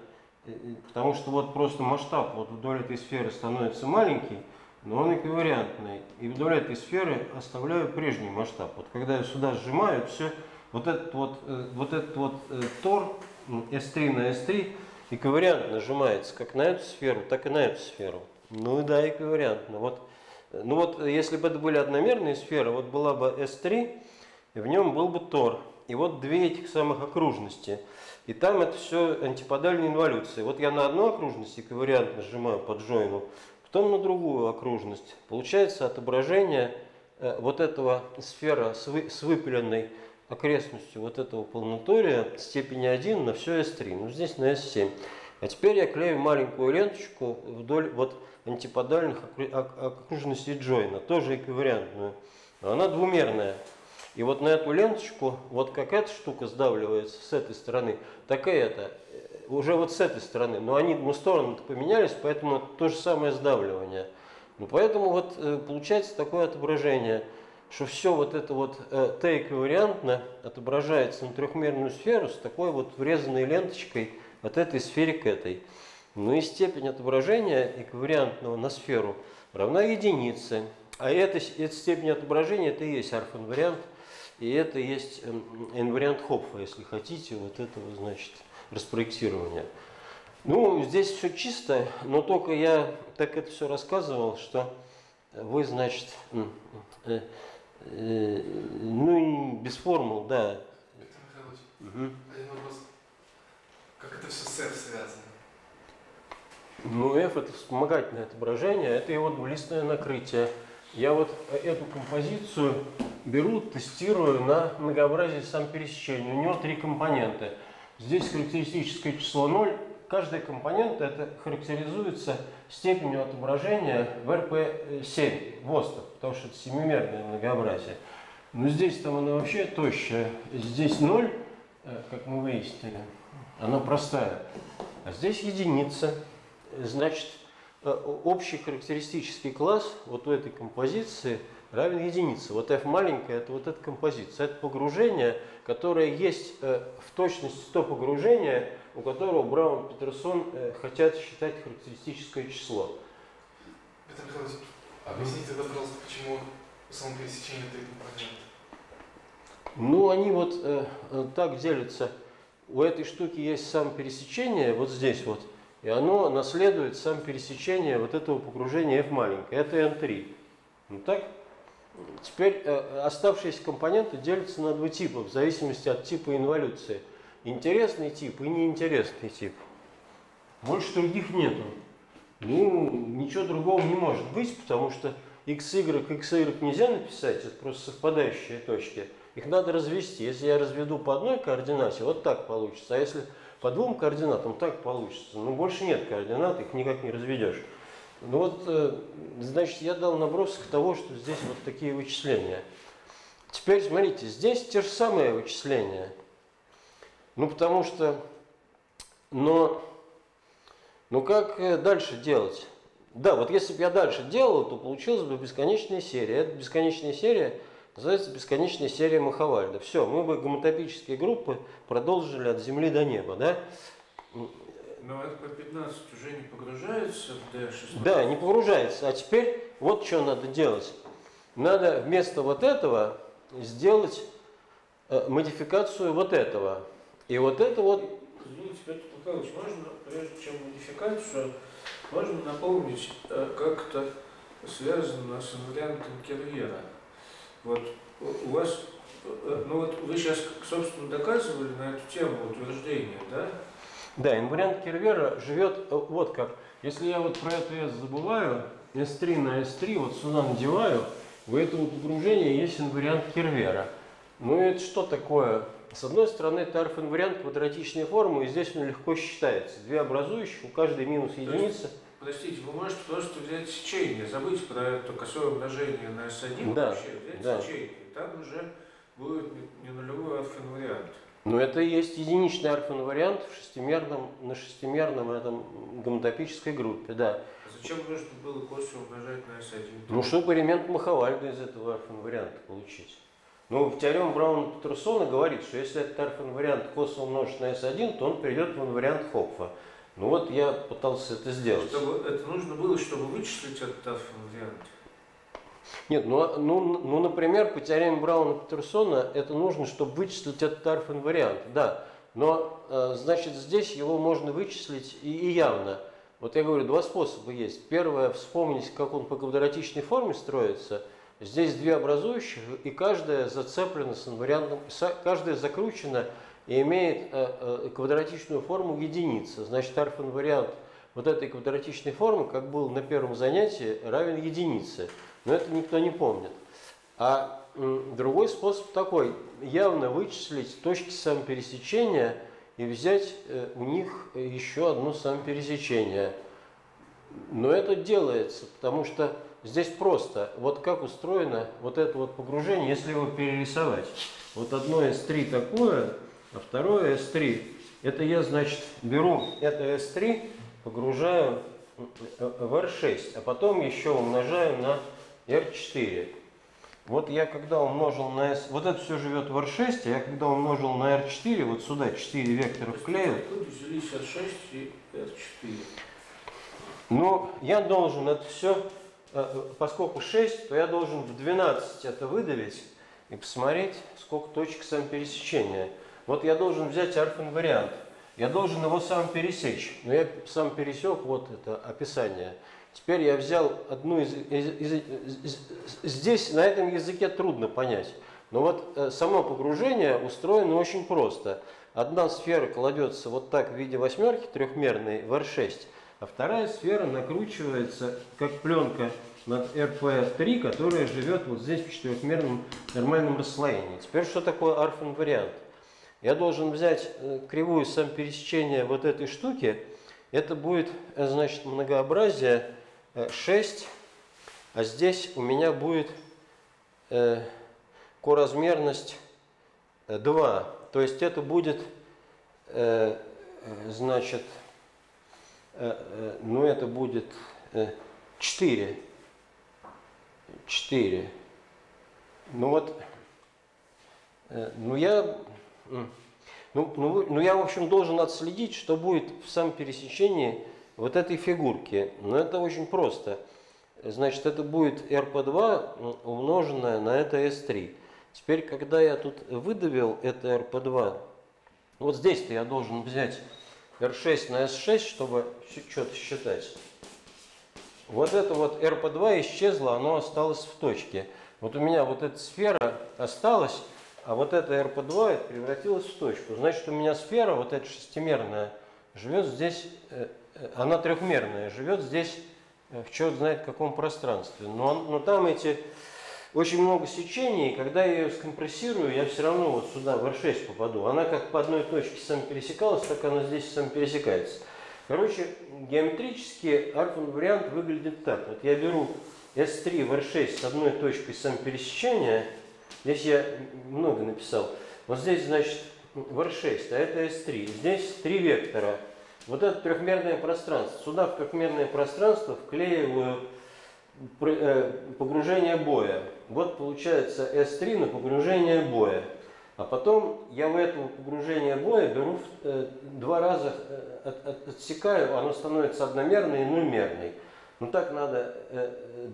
э, э, потому что вот просто масштаб вот вдоль этой сферы становится маленький, но он эквивалентный. И вдоль этой сферы оставляю прежний масштаб. Вот когда я сюда сжимаю, все, вот этот вот, э, вот этот вот э, тор м, S3 на S3 эквивалентно сжимается как на эту сферу, так и на эту сферу. Ну да, эквивалентно. Вот, э, ну вот если бы это были одномерные сферы, вот была бы S3, и в нем был бы тор. И вот две этих самых окружности. И там это все антиподальные инволюции. Вот я на одну окружность эквивалентно сжимаю под джойну, потом на другую окружность. Получается отображение э, вот этого сфера с, вы- с выпиленной окрестностью вот этого полнотория степени 1 на все S3. Ну здесь на S7. А теперь я клею маленькую ленточку вдоль вот антиподальных окру- ок- окружностей джойна, тоже эквивалентную. Но Она двумерная. И вот на эту ленточку, вот как эта штука сдавливается с этой стороны, так и это. Э, Уже вот с этой стороны. Но они, ну, стороны поменялись, поэтому это то же самое сдавливание. Ну, поэтому вот э, получается такое отображение, что все вот это вот э, Т эквивалентно отображается на трехмерную сферу с такой вот врезанной ленточкой от этой сфере к этой. Ну и степень отображения эквивалентного на сферу равна единице. А эта, эта степень отображения это и есть арф-инвариант, и это есть эм, инвариант Хопфа, если хотите, вот этого, значит, распроектирования. Ну, здесь все чисто, но только я так это все рассказывал, что вы, значит, э, э, ну без формул, да. Виктор Михайлович, Мгм. один вопрос. Как это все с F связано? Ну, F это вспомогательное отображение, это его двулистное накрытие. Я вот эту композицию беру, тестирую на многообразие сам пересечения. У него три компонента. Здесь характеристическое число 0. Каждая компонента это характеризуется степенью отображения в RP7, ВОСТов, потому что это семимерное многообразие. Но здесь там она вообще тощая. Здесь 0, э, как мы выяснили, она простая. А здесь единица. Значит, э, общий характеристический класс вот у этой композиции равен единице. Вот f маленькая это вот эта композиция. Это погружение, которое есть э, в точности то погружение, у которого Браун и Петерсон э, хотят считать характеристическое число. Виктор Михайлович, объясните тогда, пожалуйста, почему само пересечение три компонента? Ну, они вот э, так делятся. У этой штуки есть сам пересечение, вот здесь вот, и оно наследует сам пересечение вот этого погружения f маленькое. Это n3. Ну так? Теперь э, оставшиеся компоненты делятся на два типа, в зависимости от типа инволюции. Интересный тип и неинтересный тип. Больше других нету. Ну, ничего другого не может быть, потому что xy, xy нельзя написать, это просто совпадающие точки. Их надо развести. Если я разведу по одной координате, вот так получится. А если по двум координатам, так получится. Ну, больше нет координат, их никак не разведешь. Ну вот, э, значит, я дал набросок того, что здесь вот такие вычисления. Теперь смотрите, здесь те же самые вычисления. Ну, потому что, но, ну как э, дальше делать? Да, вот если бы я дальше делал, то получилась бы бесконечная серия. Эта бесконечная серия называется бесконечная серия Махавальда. Все, мы бы гомотопические группы продолжили от Земли до неба, да? Но РП-15 уже не погружается в D16? Да, не погружается. А теперь вот что надо делать. Надо вместо вот этого сделать э, модификацию вот этого. И вот это вот Извините, Петр Михайлович, можно, прежде чем модификацию, можно напомнить, э, как это связано с инвариантом Кервера. Вот у у вас, э, ну вот вы сейчас, собственно, доказывали на эту тему утверждение, да? Да, инвариант Кервера живет э, вот как. Если я вот про это S забываю, S3 на S3 вот сюда надеваю, у этого погружения есть инвариант Кервера. Ну это что такое? С одной стороны, это арф-инвариант квадратичной формы, и здесь он легко считается. Две образующих, у каждой минус единица. Простите, вы можете просто взять сечение, забыть про это косое умножение на S1 Да, вообще, взять да. сечение, и там уже будет не, нулевой альфа-инвариант. Но это и есть единичный арф-инвариант в шестимерном, на шестимерном этом гомотопической группе, да. Зачем нужно было косо умножать на S1? Ну, чтобы элемент Махавальда из этого арф-инварианта получить. Ну, в теореме Брауна-Петерсона говорит, что если этот арф-инвариант косо умножить на S1, то он перейдет в инвариант Хопфа. Ну вот я пытался это сделать. Чтобы, это нужно было, чтобы вычислить этот альфа-инвариант. Нет, ну, ну, ну, например, по теореме Брауна-Петерсона это нужно, чтобы вычислить этот арф-инвариант, да. Но, э, значит, здесь его можно вычислить и, и явно. Вот я говорю, два способа есть. Первое, вспомнить, как он по квадратичной форме строится. Здесь две образующих, и каждая зацеплена с инвариантом, каждая закручена и имеет э, э, квадратичную форму единицы. Значит, арф-инвариант вот этой квадратичной формы, как был на первом занятии, равен единице. Но это никто не помнит. А другой способ такой, явно вычислить точки самопересечения и взять э, у них еще одно самопересечение. Но это делается, потому что здесь просто, вот как устроено вот это вот погружение, если его перерисовать. Вот одно S3 такое, а второе S3. Это я, значит, беру это S3, погружаю в R6, а потом еще умножаю на R4. Вот я когда умножил на S, вот это все живет в R6, а я когда умножил на R4, вот сюда 4 вектора вклеил, Откуда взялись R6 и R4? Ну, я должен это все, поскольку 6, то я должен в 12 это выдавить и посмотреть, сколько точек самопересечения. Вот я должен взять арф-инвариант. Я должен его сам пересечь. Но я сам пересек, вот это описание. Теперь я взял одну из, из- из- из- Здесь на этом языке трудно понять. Но вот э, само погружение устроено очень просто. Одна сфера кладется вот так в виде восьмерки трехмерной в R6, а вторая сфера накручивается как пленка над RP3, которая живет вот здесь в четырехмерном нормальном расслоении. Теперь что такое арф-инвариант? Я должен взять э, кривую самопересечения вот этой штуки. Это будет, э, значит, многообразие 6, а здесь у меня будет э, коразмерность э, 2. То есть это будет, э, э, значит, э, э, ну это будет э, 4. 4. Ну вот, э, ну я, ну, ну, ну я, в общем, должен отследить, что будет в самом пересечении вот этой фигурки. Но это очень просто. Значит, это будет RP2 м, умноженное на это S3. Теперь, когда я тут выдавил это RP2, вот здесь-то я должен взять R6 на S6, чтобы что-то считать. Вот это вот RP2 исчезло, оно осталось в точке. Вот у меня вот эта сфера осталась, а вот это RP2 это превратилось в точку. Значит, у меня сфера, вот эта шестимерная, живет здесь, э, она трехмерная, живет здесь э, в черт знает каком пространстве. Но, но там эти очень много сечений, и когда я ее скомпрессирую, я все равно вот сюда в R6 попаду. Она как по одной точке сам пересекалась, так она здесь сам пересекается. Короче, геометрически альфа-вариант выглядит так. Вот я беру S3 в R6 с одной точкой самопересечения. Здесь я много написал. Вот здесь, значит, в R6, а это S3. Здесь три вектора. Вот это трехмерное пространство. Сюда в трехмерное пространство вклеиваю э, погружение боя. Вот получается S3 на погружение боя. А потом я в это погружение боя беру э, два раза э, от, от, отсекаю, оно становится одномерной и нульмерной. Ну так надо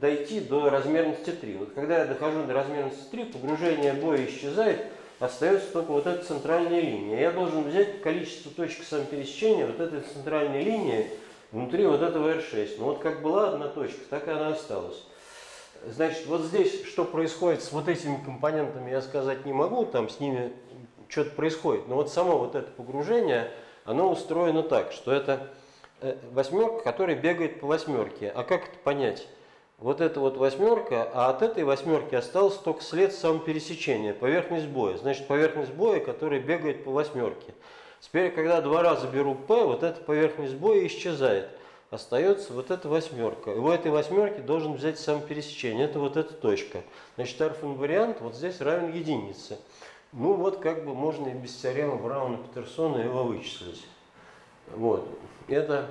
дойти до размерности 3. Вот когда я дохожу до размерности 3, погружение боя исчезает, остается только вот эта центральная линия. Я должен взять количество точек самопересечения вот этой центральной линии внутри вот этого R6. Ну вот как была одна точка, так и она осталась. Значит, вот здесь что происходит с вот этими компонентами, я сказать не могу, там с ними что-то происходит. Но вот само вот это погружение, оно устроено так, что это э, восьмерка, которая бегает по восьмерке. А как это понять? Вот это вот восьмерка, а от этой восьмерки остался только след самопересечения, поверхность боя. Значит, поверхность боя, которая бегает по восьмерке. Теперь, когда два раза беру P, вот эта поверхность боя исчезает остается вот эта восьмерка. И у этой восьмерки должен взять сам пересечение. Это вот эта точка. Значит, арфин вариант вот здесь равен единице. Ну вот как бы можно и без теоремы Брауна Петерсона его вычислить. Вот. Это,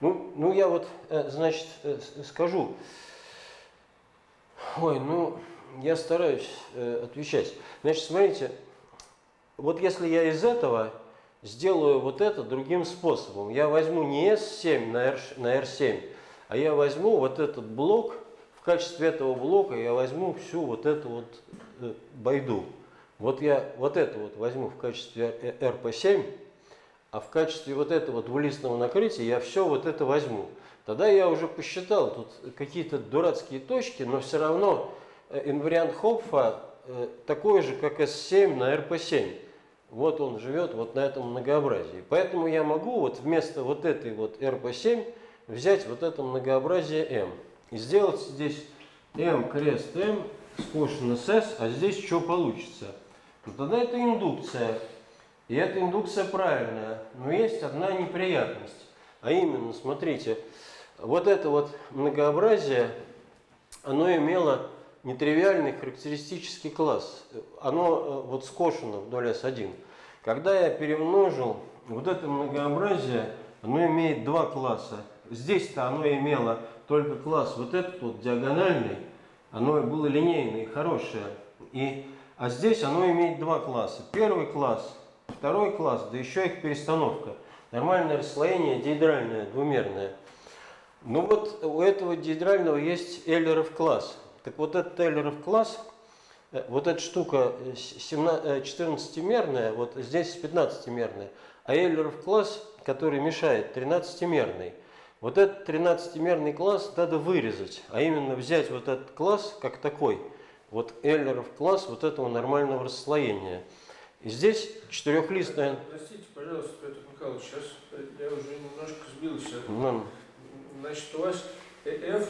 ну, ну я вот, э, значит, э, скажу. Ой, ну, я стараюсь э, отвечать. Значит, смотрите, вот если я из этого сделаю вот это другим способом. Я возьму не S7 на, R, на R7, а я возьму вот этот блок, в качестве этого блока я возьму всю вот эту вот байду. Вот я вот это вот возьму в качестве RP7, а в качестве вот этого двулистного накрытия я все вот это возьму. Тогда я уже посчитал тут какие-то дурацкие точки, но все равно э, инвариант Хопфа э, такой же, как S7 на RP7 вот он живет вот на этом многообразии. Поэтому я могу вот вместо вот этой вот RP7 взять вот это многообразие M и сделать здесь M крест M скошено с S, а здесь что получится? Ну, тогда это индукция. И эта индукция правильная. Но есть одна неприятность. А именно, смотрите, вот это вот многообразие, оно имело нетривиальный характеристический класс. Оно э, вот скошено вдоль S1. Когда я перемножил вот это многообразие, оно имеет два класса. Здесь-то оно имело только класс вот этот вот диагональный, оно было линейное, хорошее. И, а здесь оно имеет два класса. Первый класс, второй класс, да еще их перестановка. Нормальное расслоение диэдральное, двумерное. Ну вот у этого диэдрального есть Эйлеров класс. Так вот этот Тейлеров класс, э, вот эта штука 14-мерная, э, вот здесь 15-мерная, а Эйлеров класс, который мешает, 13-мерный. Вот этот 13-мерный класс надо вырезать, а именно взять вот этот класс как такой, вот Эйлеров класс вот этого нормального расслоения. И здесь четырехлистная... Простите, пожалуйста, Петр Михайлович, сейчас я уже немножко сбился. Ну. Значит, у вас F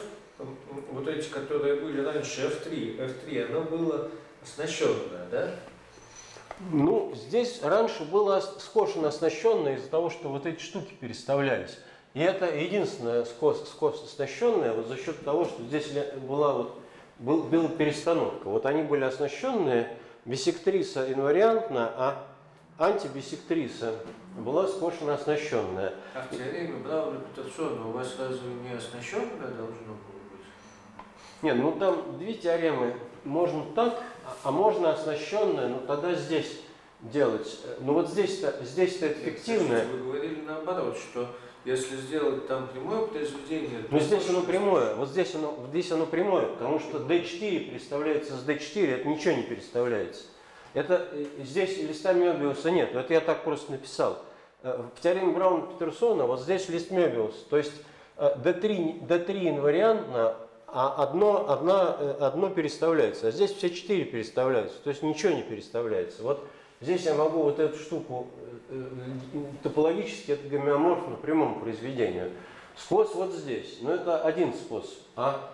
вот эти, которые были раньше F3, F3, оно было оснащенное, да? Ну, здесь раньше было скошено оснащенное из-за того, что вот эти штуки переставлялись. И это единственное скос, скос оснащенное вот за счет того, что здесь была вот был, была перестановка. Вот они были оснащенные, бисектриса инвариантна, а антибисектриса была скошена оснащенная. А в теореме Брауна Петерсона у вас разве не оснащенная должно было? Нет, ну там две теоремы. Можно так, а можно оснащенное, но тогда здесь делать. Ну вот здесь-то здесь -то это фиктивное. Вы говорили наоборот, что если сделать там прямое произведение... Ну здесь оно прямое, вот здесь оно, здесь оно прямое, потому что D4 представляется с D4, это ничего не переставляется. Это э, здесь листа Мёбиуса нет, это я так просто написал. Э, в теореме Брауна-Петерсона вот здесь лист Мёбиус, то есть D3, э, D3 инвариантно, а одно, одна, одно переставляется, а здесь все четыре переставляются, то есть ничего не переставляется. Вот здесь я могу вот эту штуку топологически, это гомеоморфно прямому произведению. Скос вот здесь, но это один способ. А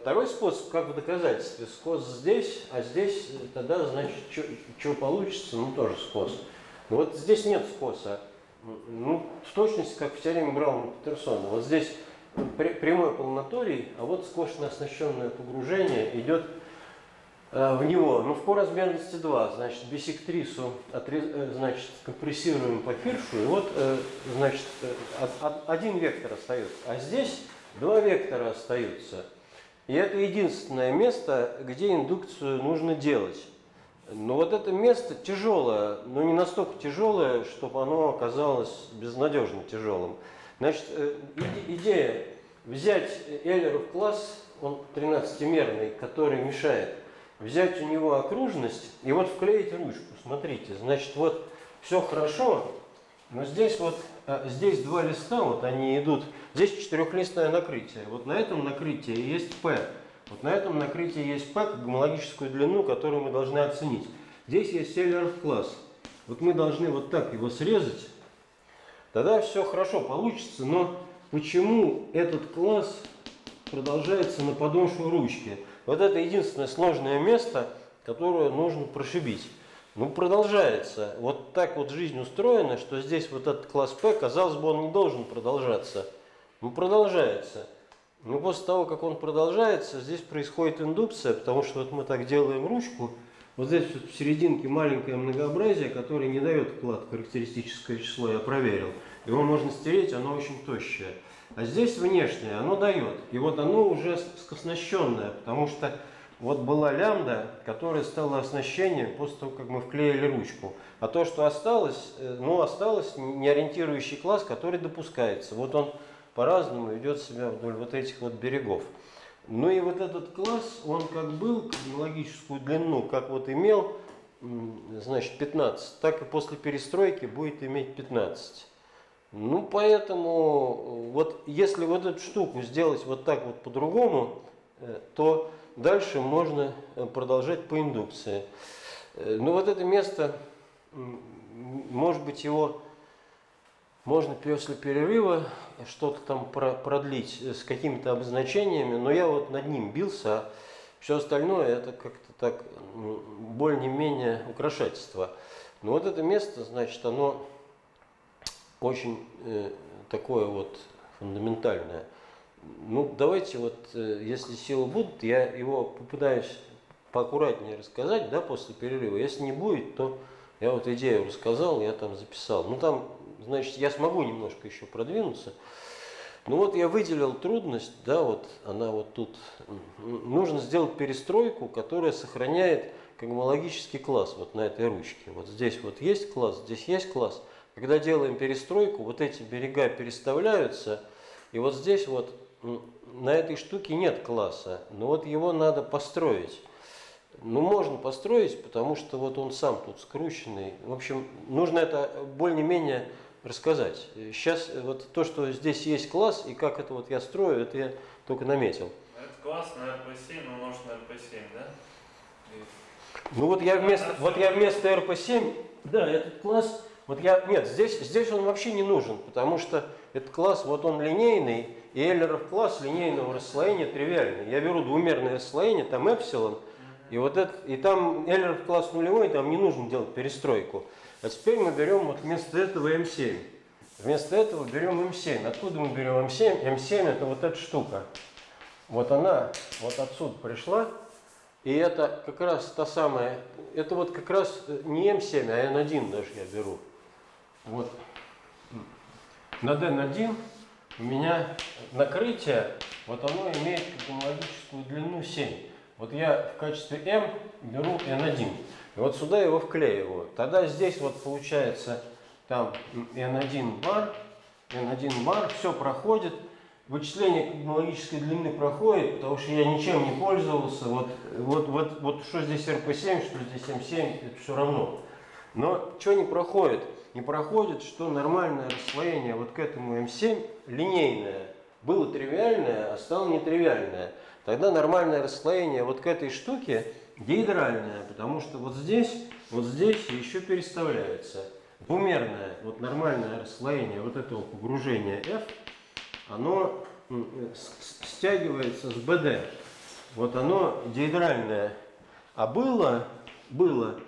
второй способ, как в доказательстве, скос здесь, а здесь тогда, значит, что получится, ну тоже скос. Но вот здесь нет скоса. ну, в точности, как в теореме Брауна-Петерсона. Вот здесь пр- прямой полноторий, а вот скошенно оснащенное погружение идет э, в него. Ну, в по размерности 2, значит, бисектрису отре- э, значит, компрессируем по фиршу, и вот, э, значит, э, од- од- один вектор остается. А здесь два вектора остаются. И это единственное место, где индукцию нужно делать. Но вот это место тяжелое, но не настолько тяжелое, чтобы оно оказалось безнадежно тяжелым. Значит, э, иде- идея взять Эйлеров класс, он 13-мерный, который мешает, взять у него окружность и вот вклеить ручку. Смотрите, значит, вот все хорошо, но здесь вот, а, здесь два листа, вот они идут, здесь четырехлистное накрытие. Вот на этом накрытии есть P. Вот на этом накрытии есть P, гомологическую длину, которую мы должны оценить. Здесь есть Селлеров класс. Вот мы должны вот так его срезать. Тогда все хорошо получится, но почему этот класс продолжается на подошву ручки? Вот это единственное сложное место, которое нужно прошибить. Ну, продолжается. Вот так вот жизнь устроена, что здесь вот этот класс P, казалось бы, он не должен продолжаться. Ну, продолжается. Но после того, как он продолжается, здесь происходит индукция, потому что вот мы так делаем ручку, вот здесь вот в серединке маленькое многообразие, которое не дает вклад в характеристическое число, я проверил. Его можно стереть, оно очень тощее. А здесь внешнее, оно дает. И вот оно уже оснащенное, потому что вот была лямбда, которая стала оснащением после того, как мы вклеили ручку. А то, что осталось, э, ну, осталось неориентирующий класс, который допускается. Вот он по-разному ведет себя вдоль вот этих вот берегов. Ну и вот этот класс, он как был космологическую длину, как вот имел, значит, 15, так и после перестройки будет иметь 15. Ну, поэтому, э, вот если вот эту штуку сделать вот так вот по-другому, э, то дальше можно э, продолжать по индукции. Э, Ну, вот это место, может быть, его можно после перерыва что-то там про- продлить с какими-то обозначениями, но я вот над ним бился, а все остальное это как-то так более-менее украшательство. Но вот это место, значит, оно очень э, такое вот фундаментальное. Ну, давайте вот, э, если силы будут, я его попытаюсь поаккуратнее рассказать, да, после перерыва. Если не будет, то я вот идею рассказал, я там записал. Ну, там, значит, я смогу немножко еще продвинуться. Ну вот я выделил трудность, да, вот она вот тут. Нужно сделать перестройку, которая сохраняет когмологический класс вот на этой ручке. Вот здесь вот есть класс, здесь есть класс. Когда делаем перестройку, вот эти берега переставляются, и вот здесь вот на этой штуке нет класса, но вот его надо построить. Ну, можно построить, потому что вот он сам тут скрученный. В общем, нужно это более-менее рассказать. Сейчас вот то, что здесь есть класс, и как это вот я строю, это я только наметил. Это класс на RP7 умножить на RP7, да? Ну вот я вместо, вот я вместо RP7, да, этот класс, вот я, нет, здесь, здесь он вообще не нужен, потому что этот класс, вот он линейный, и Эйлеров класс линейного расслоения тривиальный. Я беру двумерное расслоение, там эпсилон, и вот это, и там Эйлеров класс нулевой, там не нужно делать перестройку. А теперь мы берем вот вместо этого М7. Вместо этого берем М7. Откуда мы берем М7? М7 это вот эта штука. Вот она вот отсюда пришла. И это как раз та самая, это вот как раз не М7, а N1 даже я беру. Вот. На N1 у меня накрытие, вот оно имеет космологическую длину 7. Вот я в качестве М беру N1. И вот сюда его вклеиваю. Тогда здесь вот получается там N1 бар, N1 бар, все проходит. Вычисление космологической длины проходит, потому что я ничем не пользовался. Вот, вот, вот, вот что здесь RP7, что здесь M7, это все равно. Но что не проходит? Не проходит, что нормальное расслоение вот к этому M7 линейное. Было тривиальное, а стало нетривиальное. Тогда нормальное расслоение вот к этой штуке диэдральное, потому что вот здесь, вот здесь еще переставляется. Двумерное, вот нормальное расслоение вот этого погружения F, оно с- стягивается с BD. Вот оно диэдральное. А было, было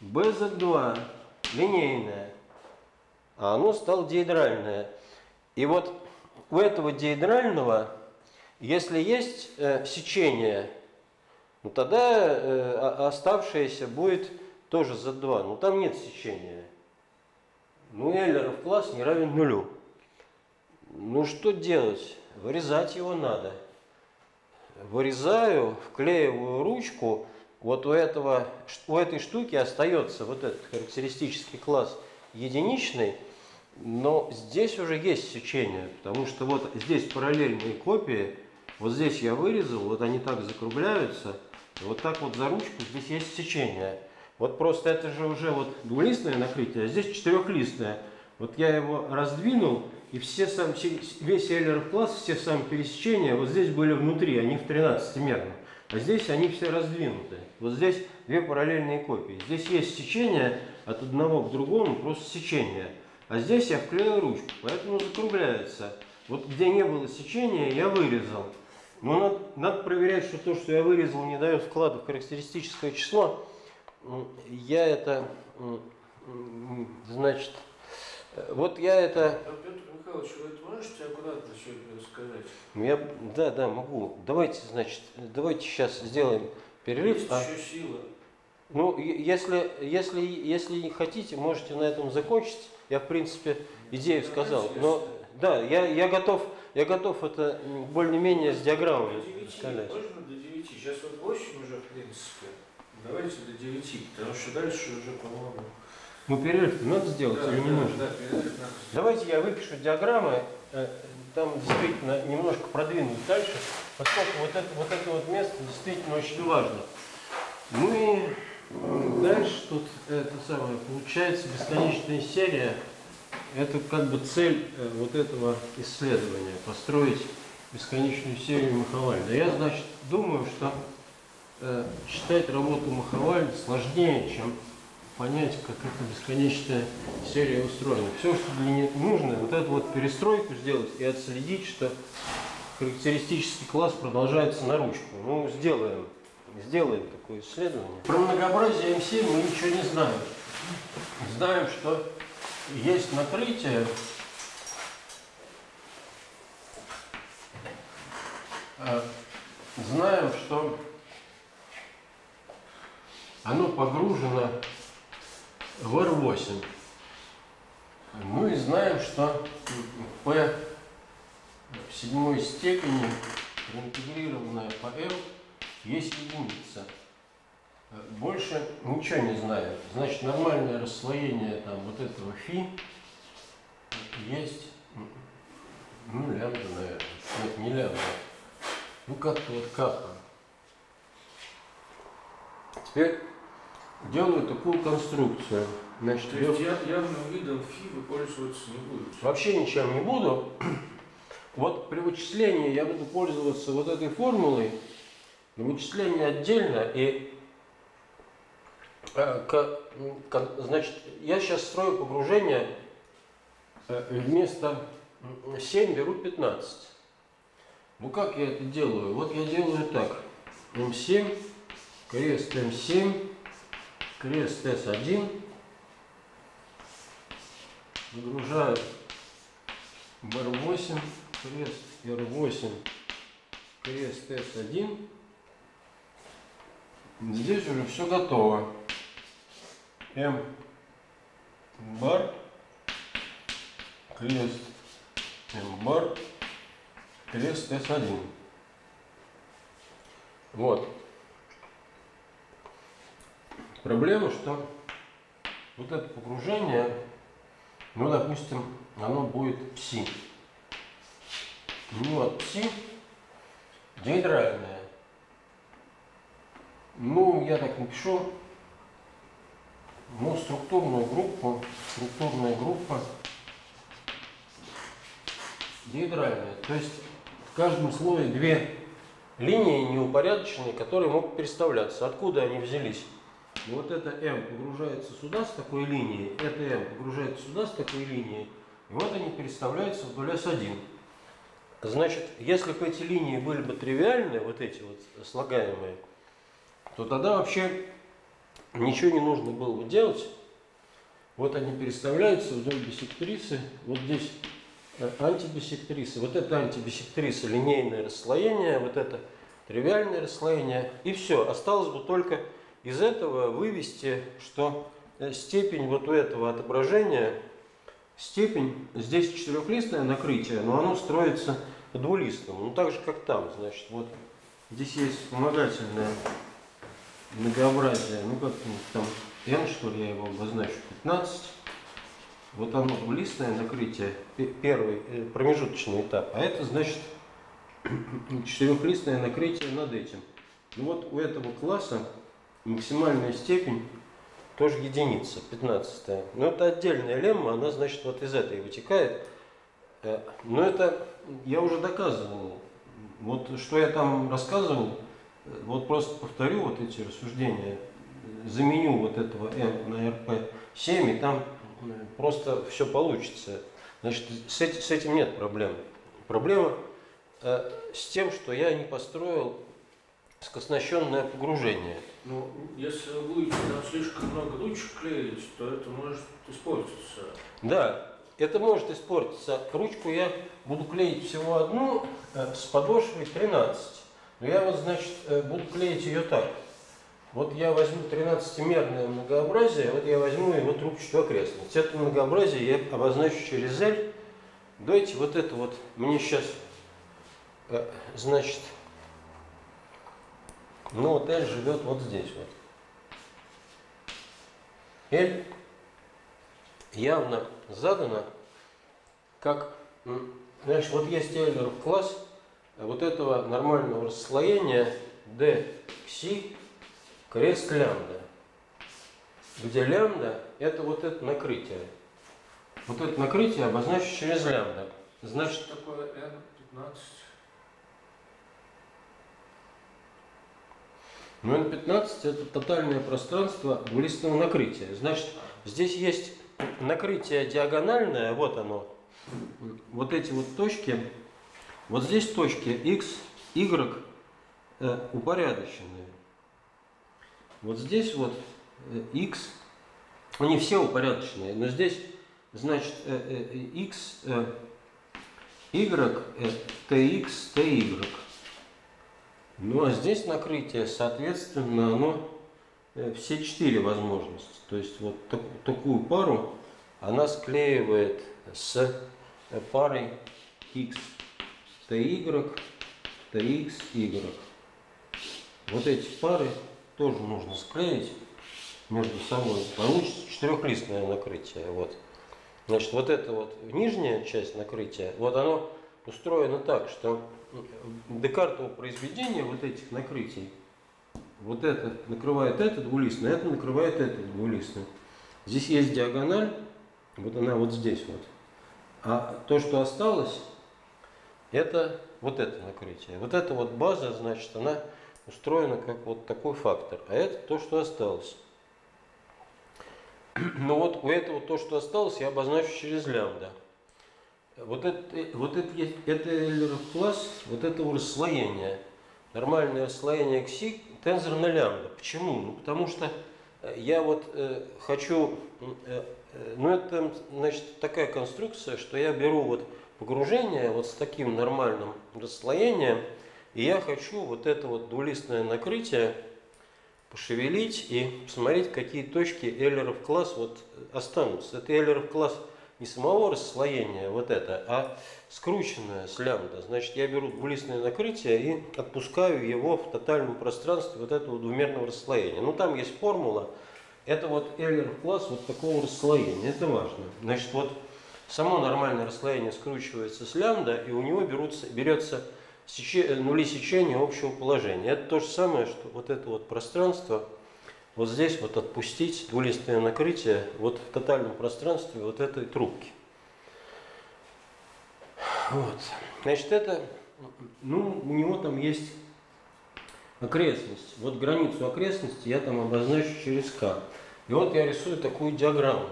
BZ2 линейное. А оно стало диэдральное. И вот у этого диэдрального, если есть э, сечение, ну тогда э, оставшееся будет тоже Z2. Но там нет сечения. Ну, Эйлеров класс не равен нулю. Ну, что делать? Вырезать его надо. Вырезаю, вклеиваю ручку. Вот у, этого, у этой штуки остается вот этот характеристический класс единичный, но здесь уже есть сечение, потому что вот здесь параллельные копии, вот здесь я вырезал, вот они так закругляются, вот так вот за ручку здесь есть сечение. Вот просто это же уже вот двулистное накрытие, а здесь четырехлистное. Вот я его раздвинул, и все сам, весь Эйлеров класс, все сами пересечения вот здесь были внутри, они в 13 мерно. А здесь они все раздвинуты. Вот здесь две параллельные копии. Здесь есть сечение от одного к другому, просто сечение. А здесь я вклеил ручку, поэтому закругляется. Вот где не было сечения, я вырезал. Но надо, надо проверять, что то, что я вырезал, не дает вклада в характеристическое число. Я это, значит, э, вот я это, Петр Михайлович, вы это можете аккуратно все рассказать? ну, я, да, да, могу. Давайте, значит, давайте сейчас сделаем перерыв. Есть а- еще сила. Ну, если, если, если не хотите, можете на этом закончить. Я, в принципе, идею сказал. Но, да, я, я готов, я готов это более-менее с диаграммами До 9, сказать. можно до 9? Сейчас вот 8 уже, в принципе. Давайте до 9, потому что дальше уже, по-моему... Ну, перерыв надо сделать Да, или не да, нужно? да, перерыв надо. Давайте я выпишу диаграммы, э, там действительно немножко продвинуть дальше, поскольку вот это вот, это вот место действительно очень важно. Ну и м, дальше тут это самое, получается бесконечная серия, это как бы цель э, вот этого исследования, построить бесконечную серию Махавальда. Я, значит, думаю, что э, читать работу Махавальда сложнее, чем понять, как эта бесконечная серия устроена. Все, что для нее нужно, вот эту вот перестройку сделать и отследить, что характеристический класс продолжается на ручку. Ну, сделаем, сделаем такое исследование. Про многообразие М7 мы ничего не знаем. Знаем, что есть накрытие, А, знаем, что оно погружено в R8. Ну и знаем, что P в седьмой степени, интегрированная по M, есть единица. Больше ничего не знаем. Значит, нормальное расслоение там вот этого фи есть, ну, лямбда, наверное. Нет, не лямбда. Ну, как-то вот капа. Теперь делаю такую конструкцию. Значит, То есть я- явным видом фи вы пользоваться не будете. Вообще ничем не буду. Вот при вычислении я буду пользоваться вот этой формулой. Но вычисление отдельно. И э, значит, я сейчас строю погружение э, вместо м, 7 беру 15. Ну как я это делаю? Вот я делаю так. М7, крест М7, крест С1. Загружаю в R8, крест R8, крест S1. Здесь уже все готово. М бар, крест М бар, крест S1. Вот. Проблема, что вот это погружение ну, допустим, оно будет пси. Ну, вот пси диэдральное. Ну, я так напишу. Ну, структурную группу, структурная группа диэдральная. То есть в каждом слое две линии неупорядоченные, которые могут переставляться. Откуда они взялись? Вот это М погружается сюда с такой линией, это М погружается сюда с такой линией, и вот они переставляются вдоль S1. Значит, если бы эти линии были бы тривиальные, вот эти вот слагаемые, то тогда вообще ничего не нужно было бы делать. Вот они переставляются вдоль бисектрисы. Вот здесь э, антибисектриса. Вот это антибисектриса, линейное расслоение, вот это тривиальное расслоение. И все. Осталось бы только из этого вывести, что э, степень вот у этого отображения, степень, здесь четырехлистное накрытие, но оно строится по двулистному. Ну так же, как там, значит, вот здесь есть вспомогательное многообразие, ну как там, n, что ли, я его обозначу, 15. Вот оно двулистное накрытие, пе- первый э, промежуточный этап, а это значит четырехлистное накрытие над этим. Ну вот у этого класса максимальная степень тоже единица, 15 Но это отдельная лемма, она, значит, вот из этой вытекает. Э, Но это я уже доказывал. Вот что я там рассказывал, вот просто повторю вот эти рассуждения, заменю вот этого m на rp7, и там э, просто все получится. Значит, с этим, с этим нет проблем. Проблема э, с тем, что я не построил скоснащенное погружение. Ну, если вы будете там слишком много ручек клеить, то это может испортиться. Да, это может испортиться. Ручку я буду клеить всего одну э, с подошвой 13. Но я вот, значит, э, буду клеить ее так. Вот я возьму 13-мерное многообразие, вот я возьму его трубчатую окрестность. Это многообразие я обозначу через L. Давайте вот это вот, мне сейчас, э, значит, ну вот L живет вот здесь вот. L явно задано как, знаешь, вот есть Эйлеров класс вот этого нормального расслоения D кси крест лямбда, где лямбда это вот это накрытие. Вот это накрытие обозначу через лямбда. Значит, Что такое N15? Ну, N15 это тотальное пространство двулистного накрытия. Значит, здесь есть накрытие диагональное, вот оно. Вот эти вот точки. Вот здесь точки X, Y э, упорядоченные. Вот здесь вот э, X, они все упорядоченные, но здесь, значит, э, э, X, э, Y, э, TX, TY. Ну а здесь накрытие, соответственно, оно э, все четыре возможности. То есть вот так- такую пару она склеивает с парой x, ty, tx, y. Вот эти пары тоже нужно склеить между собой. Получится четырехлистное накрытие. Вот. Значит, вот эта вот нижняя часть накрытия, вот оно устроено так, что Декартово произведение вот этих накрытий, вот это накрывает это двулистное, это накрывает это двулистное. Здесь есть диагональ, вот она вот здесь вот. А то, что осталось, это вот это накрытие. Вот эта вот база, значит, она устроена как вот такой фактор. А это то, что осталось. Но вот у этого то, что осталось, я обозначу через лямбда. Вот это, вот это, это Эйлеров класс вот этого расслоения. Нормальное расслоение кси тензор на лямбда. Почему? Ну, потому что э, я вот э, хочу, э, э, ну это значит такая конструкция, что я беру вот погружение вот с таким нормальным расслоением, и я хочу вот это вот двулистное накрытие пошевелить и посмотреть, какие точки Эйлеров класс вот останутся. Это Эйлеров класс не самого расслоения, вот это, а скрученное с лямбда. Значит, я беру двулистное накрытие и отпускаю его в тотальном пространстве вот этого двумерного расслоения. Ну, там есть формула. Это вот Эйлеров класс вот такого расслоения. Это важно. Значит, вот само нормальное расслоение скручивается с лямбда, и у него берутся, берется сече- нули сечения общего положения. Это то же самое, что вот это вот пространство, вот здесь вот отпустить двулистное накрытие вот в тотальном пространстве вот этой трубки. Вот. Значит, это, ну, у него там есть окрестность. Вот границу окрестности я там обозначу через К. И вот я рисую такую диаграмму.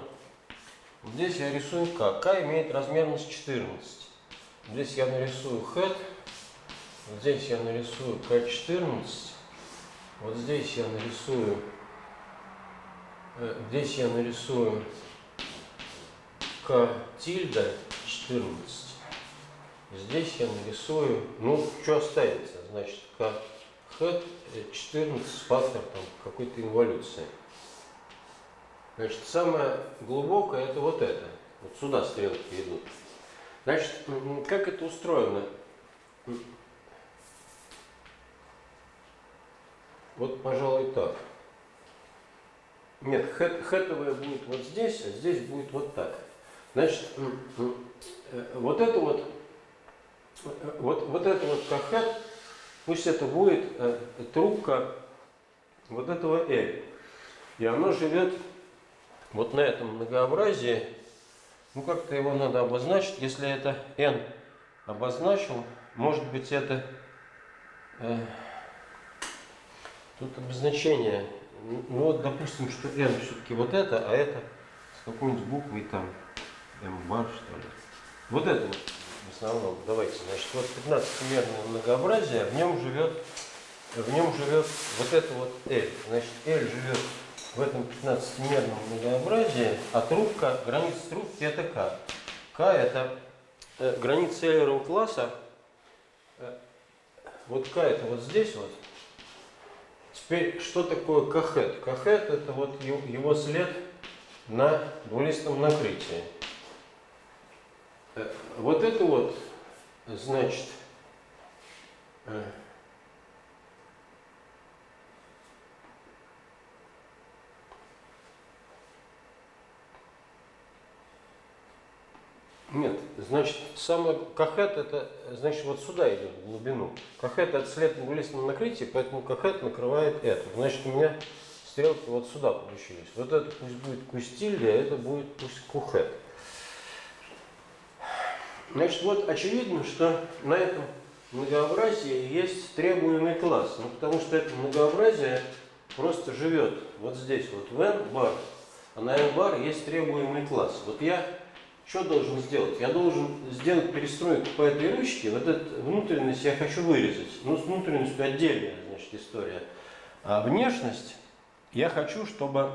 Здесь я рисую К. К имеет размерность 14. Здесь я нарисую. Вот здесь я нарисую К14. Вот здесь я нарисую э, Здесь я нарисую К тильда 14. Здесь я нарисую, ну, что останется, значит, К хэт 14 фактор там какой-то инволюции. Значит, самое глубокое это вот это. Вот сюда стрелки идут. Значит, как это устроено? Вот, пожалуй, так. Нет, хэт, хэтовое будет вот здесь, а здесь будет вот так. Значит, э, вот это вот, э, вот, вот это вот кахэт, пусть это будет э, трубка вот этого L. И оно живет вот на этом многообразии. Ну, как-то его надо обозначить. Если это N обозначил, может быть, это... э, тут обозначение. Ну, вот, допустим, что N все-таки вот это, а это с какой-нибудь буквой там M бар, что ли. Вот это вот в основном. Давайте, значит, вот 15-мерное многообразие, в нем живет в нем живет вот это вот L. Значит, L живет в этом 15-мерном многообразии, а трубка, граница трубки это K. K это э, граница Эйлерова класса. Э, вот K это вот здесь вот. Теперь, что такое кахет? Кахет это вот его, его след на двулистном накрытии. Э, Вот это вот, значит, Нет, значит, самое кахет это, значит, вот сюда идет, в глубину. Кахет это след на накрытии, поэтому кахет накрывает это. Значит, у меня стрелки вот сюда получились. Вот это пусть будет кустилья, а это будет пусть кухет. Значит, вот очевидно, что на этом многообразии есть требуемый класс. Ну, потому что это многообразие просто живет вот здесь, вот в n бар, а на n бар есть требуемый класс. Вот я что должен сделать? Я должен сделать перестройку по этой ручке. Вот эту внутренность я хочу вырезать. Ну, с внутренностью отдельная, значит, история. А внешность я хочу, чтобы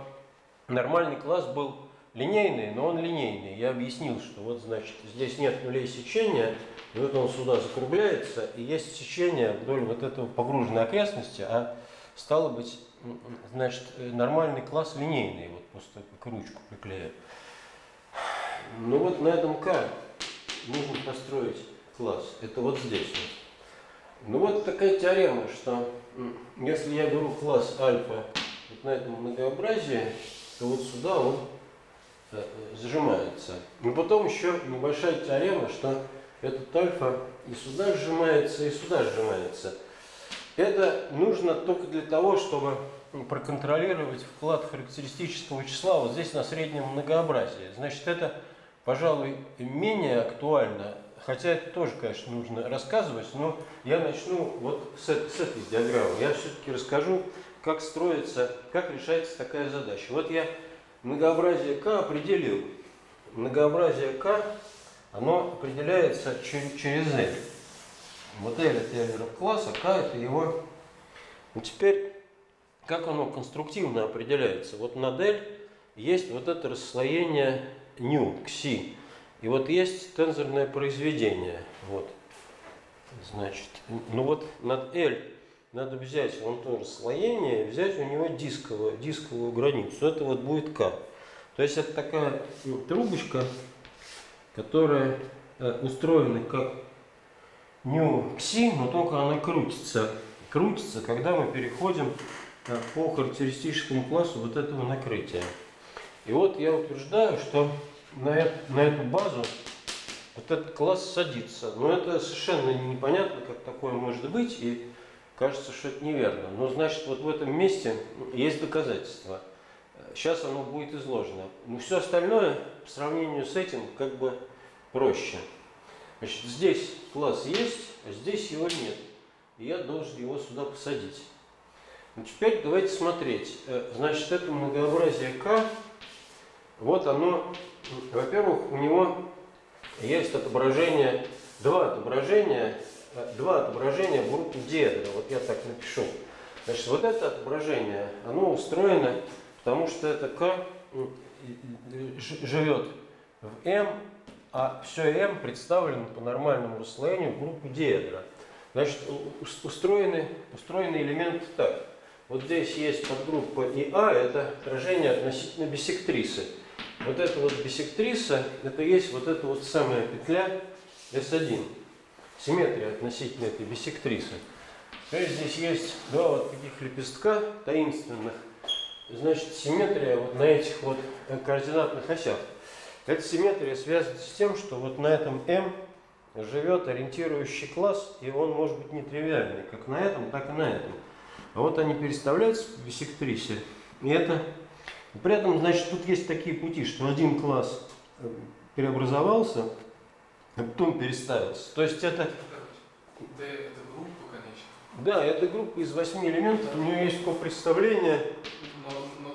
нормальный класс был линейный, но он линейный. Я объяснил, что вот, значит, здесь нет нулей сечения, и вот он сюда закругляется, и есть сечение вдоль вот этого погруженной окрестности, а стало быть, значит, э, нормальный класс линейный, вот просто как ручку приклею. Ну вот на этом К нужно построить класс. Это вот здесь. Ну вот такая теорема, что если я беру класс альфа вот на этом многообразии, то вот сюда он э, э, сжимается. Но потом еще небольшая теорема, что этот альфа и сюда сжимается, и сюда сжимается. Это нужно только для того, чтобы проконтролировать вклад характеристического числа вот здесь на среднем многообразии. Значит, это, пожалуй, менее актуально, хотя это тоже, конечно, нужно рассказывать, но я начну вот с, с этой диаграммы. Я все-таки расскажу, как строится, как решается такая задача. Вот я многообразие k определил. Многообразие k, оно определяется чер- через L. Вот L это Эйлеров класса, K это его... Ну, теперь, как оно конструктивно определяется? Вот над L есть вот это расслоение ню, кси. И вот есть тензорное произведение. Вот. Значит, ну вот над L надо взять вон то расслоение, и взять у него дисковую, дисковую границу. Это вот будет К. То есть это такая трубочка, которая э, устроена как ню кси, но только она крутится. Крутится, когда мы переходим э, по характеристическому классу вот этого накрытия. И вот я утверждаю, что на, эту, на эту базу вот этот класс садится. Но это совершенно непонятно, как такое может быть, и кажется, что это неверно. Но значит, вот в этом месте есть доказательства. Сейчас оно будет изложено. Но все остальное по сравнению с этим как бы проще. Значит, здесь класс есть, а здесь его нет. И я должен его сюда посадить. Ну, теперь давайте смотреть. Э, Значит, это многообразие К. Вот оно, во-первых, у него есть отображение, два отображения, два отображения в группе диэдра. Вот я так напишу. Значит, вот это отображение, оно устроено, потому что это К м, живет в M, а все M представлено по нормальному расслоению в группу диэдра. Значит, устроены, устроены элементы так. Вот здесь есть подгруппа ИА, это отражение относительно биссектрисы. Вот эта вот биссектриса, это есть вот эта вот самая петля S1. Симметрия относительно этой биссектрисы. То есть здесь есть два вот таких лепестка таинственных. Значит, симметрия вот на этих вот координатных осях. Эта симметрия связана с тем, что вот на этом M живет ориентирующий класс, и он может быть нетривиальный, как на этом, так и на этом. А вот они переставляются в биссектрисе, и это... При этом, значит, тут есть такие пути, что один класс э, преобразовался, а потом переставился. То есть это, Да, это группа, конечно. да, это группа из восьми элементов, у нее есть представление, Но, но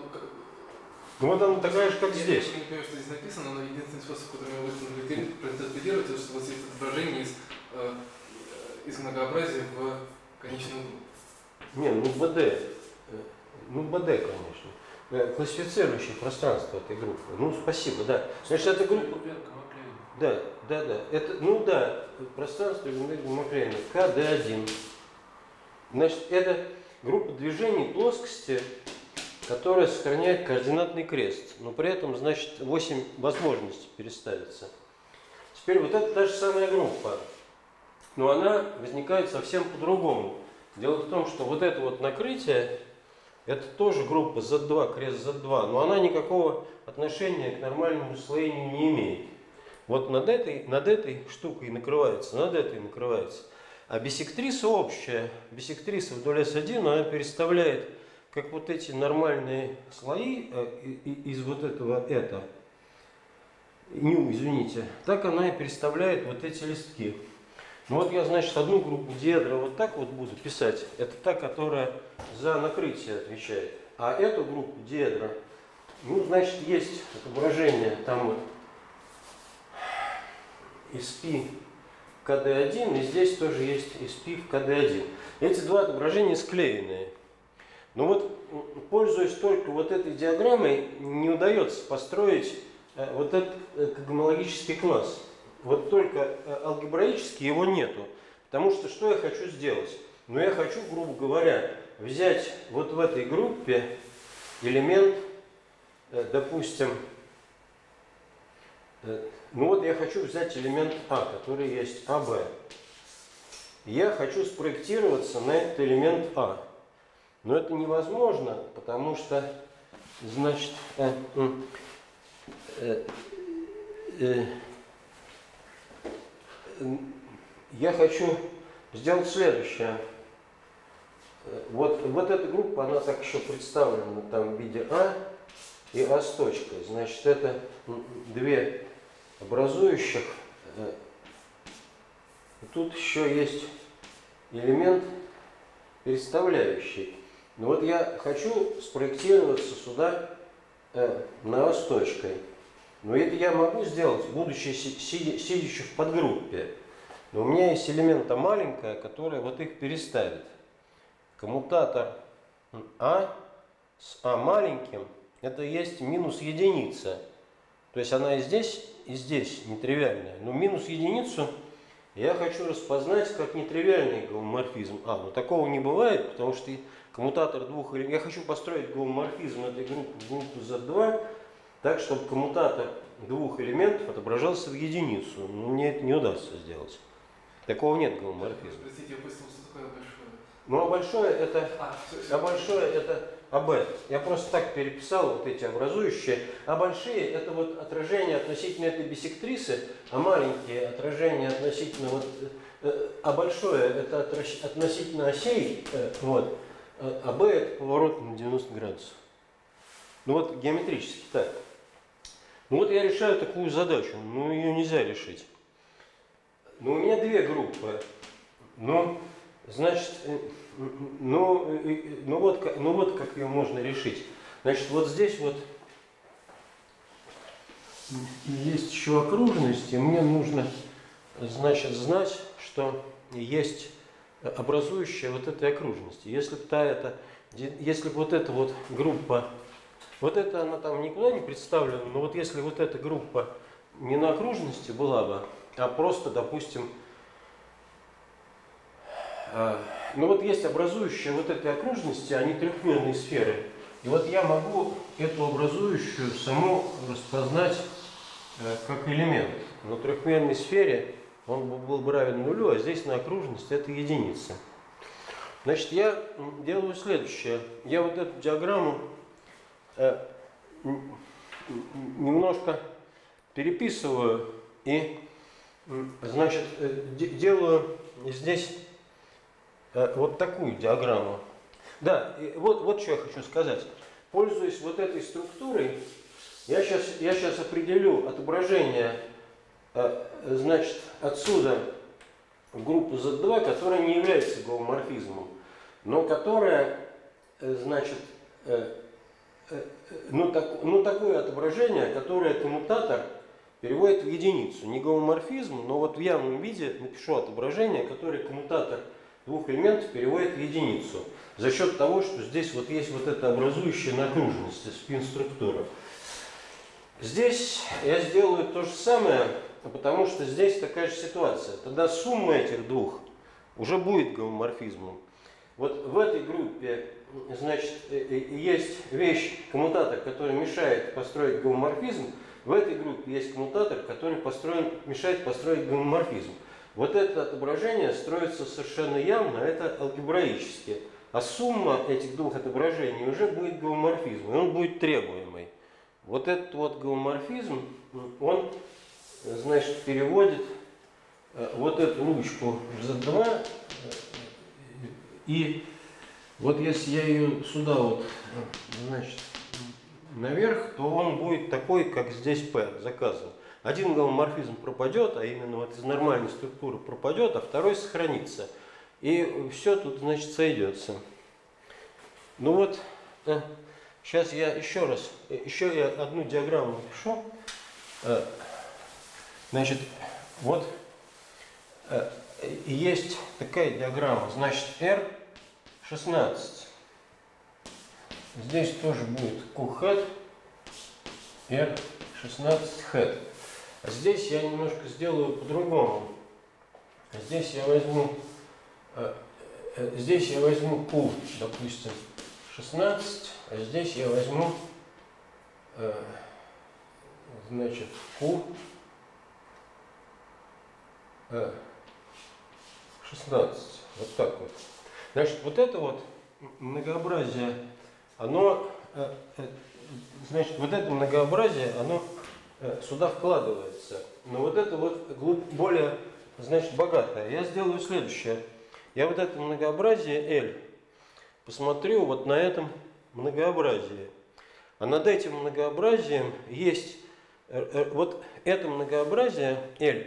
ну вот она такая же, как я, здесь. Я не понимаю, что здесь написано, но единственный способ, который я могу интерпретировать, это что вот есть отображение из, э, из многообразия в конечном группе. Не, ну БД, э, ну БД, конечно. Э, Классифицирующее пространство этой группы. Ну, спасибо, да. Значит, эта группа, да, да, да. Это, ну да, пространство Маклейна, КД1. Значит, это группа движений плоскости, которая сохраняет координатный крест, но при этом, значит, 8 возможностей переставиться. Теперь вот это та же самая группа, но она возникает совсем по-другому. Дело в том, что вот это вот накрытие, это тоже группа Z2, крест Z2, но она никакого отношения к нормальному слоению не имеет. Вот над этой, над этой штукой накрывается, над этой накрывается. А биссектриса общая, биссектриса вдоль S1, она переставляет, как вот эти нормальные слои э, из вот этого это, ню, извините, так она и переставляет вот эти листки. Ну вот я, значит, одну группу диэдра вот так вот буду писать. Это та, которая за накрытие отвечает. А эту группу диэдра, ну, значит, есть отображение там вот из π КД1, и здесь тоже есть π в КД1. Эти два отображения склеенные. Но вот, м, пользуясь только вот этой диаграммой, не удается построить э, вот этот э, когмологический класс. Вот только э, алгебраически его нету. Потому что что я хочу сделать? Ну, я хочу, грубо говоря, взять вот в этой группе элемент, э, допустим, э, ну вот я хочу взять элемент А, который есть АБ. Я хочу спроектироваться на этот элемент А. Но это невозможно, потому что, значит, э, э, э, я хочу сделать следующее. Э, Вот, вот эта группа, она так еще представлена там в виде А и А с точкой. Значит, это две образующих. э, Тут еще есть элемент переставляющий. Ну вот я хочу спроектироваться сюда э, на А с точкой. Но это я могу сделать, будучи си- сидя, сидящий в подгруппе. Но у меня есть элемента маленькая, которая вот их переставит. Коммутатор А с А маленьким, это есть минус единица. То есть она и здесь, и здесь нетривиальная. Но минус единицу я хочу распознать как нетривиальный гомоморфизм А. Но такого не бывает, потому что коммутатор двух элементов... Я хочу построить гомоморфизм этой группы группу Z2 так, чтобы коммутатор двух элементов отображался в единицу. Но мне это не удастся сделать. Такого нет гомоморфизма. Простите, я понял, что такое большое. Ну а большое это А, все, а большое это АБ. Я просто так переписал вот эти образующие. А большие это вот отражение относительно этой биссектрисы, а маленькие отражения относительно вот... э, А большое это отращ- относительно осей, э, вот. э, А Б это поворот на 90 градусов. Ну вот геометрически так. Ну вот я решаю такую задачу, ну ее нельзя решить. Но у меня две группы. Ну, значит, э, ну, э, э, ну, вот, ну вот как ее можно решить. Значит, вот здесь вот есть еще окружности. Мне нужно, значит, знать, что есть образующая вот этой окружности. Если б та это, если бы вот эта вот группа, вот это она там никуда не представлена, но вот если вот эта группа не на окружности была бы, а просто, допустим, э, ну вот есть образующие вот этой окружности, они трехмерные сферы. И вот я могу эту образующую саму распознать э, как элемент. На трехмерной сфере он бы- был бы равен нулю, а здесь на окружности это единица. Значит, я делаю следующее. Я вот эту диаграмму э, немножко переписываю и, значит, э, де- делаю здесь э, вот такую диаграмму. Да, вот, вот что я хочу сказать. Пользуясь вот этой структурой, я сейчас, я сейчас определю отображение, значит, отсюда группу Z2, которая не является гомоморфизмом, но которая, значит, ну, так, ну, такое отображение, которое коммутатор переводит в единицу. Не гомоморфизм, но вот в явном виде напишу отображение, которое коммутатор двух элементов переводит в единицу. За счет того, что здесь вот есть вот это образующее на окружности, спин-структура. Здесь я сделаю то же самое, потому что здесь такая же ситуация. Тогда сумма этих двух уже будет гомоморфизмом. Вот в этой группе, значит, э, э, есть вещь, коммутатор, который мешает построить гомоморфизм. В этой группе есть коммутатор, который построен, мешает построить гомоморфизм. Вот это отображение строится совершенно явно, это алгебраически. А сумма этих двух отображений уже будет гомоморфизм, и он будет требуемый. Вот этот вот гомоморфизм, он, значит, переводит э, вот эту ручку в Z2, э, и вот если я ее сюда вот, э, значит, наверх, то он будет такой, как здесь P заказан. Один гомоморфизм пропадет, а именно вот из нормальной структуры пропадет, а второй сохранится. И все тут, значит, сойдется. Ну вот, сейчас я еще раз, э, еще я одну диаграмму напишу. Э, Значит, вот э, есть такая диаграмма, значит, R16. Здесь тоже будет Q-head, R16 head. А здесь я немножко сделаю по-другому. Здесь я возьму, э, э, здесь я возьму Q, допустим, 16, а здесь я возьму, э, значит, Q э, 16. Вот так вот. Значит, вот это вот многообразие, оно, э, э, значит, вот это многообразие, оно э, сюда вкладывается. Но вот это вот более, значит, богатое. Я сделаю следующее. Я вот это многообразие L посмотрю вот на этом многообразии. А над этим многообразием есть вот это многообразие L.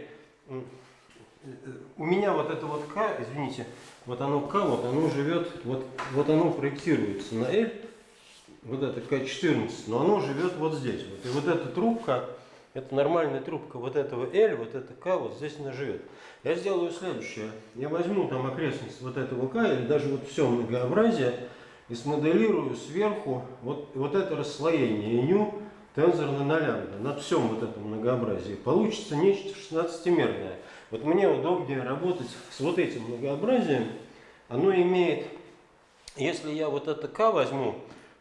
У меня вот это вот К, извините, вот оно К, вот оно живет, вот, вот оно проектируется на L, вот это К14, но оно живет вот здесь. Вот. И вот эта трубка, это нормальная трубка вот этого L, вот это К, вот здесь она живет. Я сделаю следующее. Я возьму там окрестность вот этого К, или даже вот все многообразие, и смоделирую сверху вот, вот это расслоение ню тензорно на лямбда над всем вот этом многообразии. Получится нечто 16-мерное. Вот мне удобнее работать с вот этим многообразием. Оно имеет, если я вот это К возьму,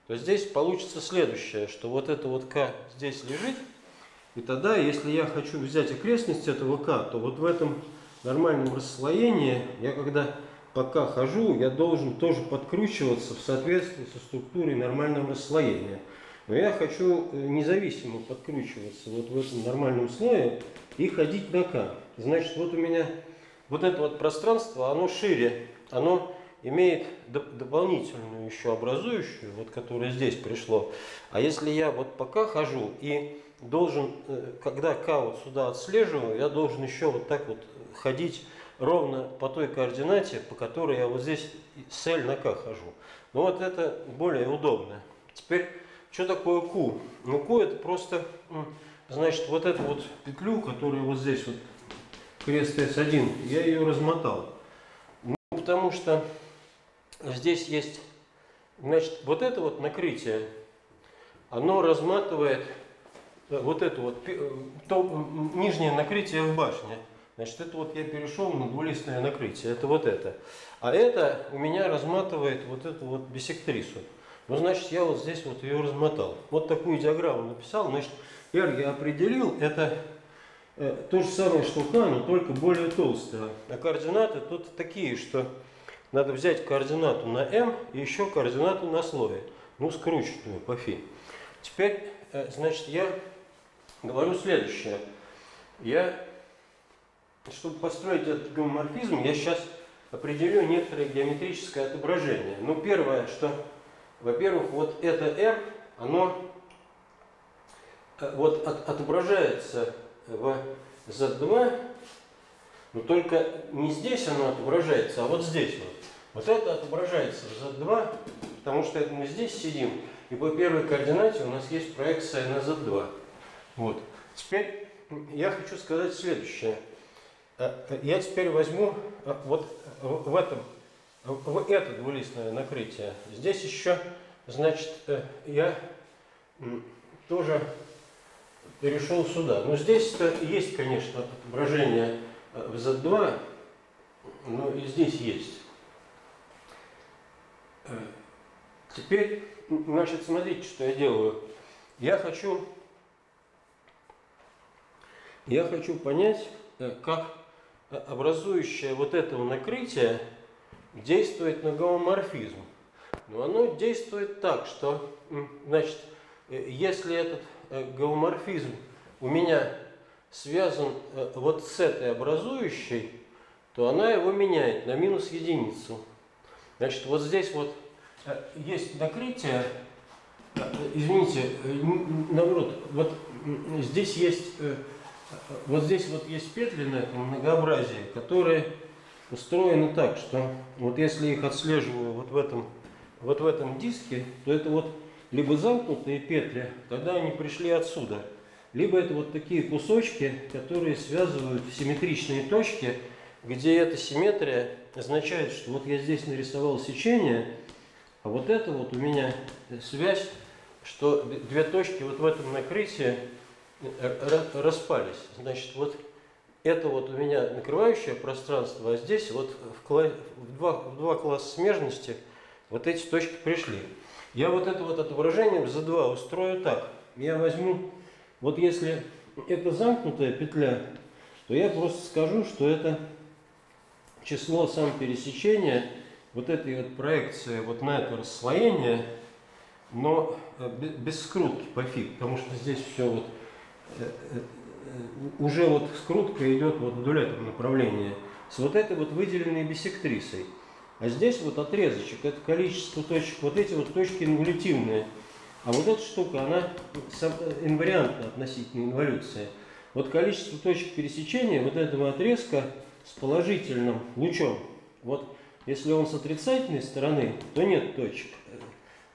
то здесь получится следующее, что вот это вот К здесь лежит, и тогда, если я хочу взять окрестность этого К, то вот в этом нормальном расслоении, я когда пока хожу, я должен тоже подкручиваться в соответствии со структурой нормального расслоения. Но я хочу э, независимо подкручиваться вот в этом нормальном слое и ходить на К. Значит, вот у меня вот это вот пространство, оно шире, оно имеет доп- дополнительную еще образующую, вот которая здесь пришло. А если я вот пока хожу и должен, э, когда К вот сюда отслеживаю, я должен еще вот так вот ходить ровно по той координате, по которой я вот здесь с L на К хожу. Ну вот это более удобно. Теперь, что такое Q? Ну Q это просто, значит, вот эту вот петлю, которая вот здесь вот, крест S1, я ее размотал. Ну, потому что здесь есть, значит, вот это вот накрытие, оно разматывает э, вот это вот, э, то, нижнее накрытие в башне. Значит, это вот я перешел на двулистное накрытие, это вот это. А это у меня разматывает вот эту вот бисектрису. Ну, значит, я вот здесь вот ее размотал. Вот такую диаграмму написал. Значит, R я определил, это то же самое, что К, но только более толстая. А координаты тут такие, что надо взять координату на m и еще координату на слое. Ну, скрученную по фи. Теперь, э, значит, я говорю следующее. Я, чтобы построить этот гомоморфизм, я сейчас определю некоторое геометрическое отображение. Ну, первое, что, во-первых, вот это r, оно э, вот от- отображается в Z2, но только не здесь оно отображается, а вот здесь вот. Вот это отображается в Z2, потому что мы здесь сидим, и по первой координате у нас есть проекция на Z2. Вот. Теперь я хочу сказать следующее. Э, э, Я теперь возьму э, вот в в этом, в это двулистное накрытие. Здесь еще, значит, э, я тоже перешел сюда. Но здесь-то есть, конечно, отображение э, в Z2, но и здесь есть. Э, Теперь, значит, смотрите, что я делаю. Я хочу, я хочу понять, э, как образующее вот этого накрытия действует на гомоморфизм. Но оно действует так, что, значит, если этот э, гомоморфизм у меня связан э, вот с этой образующей, то она его меняет на минус единицу. Значит, вот здесь вот э, есть накрытие, извините, наоборот, вот здесь есть, вот здесь вот есть петли на этом многообразии, которые устроены так, что вот если их отслеживаю вот в этом, вот в этом диске, то это вот либо замкнутые петли, когда они пришли отсюда, либо это вот такие кусочки, которые связывают симметричные точки, где эта симметрия означает, что вот я здесь нарисовал сечение, а вот это вот у меня связь, что две точки вот в этом накрытии ра- распались. Значит, вот это вот у меня накрывающее пространство, а здесь вот в, в два, в два класса смежности вот эти точки пришли. Я вот это вот отображение в Z2 устрою так. Я возьму, вот если это замкнутая петля, то я просто скажу, что это число сам пересечения вот этой вот проекции вот на это расслоение, но э, бе- без скрутки по фи, потому что здесь все вот э, э, уже вот скрутка идет вот вдоль этого направления с вот этой вот выделенной бисектрисой. А здесь вот отрезочек, это количество точек, вот эти вот точки инволютивные. А вот эта штука, она инвариантна относительно инволюции. Вот количество точек пересечения вот этого отрезка с положительным лучом. Вот если он с отрицательной стороны, то нет точек,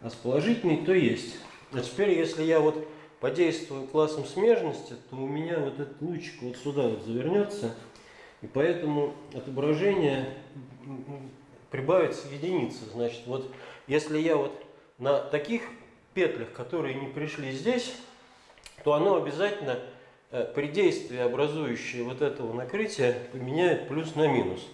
а с положительной, то есть. А теперь, если я вот подействую классом смежности, то у меня вот этот лучик вот сюда вот завернется, и поэтому отображение прибавится единица. Значит, вот если я вот на таких петлях, которые не пришли здесь, то оно обязательно э, при действии образующее вот этого накрытия поменяет плюс на минус.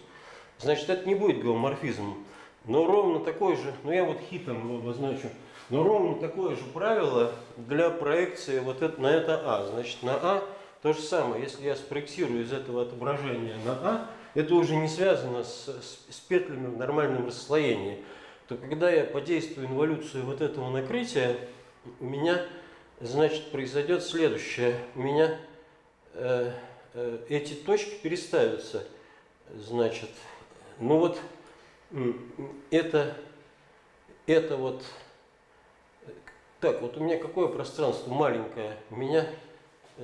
Значит, это не будет геоморфизмом. Но ровно такой же, ну я вот хитом его обозначу, но ровно такое же правило для проекции вот это, на это А. Значит, на А то же самое. Если я спроектирую из этого отображения на А, это уже не связано с, с- с петлями в нормальном расслоении, то когда я подействую инволюцию вот этого накрытия, у меня, значит, произойдет следующее. У меня э, э, эти точки переставятся. Значит, ну вот это, это вот так, вот у меня какое пространство маленькое? У меня э,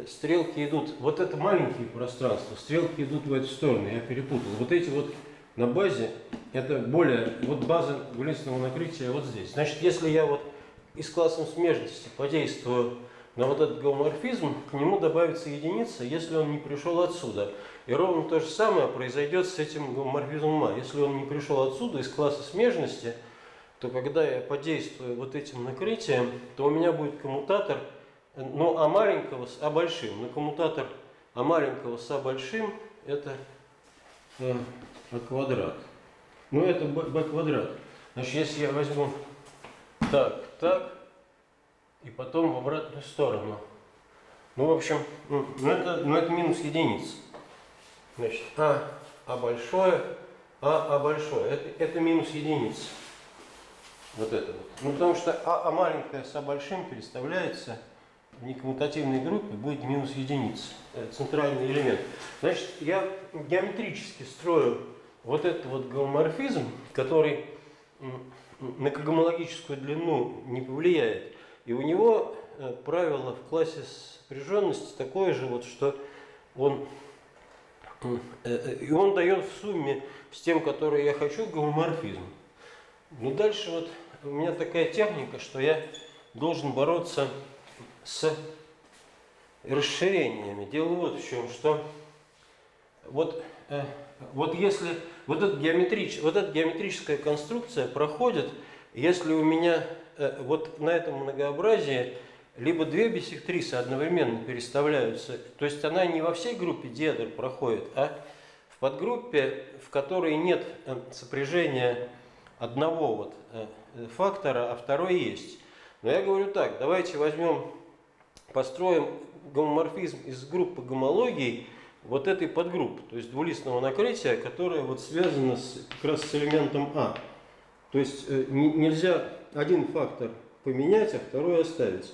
стрелки идут, вот это маленькие пространства, стрелки идут в эту сторону, я перепутал. Вот эти вот на базе, это более, вот база глинственного накрытия вот здесь. Значит, если я вот и с классом смежности подействую на вот этот геоморфизм, к нему добавится единица, если он не пришел отсюда. И ровно то же самое произойдет с этим геоморфизмом А. Если он не пришел отсюда, из класса смежности, то когда я подействую вот этим накрытием, то у меня будет коммутатор ну, а маленького с а большим. На коммутатор а маленького с а большим это э, а квадрат. Ну, это b, b квадрат. Значит, если я возьму так, так, и потом в обратную сторону. Ну, в общем, ну, это, ну, это минус единица. Значит, а, а большое, а, а большое. Это, это минус единица. Вот это вот. Ну, потому что а, а маленькое с а большим переставляется некоммутативной группе, будет минус единица. Центральный элемент. Значит, я геометрически строю вот этот вот гомоморфизм, который на когомологическую длину не повлияет. И у него э, правило в классе сопряженности такое же, вот, что он, э, э, и он дает в сумме с тем, который я хочу, гомоморфизм. Ну дальше вот у меня такая техника, что я должен бороться с расширениями. Дело вот в чем, что вот, вот если вот эта, геометрич, вот эта геометрическая конструкция проходит, если у меня э, вот на этом многообразии либо две бисектрисы одновременно переставляются, то есть она не во всей группе диэдр проходит, а в подгруппе, в которой нет э, сопряжения одного вот э, фактора, а второй есть. Но я говорю так, давайте возьмем, построим гомоморфизм из группы гомологий, вот этой подгруппы, то есть двулистного накрытия, которое вот связано с, как раз с элементом А. То есть э, нельзя один фактор поменять, а второй оставить.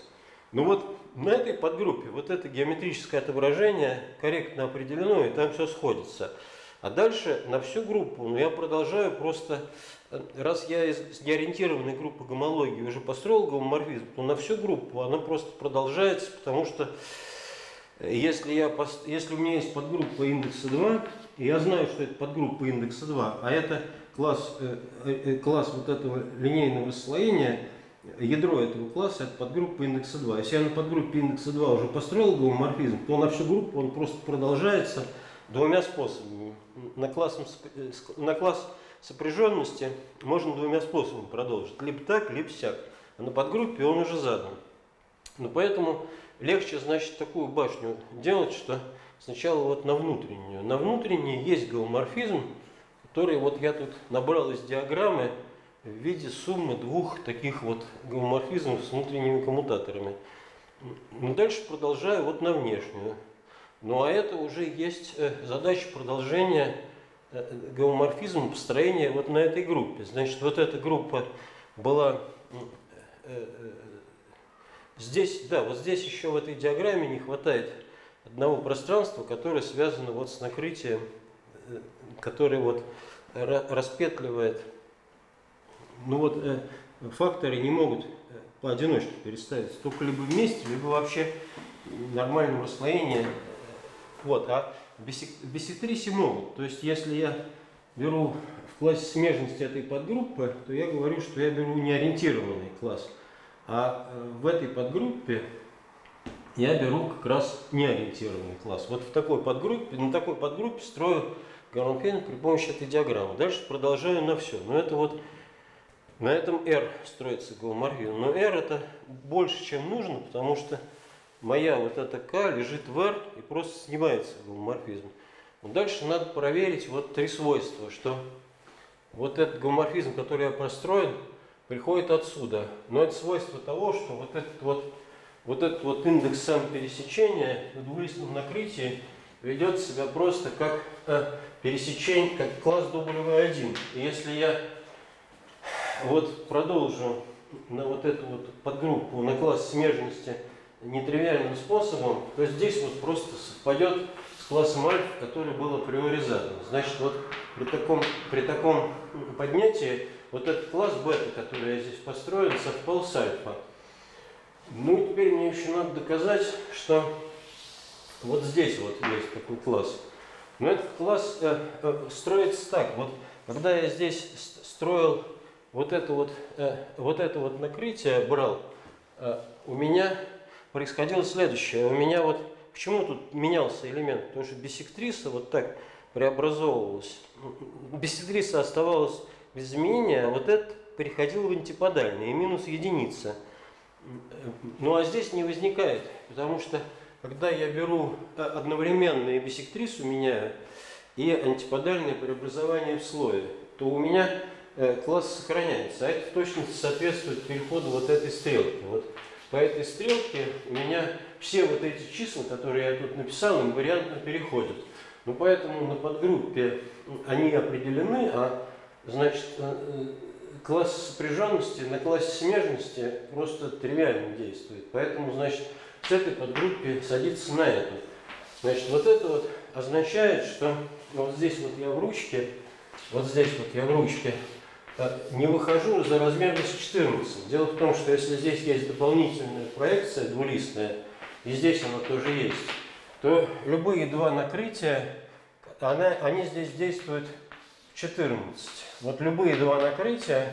Но вот на этой подгруппе вот это геометрическое отображение корректно определено, и там все сходится. А дальше на всю группу, ну я продолжаю просто, э, раз я из неориентированной группы гомологии уже построил гомоморфизм, то на всю группу она просто продолжается, потому что если, я, если у меня есть подгруппа индекса 2, и я знаю, что это подгруппа индекса 2, а это класс, э, э, класс вот этого линейного слоения, ядро этого класса это подгруппа индекса 2. Если я на подгруппе индекса 2 уже построил гомоморфизм, то на всю группу он просто продолжается двумя способами. На, классом, э, на класс сопряженности можно двумя способами продолжить. Либо так, либо сяк. А на подгруппе он уже задан. Но поэтому легче, значит, такую башню делать, что сначала вот на внутреннюю. На внутренней есть геоморфизм, который вот я тут набрал из диаграммы в виде суммы двух таких вот геоморфизмов с внутренними коммутаторами. Ну, дальше продолжаю вот на внешнюю. Ну а это уже есть э, задача продолжения э, геоморфизма построения вот на этой группе. Значит, вот эта группа была э, Здесь, да, вот здесь еще в этой диаграмме не хватает одного пространства, которое связано вот с накрытием, которое вот распетливает. Ну вот факторы не могут поодиночке переставиться, только либо вместе, либо вообще в нормальном расслоении. Вот, а могут. То есть если я беру в классе смежности этой подгруппы, то я говорю, что я беру неориентированный класс. А э, в этой подгруппе я беру как раз неориентированный класс. Вот в такой подгруппе, на такой подгруппе строю гармонпен при помощи этой диаграммы. Дальше продолжаю на все. Но это вот на этом R строится геоморфизм. Но R это больше, чем нужно, потому что моя вот эта К лежит в R и просто снимается геоморфизм. Дальше надо проверить вот три свойства, что вот этот геоморфизм, который я построен, приходит отсюда. Но это свойство того, что вот этот вот, вот этот вот индекс сам пересечения на двулистном накрытии ведет себя просто как э, пересечение, как класс W1. И если я вот продолжу на вот эту вот подгруппу, на класс смежности нетривиальным способом, то здесь вот просто совпадет с классом альфа, который был априори. Значит, вот при таком, при таком поднятии вот этот класс бета, который я здесь построил, совпал с альфа. Ну и теперь мне еще надо доказать, что вот здесь вот есть такой класс. Но этот класс э, э, строится так. Вот когда я здесь строил вот это вот, э, вот это вот накрытие, брал, э, у меня происходило следующее. У меня вот, почему тут менялся элемент? Потому что бисектриса вот так преобразовывалась. Бисектриса оставалась без изменения, а вот этот переходил в антиподальный, и минус единица. Ну а здесь не возникает, потому что когда я беру э, одновременно и бисектрису меняю, и антиподальное преобразование в слое, то у меня э, класс сохраняется. А это в точности соответствует переходу вот этой стрелки. Вот по этой стрелке у меня все вот эти числа, которые я тут написал, инвариантно переходят. Ну поэтому на подгруппе они определены, а значит класс сопряженности на классе смежности просто тривиально действует. Поэтому, значит, с этой подгруппе садится на эту. Значит, вот это вот означает, что вот здесь вот я в ручке, вот здесь вот я в ручке, э, не выхожу за размерность 14. Дело в том, что если здесь есть дополнительная проекция двулистная, и здесь она тоже есть, то любые два накрытия, она, они здесь действуют 14. Вот любые два накрытия,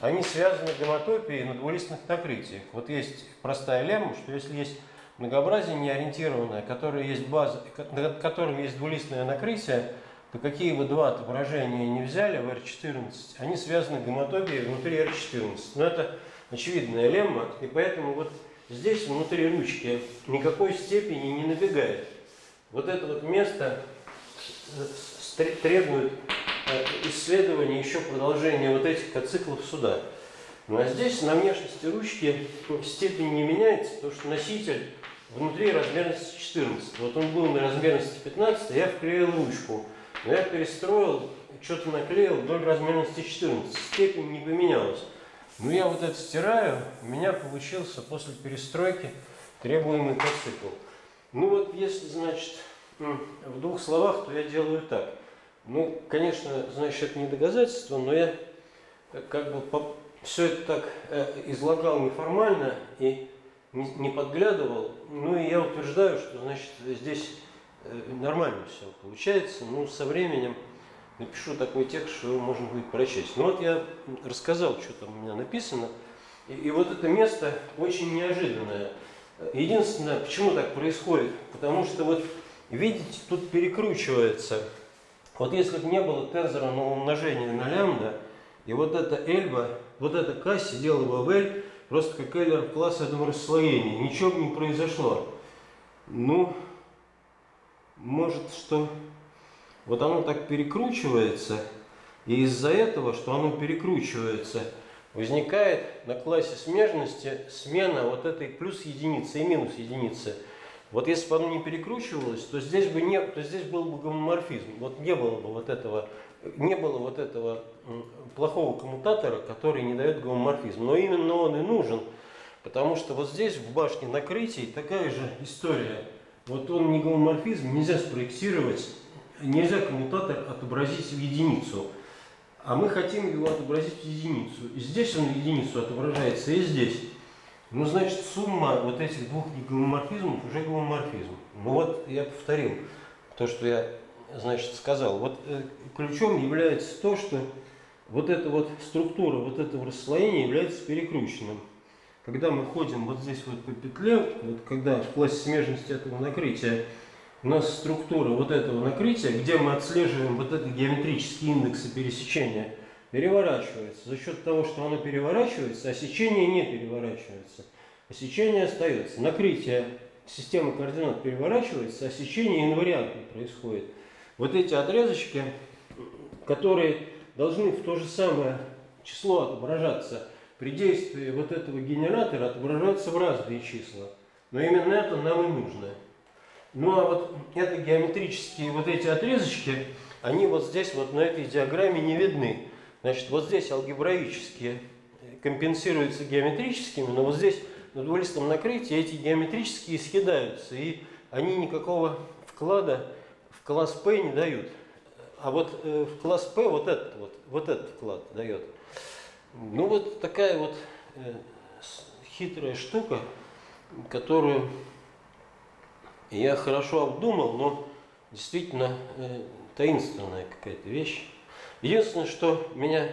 они связаны гомотопией на двулистных накрытиях. Вот есть простая лемма, что если есть многообразие неориентированное, которое есть база, над которым есть двулистное накрытие, то какие бы два отображения не взяли в R14, они связаны гомотопией внутри R14. Но это очевидная лемма, и поэтому вот здесь внутри ручки никакой степени не набегает. Вот это вот место э, требует Э, исследование, еще продолжение вот этих циклов сюда. Ну а здесь на внешности ручки степень не меняется, потому что носитель внутри размерности 14. Вот он был на размерности 15, я вклеил ручку. Но я перестроил, что-то наклеил вдоль размерности 14. Степень не поменялась. Ну я вот это стираю, у меня получился после перестройки требуемый коцикл. Ну вот если, значит, в двух словах, то я делаю так. Ну, конечно, значит, это не доказательство, но я э, как бы по, все это так э, излагал неформально и не, подглядывал. Ну и я утверждаю, что значит здесь нормально все получается. Ну, со временем напишу такой текст, что его можно будет прочесть. Ну вот я рассказал, что там у меня написано. И, и вот это место очень неожиданное. Единственное, почему так происходит? Потому что вот, видите, тут перекручивается вот если бы не было тензора на умножение на лямбда, и вот эта эльба, вот эта к сидела бы в L, просто как Эйлер класс этого расслоения. Ничего бы не произошло. Ну, может, что вот оно так перекручивается, и из-за этого, что оно перекручивается, возникает на классе смежности смена вот этой плюс единицы и минус единицы. Вот если бы оно не перекручивалось, то здесь бы не, то здесь был бы гомоморфизм. Вот не было бы вот этого, не было вот этого плохого коммутатора, который не дает гомоморфизм. Но именно он и нужен, потому что вот здесь в башне накрытий такая же история. Вот он не гомоморфизм, нельзя спроектировать, нельзя коммутатор отобразить в единицу. А мы хотим его отобразить в единицу. И здесь он в единицу отображается, и здесь. Ну, значит, сумма вот этих двух гомоморфизмов уже гомоморфизм. Ну вот я повторил то, что я, значит, сказал. Вот э, ключом является то, что вот эта вот структура вот этого расслоения является перекрученным. Когда мы ходим вот здесь вот по петле, вот когда в классе смежности этого накрытия у нас структура вот этого накрытия, где мы отслеживаем вот это геометрические индексы пересечения – переворачивается. За счет того, что оно переворачивается, а сечение не переворачивается. А сечение остается. Накрытие системы координат переворачивается, а сечение инвариантно происходит. Вот эти отрезочки, которые должны в то же самое число отображаться, при действии вот этого генератора отображаются в разные числа. Но именно это нам и нужно. Ну а вот это геометрические вот эти отрезочки, они вот здесь вот на этой диаграмме не видны. Значит, вот здесь алгебраические компенсируются геометрическими, но вот здесь на двулистом накрытии эти геометрические съедаются, и они никакого вклада в класс P не дают. А вот э, в класс P вот этот вот, вот этот вклад дает. Ну вот такая вот э, хитрая штука, которую я хорошо обдумал, но действительно э, таинственная какая-то вещь. Единственное, что меня,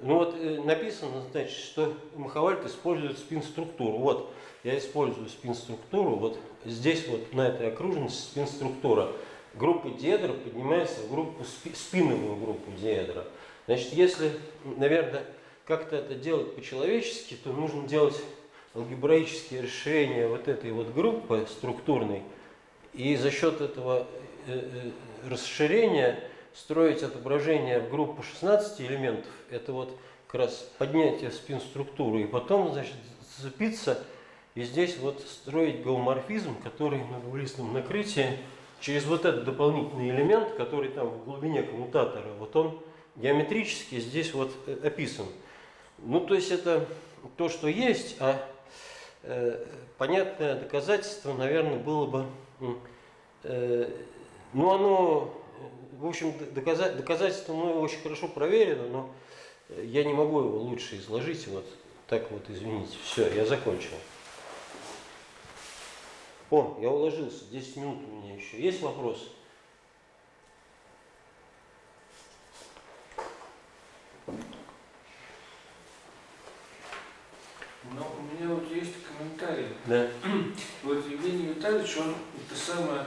ну вот э, написано, значит, что Махавальт использует спин-структуру. Вот, я использую спин-структуру, вот здесь вот на этой окружности спин-структура. Группа диэдра поднимается в группу, спиновую группу диэдра. Значит, если, наверное, как-то это делать по-человечески, то нужно делать алгебраические расширения вот этой вот группы структурной, и за счет этого э, э, расширения строить отображение в группу 16 элементов, это вот как раз поднятие в спин-структуру, и потом, значит, зацепиться и здесь вот строить геоморфизм, который на двулистном накрытии через вот этот дополнительный элемент, который там в глубине коммутатора, вот он геометрически здесь вот э, описан. Ну, то есть это то, что есть, а э, понятное доказательство, наверное, было бы, э, ну, оно, в общем, доказа, доказательство ну, очень хорошо проверено, но я не могу его лучше изложить, вот так вот, извините. Все, я закончил. О, я уложился, 10 минут у меня еще. Есть вопросы? Но у меня вот есть комментарий. Да. Вот Евгений Витальевич, он это самое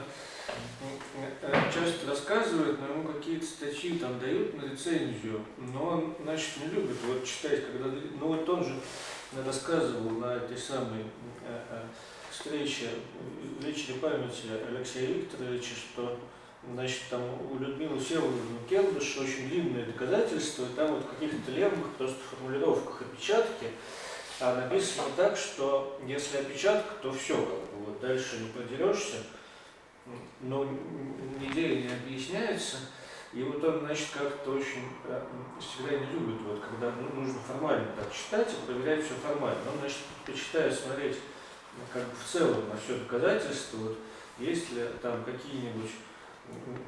э, часто рассказывает, но ему какие-то статьи там дают на рецензию, но он, значит, не любит вот читать, когда... Ну вот он же рассказывал на этой самой э, э, встрече вечере памяти Алексея Викторовича, что значит, там у Людмилы Всеволодовны Келдыш очень длинное доказательство, и там вот в каких-то лембах, просто формулировках опечатки, а написано так, что если опечатка, то все, как бы, вот дальше не продерешься, но нигде не объясняется. И вот он, значит, как-то очень э, всегда не любит, вот, когда ну, нужно формально так читать и проверять все формально. Он, значит, предпочитает смотреть как бы в целом на все доказательства, вот, есть ли там какие-нибудь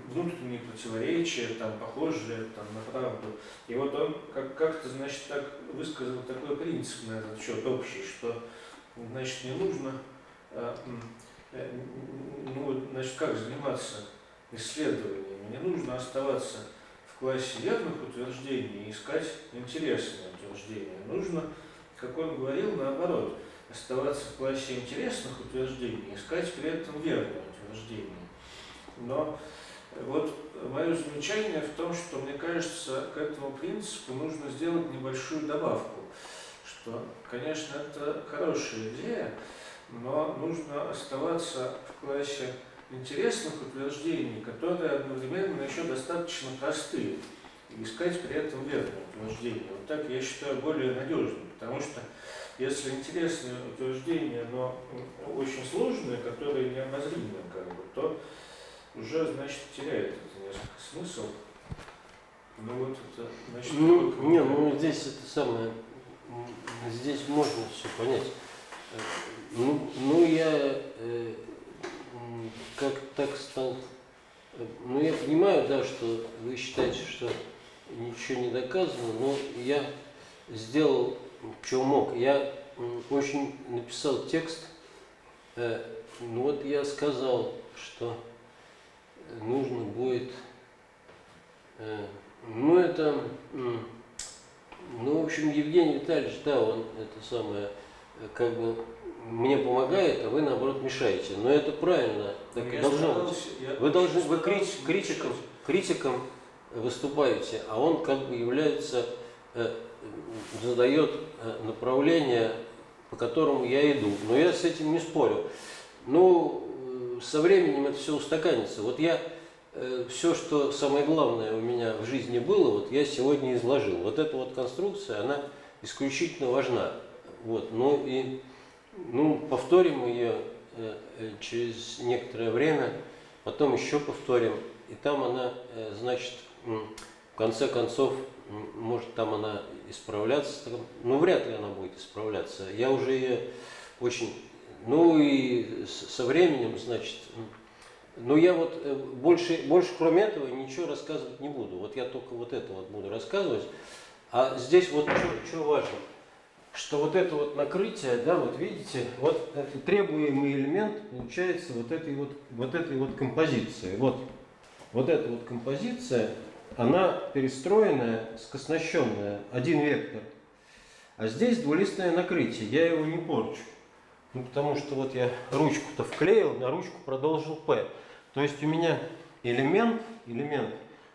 внутренние противоречия, там, похожие там, на правду. И вот он как- как-то, значит, так высказал такой принцип на этот счет общий, что, значит, не нужно, э, э, ну, значит, как заниматься исследованиями, не нужно оставаться в классе верных утверждений и искать интересные утверждения. Нужно, как он говорил, наоборот, оставаться в классе интересных утверждений, искать при этом верные утверждения. Но вот мое замечание в том, что мне кажется, к этому принципу нужно сделать небольшую добавку, что, конечно, это хорошая идея, но нужно оставаться в классе интересных утверждений, которые одновременно еще достаточно простые, и искать при этом верные утверждения. Вот так я считаю более надежным, потому что если интересные утверждения, но очень сложные, которые необозримы, как бы, то уже, значит, теряет это несколько смысл. Ну вот это, значит, Ну, не, ну здесь это самое, здесь можно все понять. Э, Ну, ну я э, как так стал, э, ну я понимаю, да, что вы считаете, что ничего не доказано, но я сделал, что мог. Я очень написал текст, э, ну вот я сказал, что нужно будет, э, ну это, ну в общем Евгений Витальевич, да, он это самое, э, как бы мне помогает, а вы наоборот мешаете. Но это правильно, так Ну, и я должно быть. Вы должны, вы крит- критиком, критиком выступаете, а он как бы является, э, задает направление, по которому я иду. Но я с этим не спорю. Ну, со временем это все устаканится. Вот я все, что самое главное у меня в жизни было, вот я сегодня изложил. Вот эта вот конструкция, она исключительно важна. Вот, ну и ну, повторим ее э, э, через некоторое время, потом еще повторим, и там она, э, значит, в конце концов, может там она исправляться, ну вряд ли она будет исправляться. Я уже ее очень, ну и со временем, значит, ну я вот э, больше, больше кроме этого ничего рассказывать не буду. Вот я только вот это вот буду рассказывать. А здесь вот что важно что вот это вот накрытие, да, вот видите, вот это требуемый элемент получается вот этой вот, вот этой вот композиции. Вот, вот эта вот композиция, она перестроенная, скоснощенная, один вектор. А здесь двулистное накрытие, я его не порчу. Ну, потому что вот я ручку-то вклеил, на ручку продолжил P. То есть у меня элемент, элемент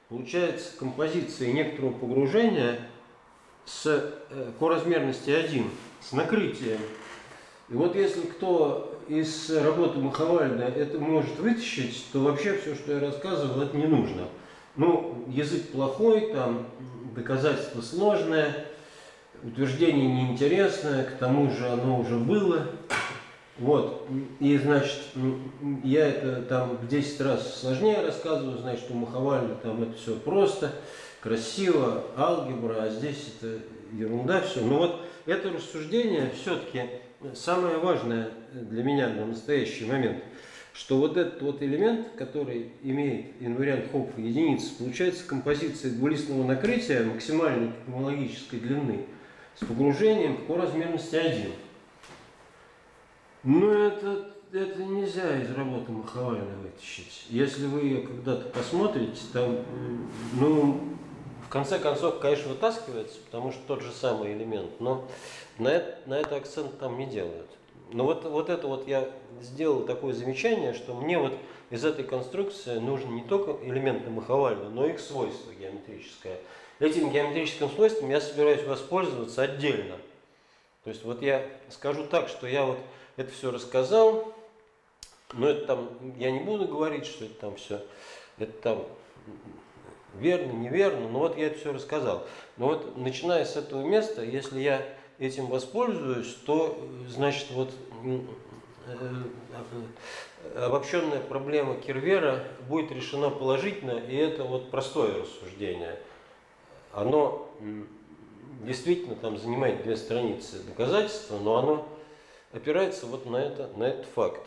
получается композицией некоторого погружения с э, по размерности 1, с накрытием. И вот если кто из работы Махавальда это может вытащить, то вообще все, что я рассказывал, это не нужно. Ну, язык плохой, там доказательство сложное, утверждение неинтересное, к тому же оно уже было. Вот, и значит, я это там в 10 раз сложнее рассказываю, значит, у Махавальда там это все просто, красиво, алгебра, а здесь это ерунда все. Но вот это рассуждение все-таки самое важное для меня на настоящий момент, что вот этот вот элемент, который имеет инвариант Хопфа единицы, получается композиция двулистного накрытия максимальной космологической длины с погружением по размерности 1. Но это, это нельзя из работы Махавальна вытащить. Если вы ее когда-то посмотрите, там, ну, в конце концов, конечно, вытаскивается, потому что тот же самый элемент, но на это, на это акцент там не делают. Но вот, вот это вот я сделал такое замечание, что мне вот из этой конструкции нужен не только элементы Махавальда, но и их свойство геометрическое. Этим геометрическим свойством я собираюсь воспользоваться отдельно. То есть вот я скажу так, что я вот это все рассказал, но это там, я не буду говорить, что это там все, это там верно, неверно, но вот я это все рассказал. Но вот начиная с этого места, если я этим воспользуюсь, то значит вот э, обобщенная проблема Кирвера будет решена положительно, и это вот простое рассуждение. Оно действительно там занимает две страницы доказательства, но оно опирается вот на, это, на этот факт.